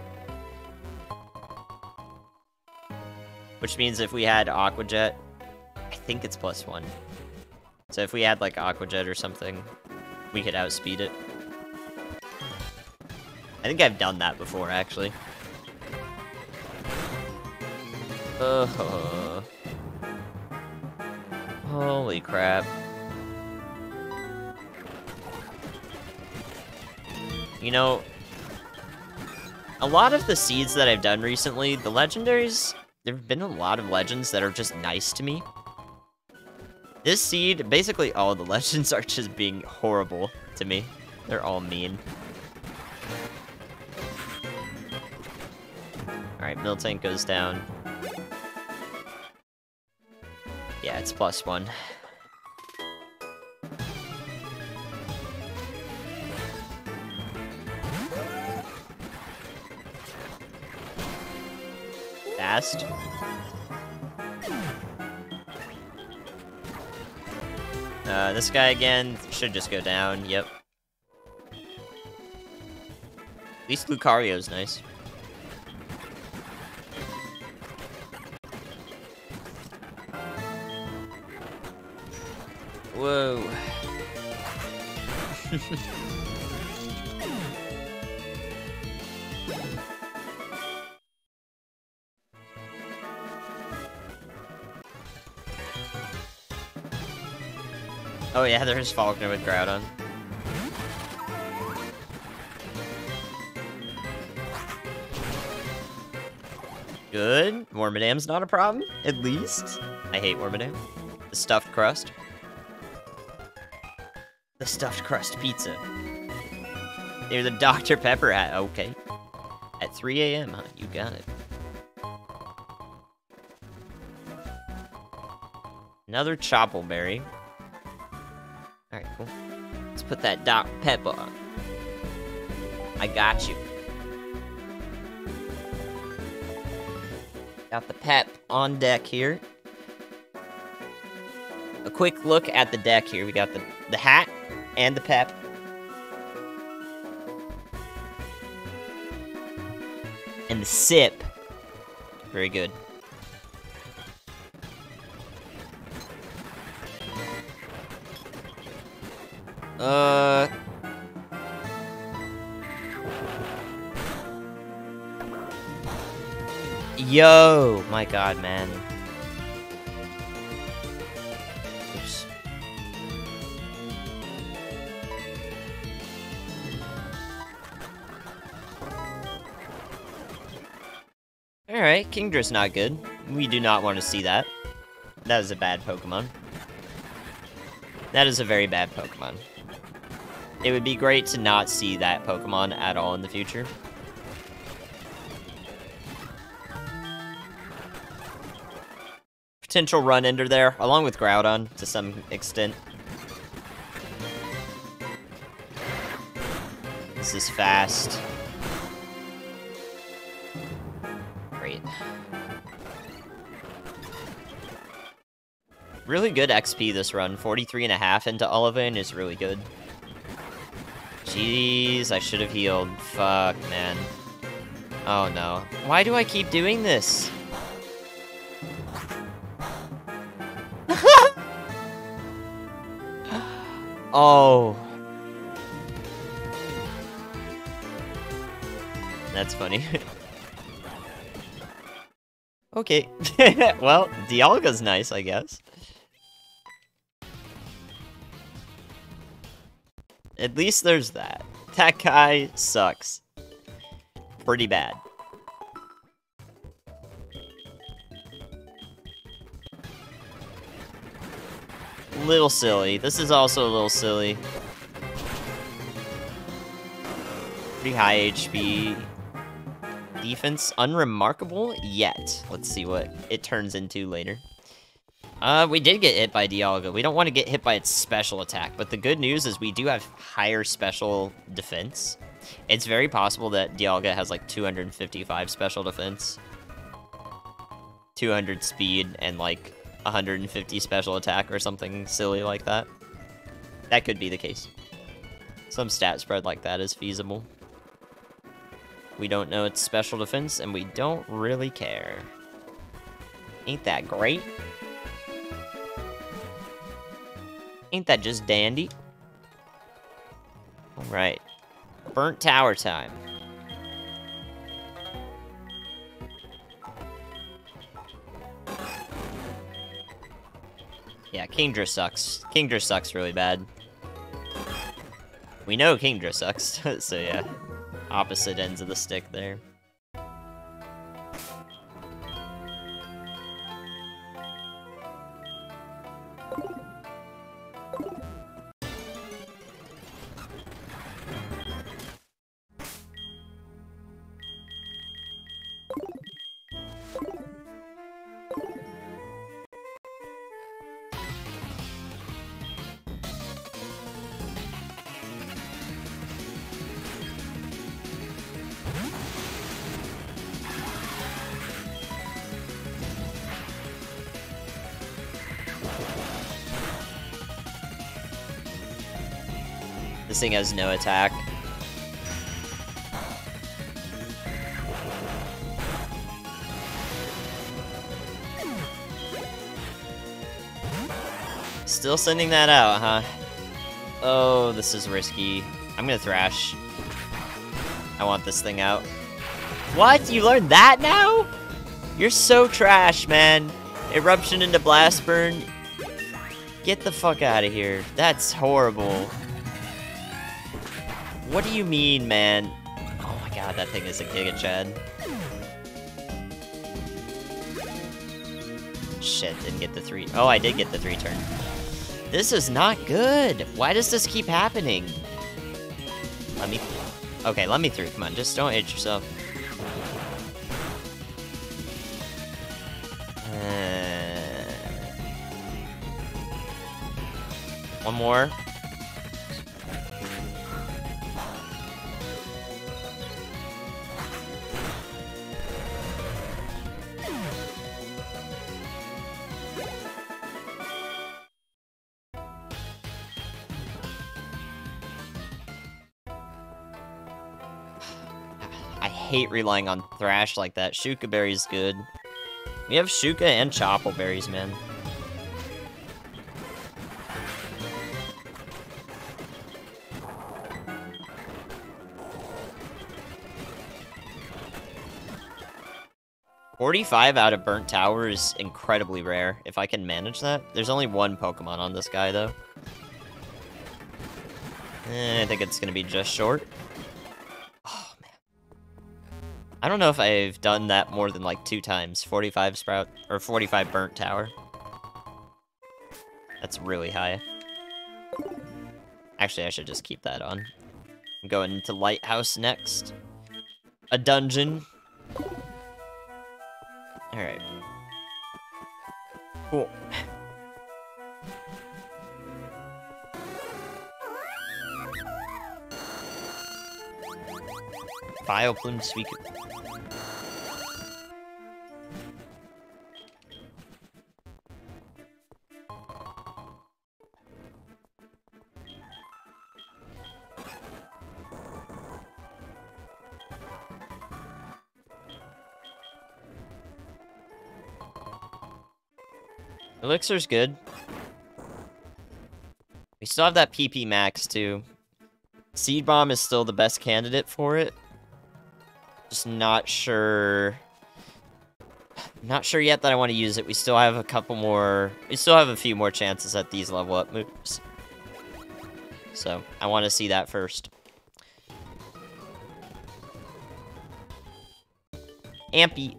Which means if we had Aqua Jet, I think it's plus one. So if we had like Aqua Jet or something, we could outspeed it. I think I've done that before, actually. Uh, holy crap. You know, a lot of the seeds that I've done recently, the legendaries, there have been a lot of legends that are just nice to me. This seed, basically all the legends are just being horrible to me. They're all mean. Alright, Miltank goes down. Yeah, it's plus one. Fast. Uh, this guy again should just go down, yep. At least Lucario's nice. Whoa. oh yeah, there's Falkner with Groudon. Good. Wormadam's not a problem, at least. I hate Wormadam. The stuffed crust. The stuffed crust pizza. Near the Dr. Pepper hat. Okay. At 3 a.m., huh? You got it. Another Chople Berry. Alright, cool. Let's put that Dr. Pepper on. I got you. Got the pep on deck here. A quick look at the deck here. We got the, the hat and the pep. And the sip. Very good. Uh... Yo! My god, man. Oops. Alright, Kingdra's not good. We do not want to see that. That is a bad Pokemon. That is a very bad Pokemon. It would be great to not see that Pokemon at all in the future. Potential run ender there, along with Groudon, to some extent. This is fast. Great. Really good XP this run. 43 and a half into Olivine is really good. Jeez, I should have healed. Fuck, man. Oh no. Why do I keep doing this? oh. That's funny. okay. well, Dialga's nice, I guess. At least there's that. That guy sucks. Pretty bad. Little silly. This is also a little silly. Pretty high HP. Defense unremarkable yet. Let's see what it turns into later. Uh, we did get hit by Dialga. We don't want to get hit by its special attack, but the good news is we do have higher special defense. It's very possible that Dialga has like 255 special defense, 200 speed, and like 150 special attack or something silly like that. That could be the case. Some stat spread like that is feasible. We don't know its special defense, and we don't really care. Ain't that great? Ain't that just dandy? Alright. Burnt tower time. Yeah, Kingdra sucks. Kingdra sucks really bad. We know Kingdra sucks, so yeah. Opposite ends of the stick there. This thing has no attack. Still sending that out, huh? Oh, this is risky. I'm gonna thrash. I want this thing out. What? You learned that now? You're so trash, man. Eruption into Blast Burn. Get the fuck out of here. That's horrible. What do you mean, man? Oh my god, that thing is a Giga Chad. Shit, didn't get the three. Oh, I did get the three turn. This is not good. Why does this keep happening? Let me... Okay, let me through. Come on, just don't hit yourself. Uh... One more. Hate relying on Thrash like that. Shuca Berry's good. We have Shuca and Chople Berries, man. Forty-five out of Burnt Tower is incredibly rare, if I can manage that. There's only one Pokemon on this guy, though. Eh, I think it's gonna be just short. I don't know if I've done that more than like two times. 45 Sprout, or 45 Burnt Tower. That's really high. Actually, I should just keep that on. I'm going into Lighthouse next. A dungeon. Alright. Cool. Vileplume Speaker. Elixir's good. We still have that PP max, too. Seed Bomb is still the best candidate for it. Just not sure... Not sure yet that I want to use it. We still have a couple more... We still have a few more chances at these level up moves. So, I want to see that first. Amphy.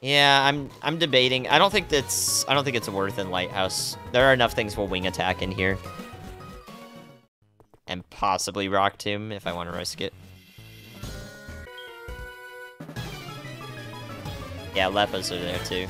Yeah, I'm I'm debating. I don't think that's I don't think it's worth in Lighthouse. There are enough things we'll wing attack in here. And possibly Rock Tomb if I want to risk it. Yeah, Leppas are there too.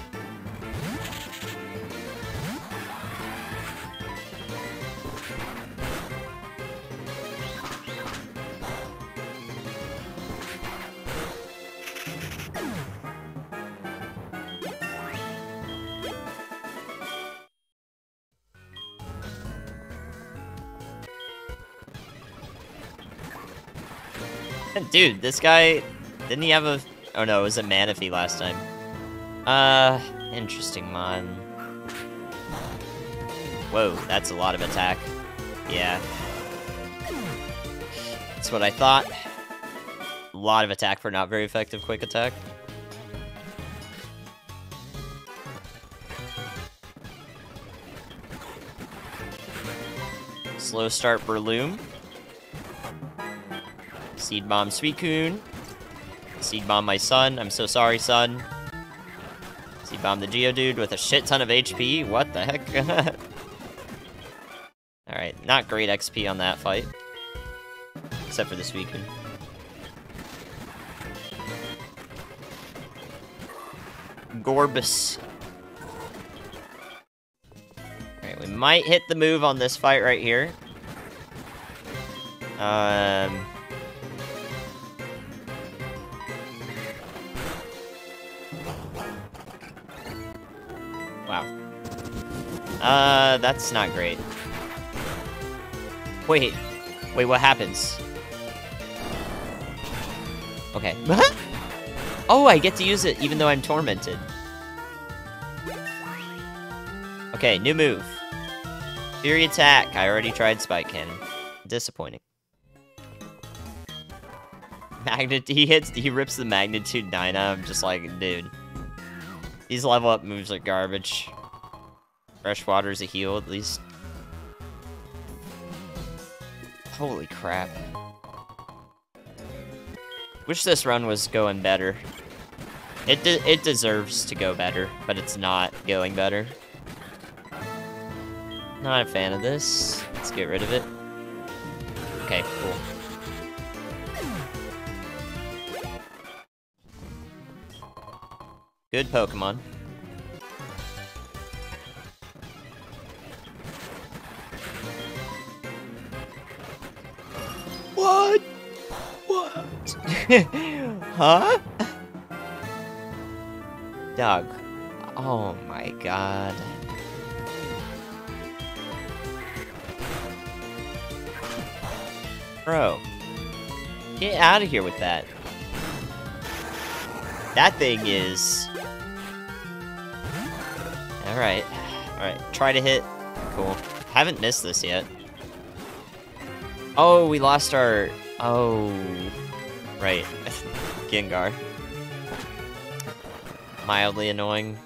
Dude, this guy... Didn't he have a... Oh no, it was a Manaphy last time. Uh, interesting mon. Whoa, that's a lot of attack. Yeah. That's what I thought. A lot of attack for not very effective quick attack. Slow start Breloom. Seed Bomb Suicune. Seed Bomb my son. I'm so sorry, son. Seed Bomb the Geodude with a shit ton of HP. What the heck? Alright, not great XP on that fight. Except for this Suicune. Gorbis. Alright, we might hit the move on this fight right here. Um... Uh, that's not great. Wait. Wait, what happens? Okay. oh, I get to use it even though I'm tormented. Okay, new move. Fury attack. I already tried Spike Cannon. Disappointing. Magnet. He hits. He rips the magnitude nine. I'm just like, dude. These level up moves are garbage. Fresh water's a heal, at least. Holy crap. Wish this run was going better. It, de it deserves to go better, but it's not going better. Not a fan of this. Let's get rid of it. Okay, cool. Good Pokemon. What? What? huh? Doug. Oh my god. Bro. Get out of here with that. That thing is Alright. Alright, try to hit. Cool. Haven't missed this yet. Oh, we lost our... Oh... Right. Gengar. Mildly annoying.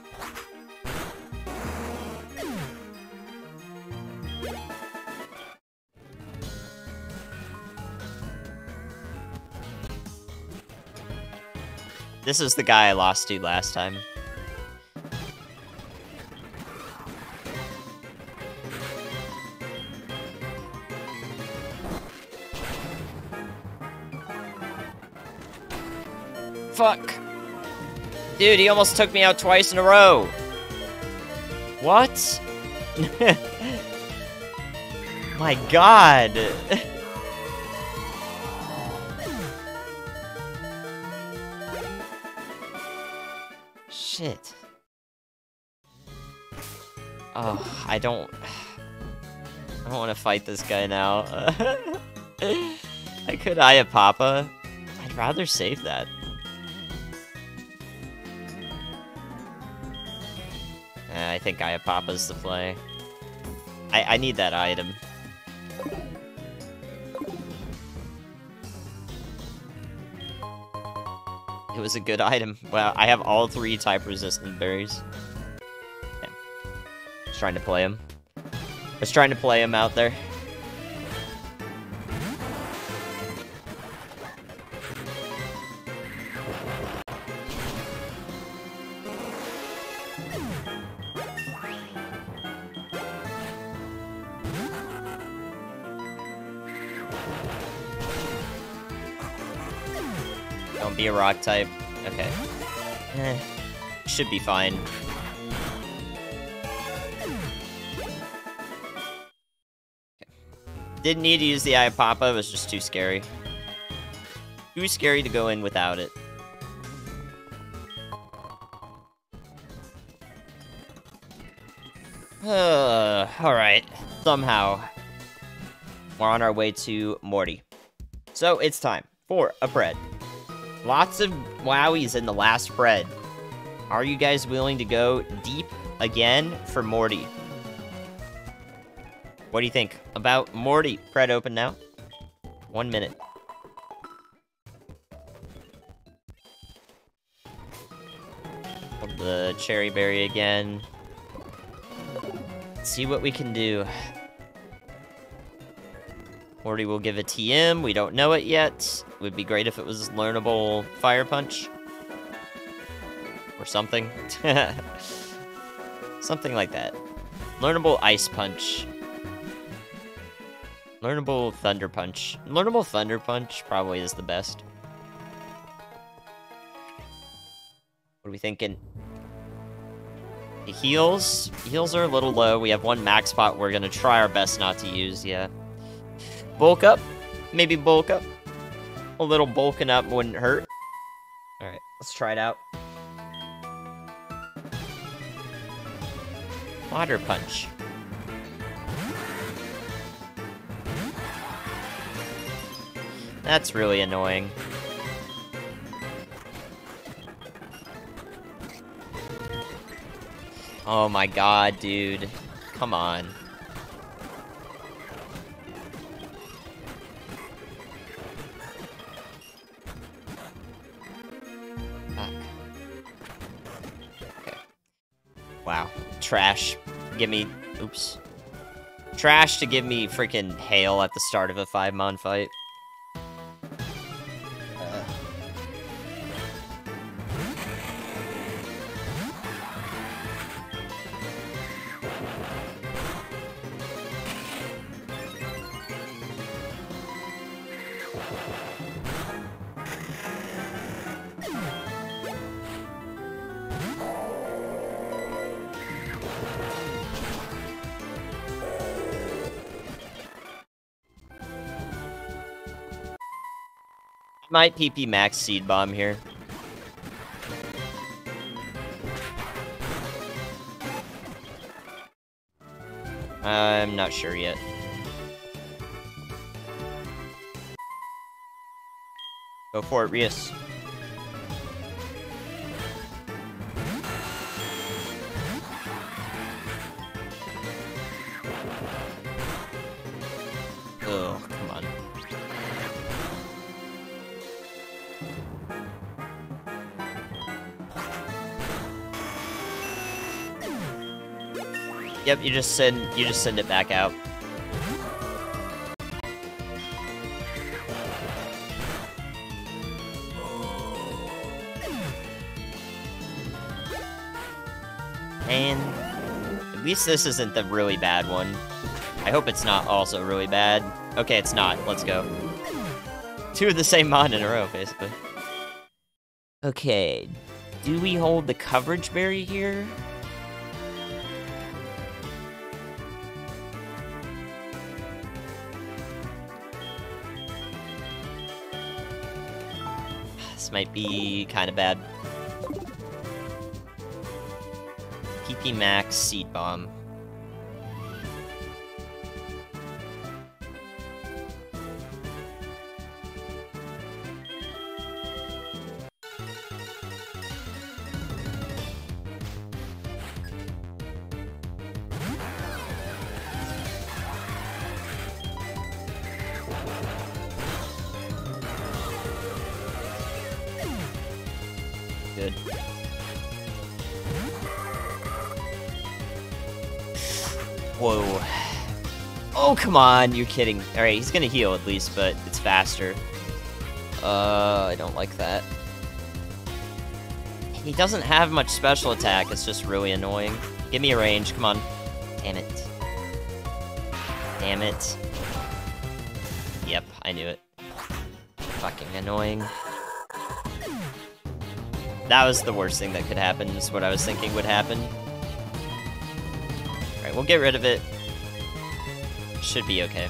This is the guy I lost to last time. Fuck? Dude, he almost took me out twice in a row. What? My god. Shit. Oh, I don't... I don't want to fight this guy now. I could eye a Papa. I'd rather save that. I think I have Papa's to play. I, I need that item. It was a good item. Well, I have all three type-resistant berries. Okay. Just trying to play him. Just trying to play him out there. Be a rock type. Okay. Eh, should be fine. Didn't need to use the Eye of Papa, it was just too scary. Too scary to go in without it. Uh, alright. Somehow. We're on our way to Morty. So, it's time for a bread. Lots of wowies in the last bread. Are you guys willing to go deep again for Morty? What do you think about Morty? Pred open now. One minute. Hold the Cheri berry again. Let's see what we can do. Morty will give a TM. We don't know it yet. Would be great if it was learnable Fire Punch. Or something. something like that. Learnable Ice Punch. Learnable Thunder Punch. Learnable Thunder Punch probably is the best. What are we thinking? The heals? Heals are a little low. We have one max pot we're gonna try our best not to use, yeah. Bulk up? Maybe bulk up? A little bulking up wouldn't hurt. Alright, let's try it out. Water Punch. That's really annoying. Oh my god, dude. Come on. Trash. Give me... Oops. Trash to give me freaking hail at the start of a five-mon fight. Might PP max seed bomb here. I'm not sure yet. Go for it, Rias. Yep, you just send you just send it back out. And at least this isn't the really bad one. I hope it's not also really bad. Okay, it's not. Let's go. Two of the same mod in a row, basically. Okay. Do we hold the coverage berry here? Might be kind of bad. PP Max Seed Bomb. Come on, you're kidding. Alright, he's gonna heal at least, but it's faster. Uh, I don't like that. He doesn't have much special attack, it's just really annoying. Give me a range, come on. Damn it. Damn it. Yep, I knew it. Fucking annoying. That was the worst thing that could happen, is what I was thinking would happen. Alright, we'll get rid of it. Should be okay.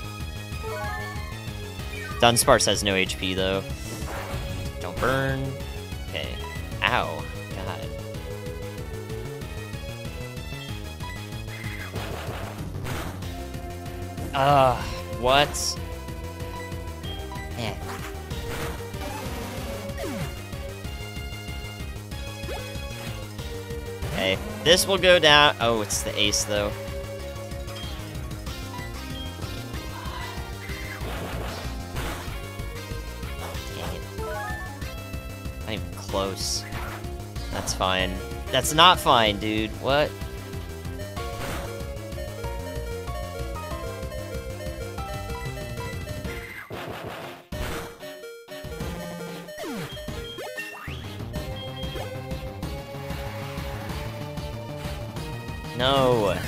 Dunsparce has no HP, though. Don't burn. Okay. Ow. God. Ugh. What? Eh. Okay. This will go down. Oh, it's the ace, though. That's not fine, dude. What? No.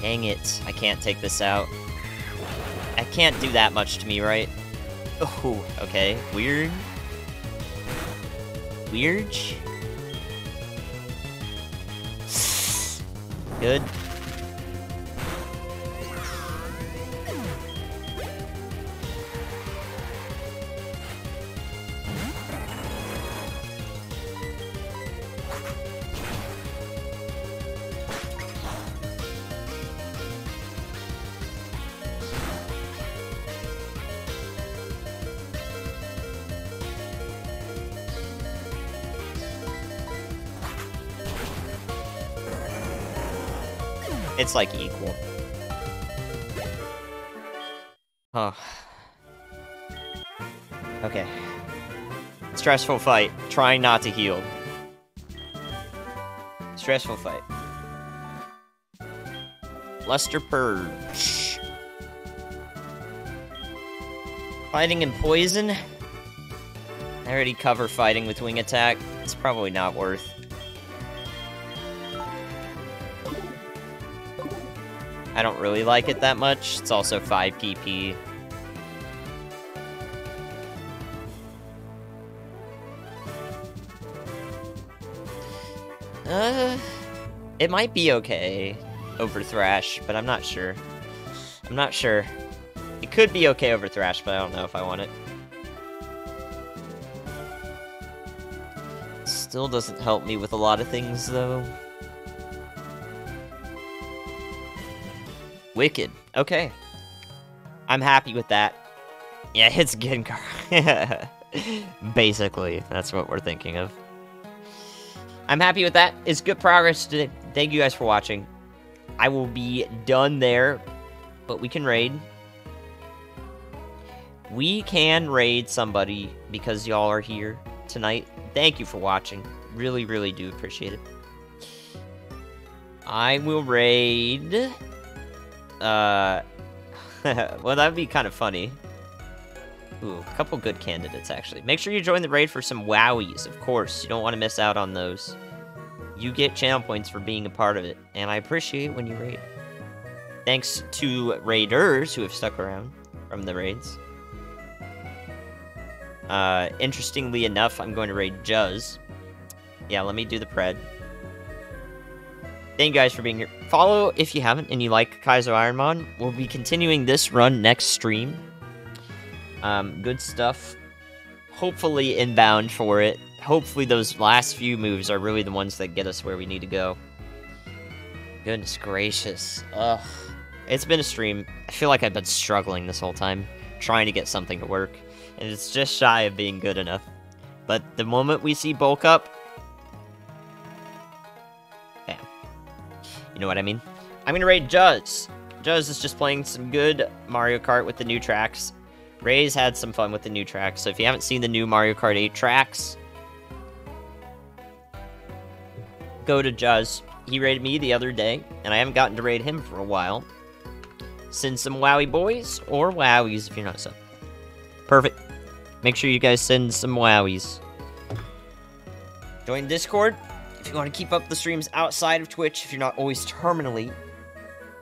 Dang it. I can't take this out. I can't do that much to me, right? Oh, okay. Weird. Weird. Good. It's like equal. Oh. Okay. Stressful fight. Trying not to heal. Stressful fight. Luster Purge. Fighting in poison? I already cover fighting with wing attack. It's probably not worth. I don't really like it that much. It's also 5 PP. Uh, it might be okay over Thrash, but I'm not sure. I'm not sure. It could be okay over Thrash, but I don't know if I want it. Still doesn't help me with a lot of things, though. Wicked. Okay. I'm happy with that. Yeah, it's Gengar. Basically, that's what we're thinking of. I'm happy with that. It's good progress today. Thank you guys for watching. I will be done there, but we can raid. We can raid somebody because y'all are here tonight. Thank you for watching. Really, really do appreciate it. I will raid... Uh... well, that'd be kind of funny. Ooh, a couple good candidates, actually. Make sure you join the raid for some wowies, of course. You don't want to miss out on those. You get channel points for being a part of it, and I appreciate when you raid. Thanks to raiders who have stuck around from the raids. Uh, interestingly enough, I'm going to raid Juz. Yeah, let me do the pred. Thank you guys for being here. Follow if you haven't and you like Kaizo Ironmon. We'll be continuing this run next stream. Um, good stuff. Hopefully inbound for it. Hopefully those last few moves are really the ones that get us where we need to go. Goodness gracious. Ugh. It's been a stream. I feel like I've been struggling this whole time, trying to get something to work. And it's just shy of being good enough. But the moment we see bulk up... know what I mean? I'm gonna raid Juz. Juz is just playing some good Mario Kart with the new tracks. Ray's had some fun with the new tracks, so if you haven't seen the new Mario Kart 8 tracks, go to Juz. He raided me the other day, and I haven't gotten to raid him for a while. Send some Wowie boys, or Wowies if you're not sub. Perfect. Make sure you guys send some Wowies. Join Discord you want to keep up the streams outside of Twitch, if you're not always terminally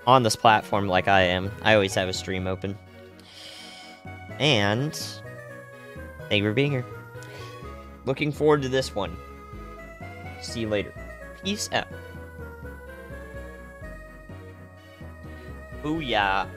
on this platform like I am. I always have a stream open. And thank you for being here. Looking forward to this one. See you later. Peace out. Booyah.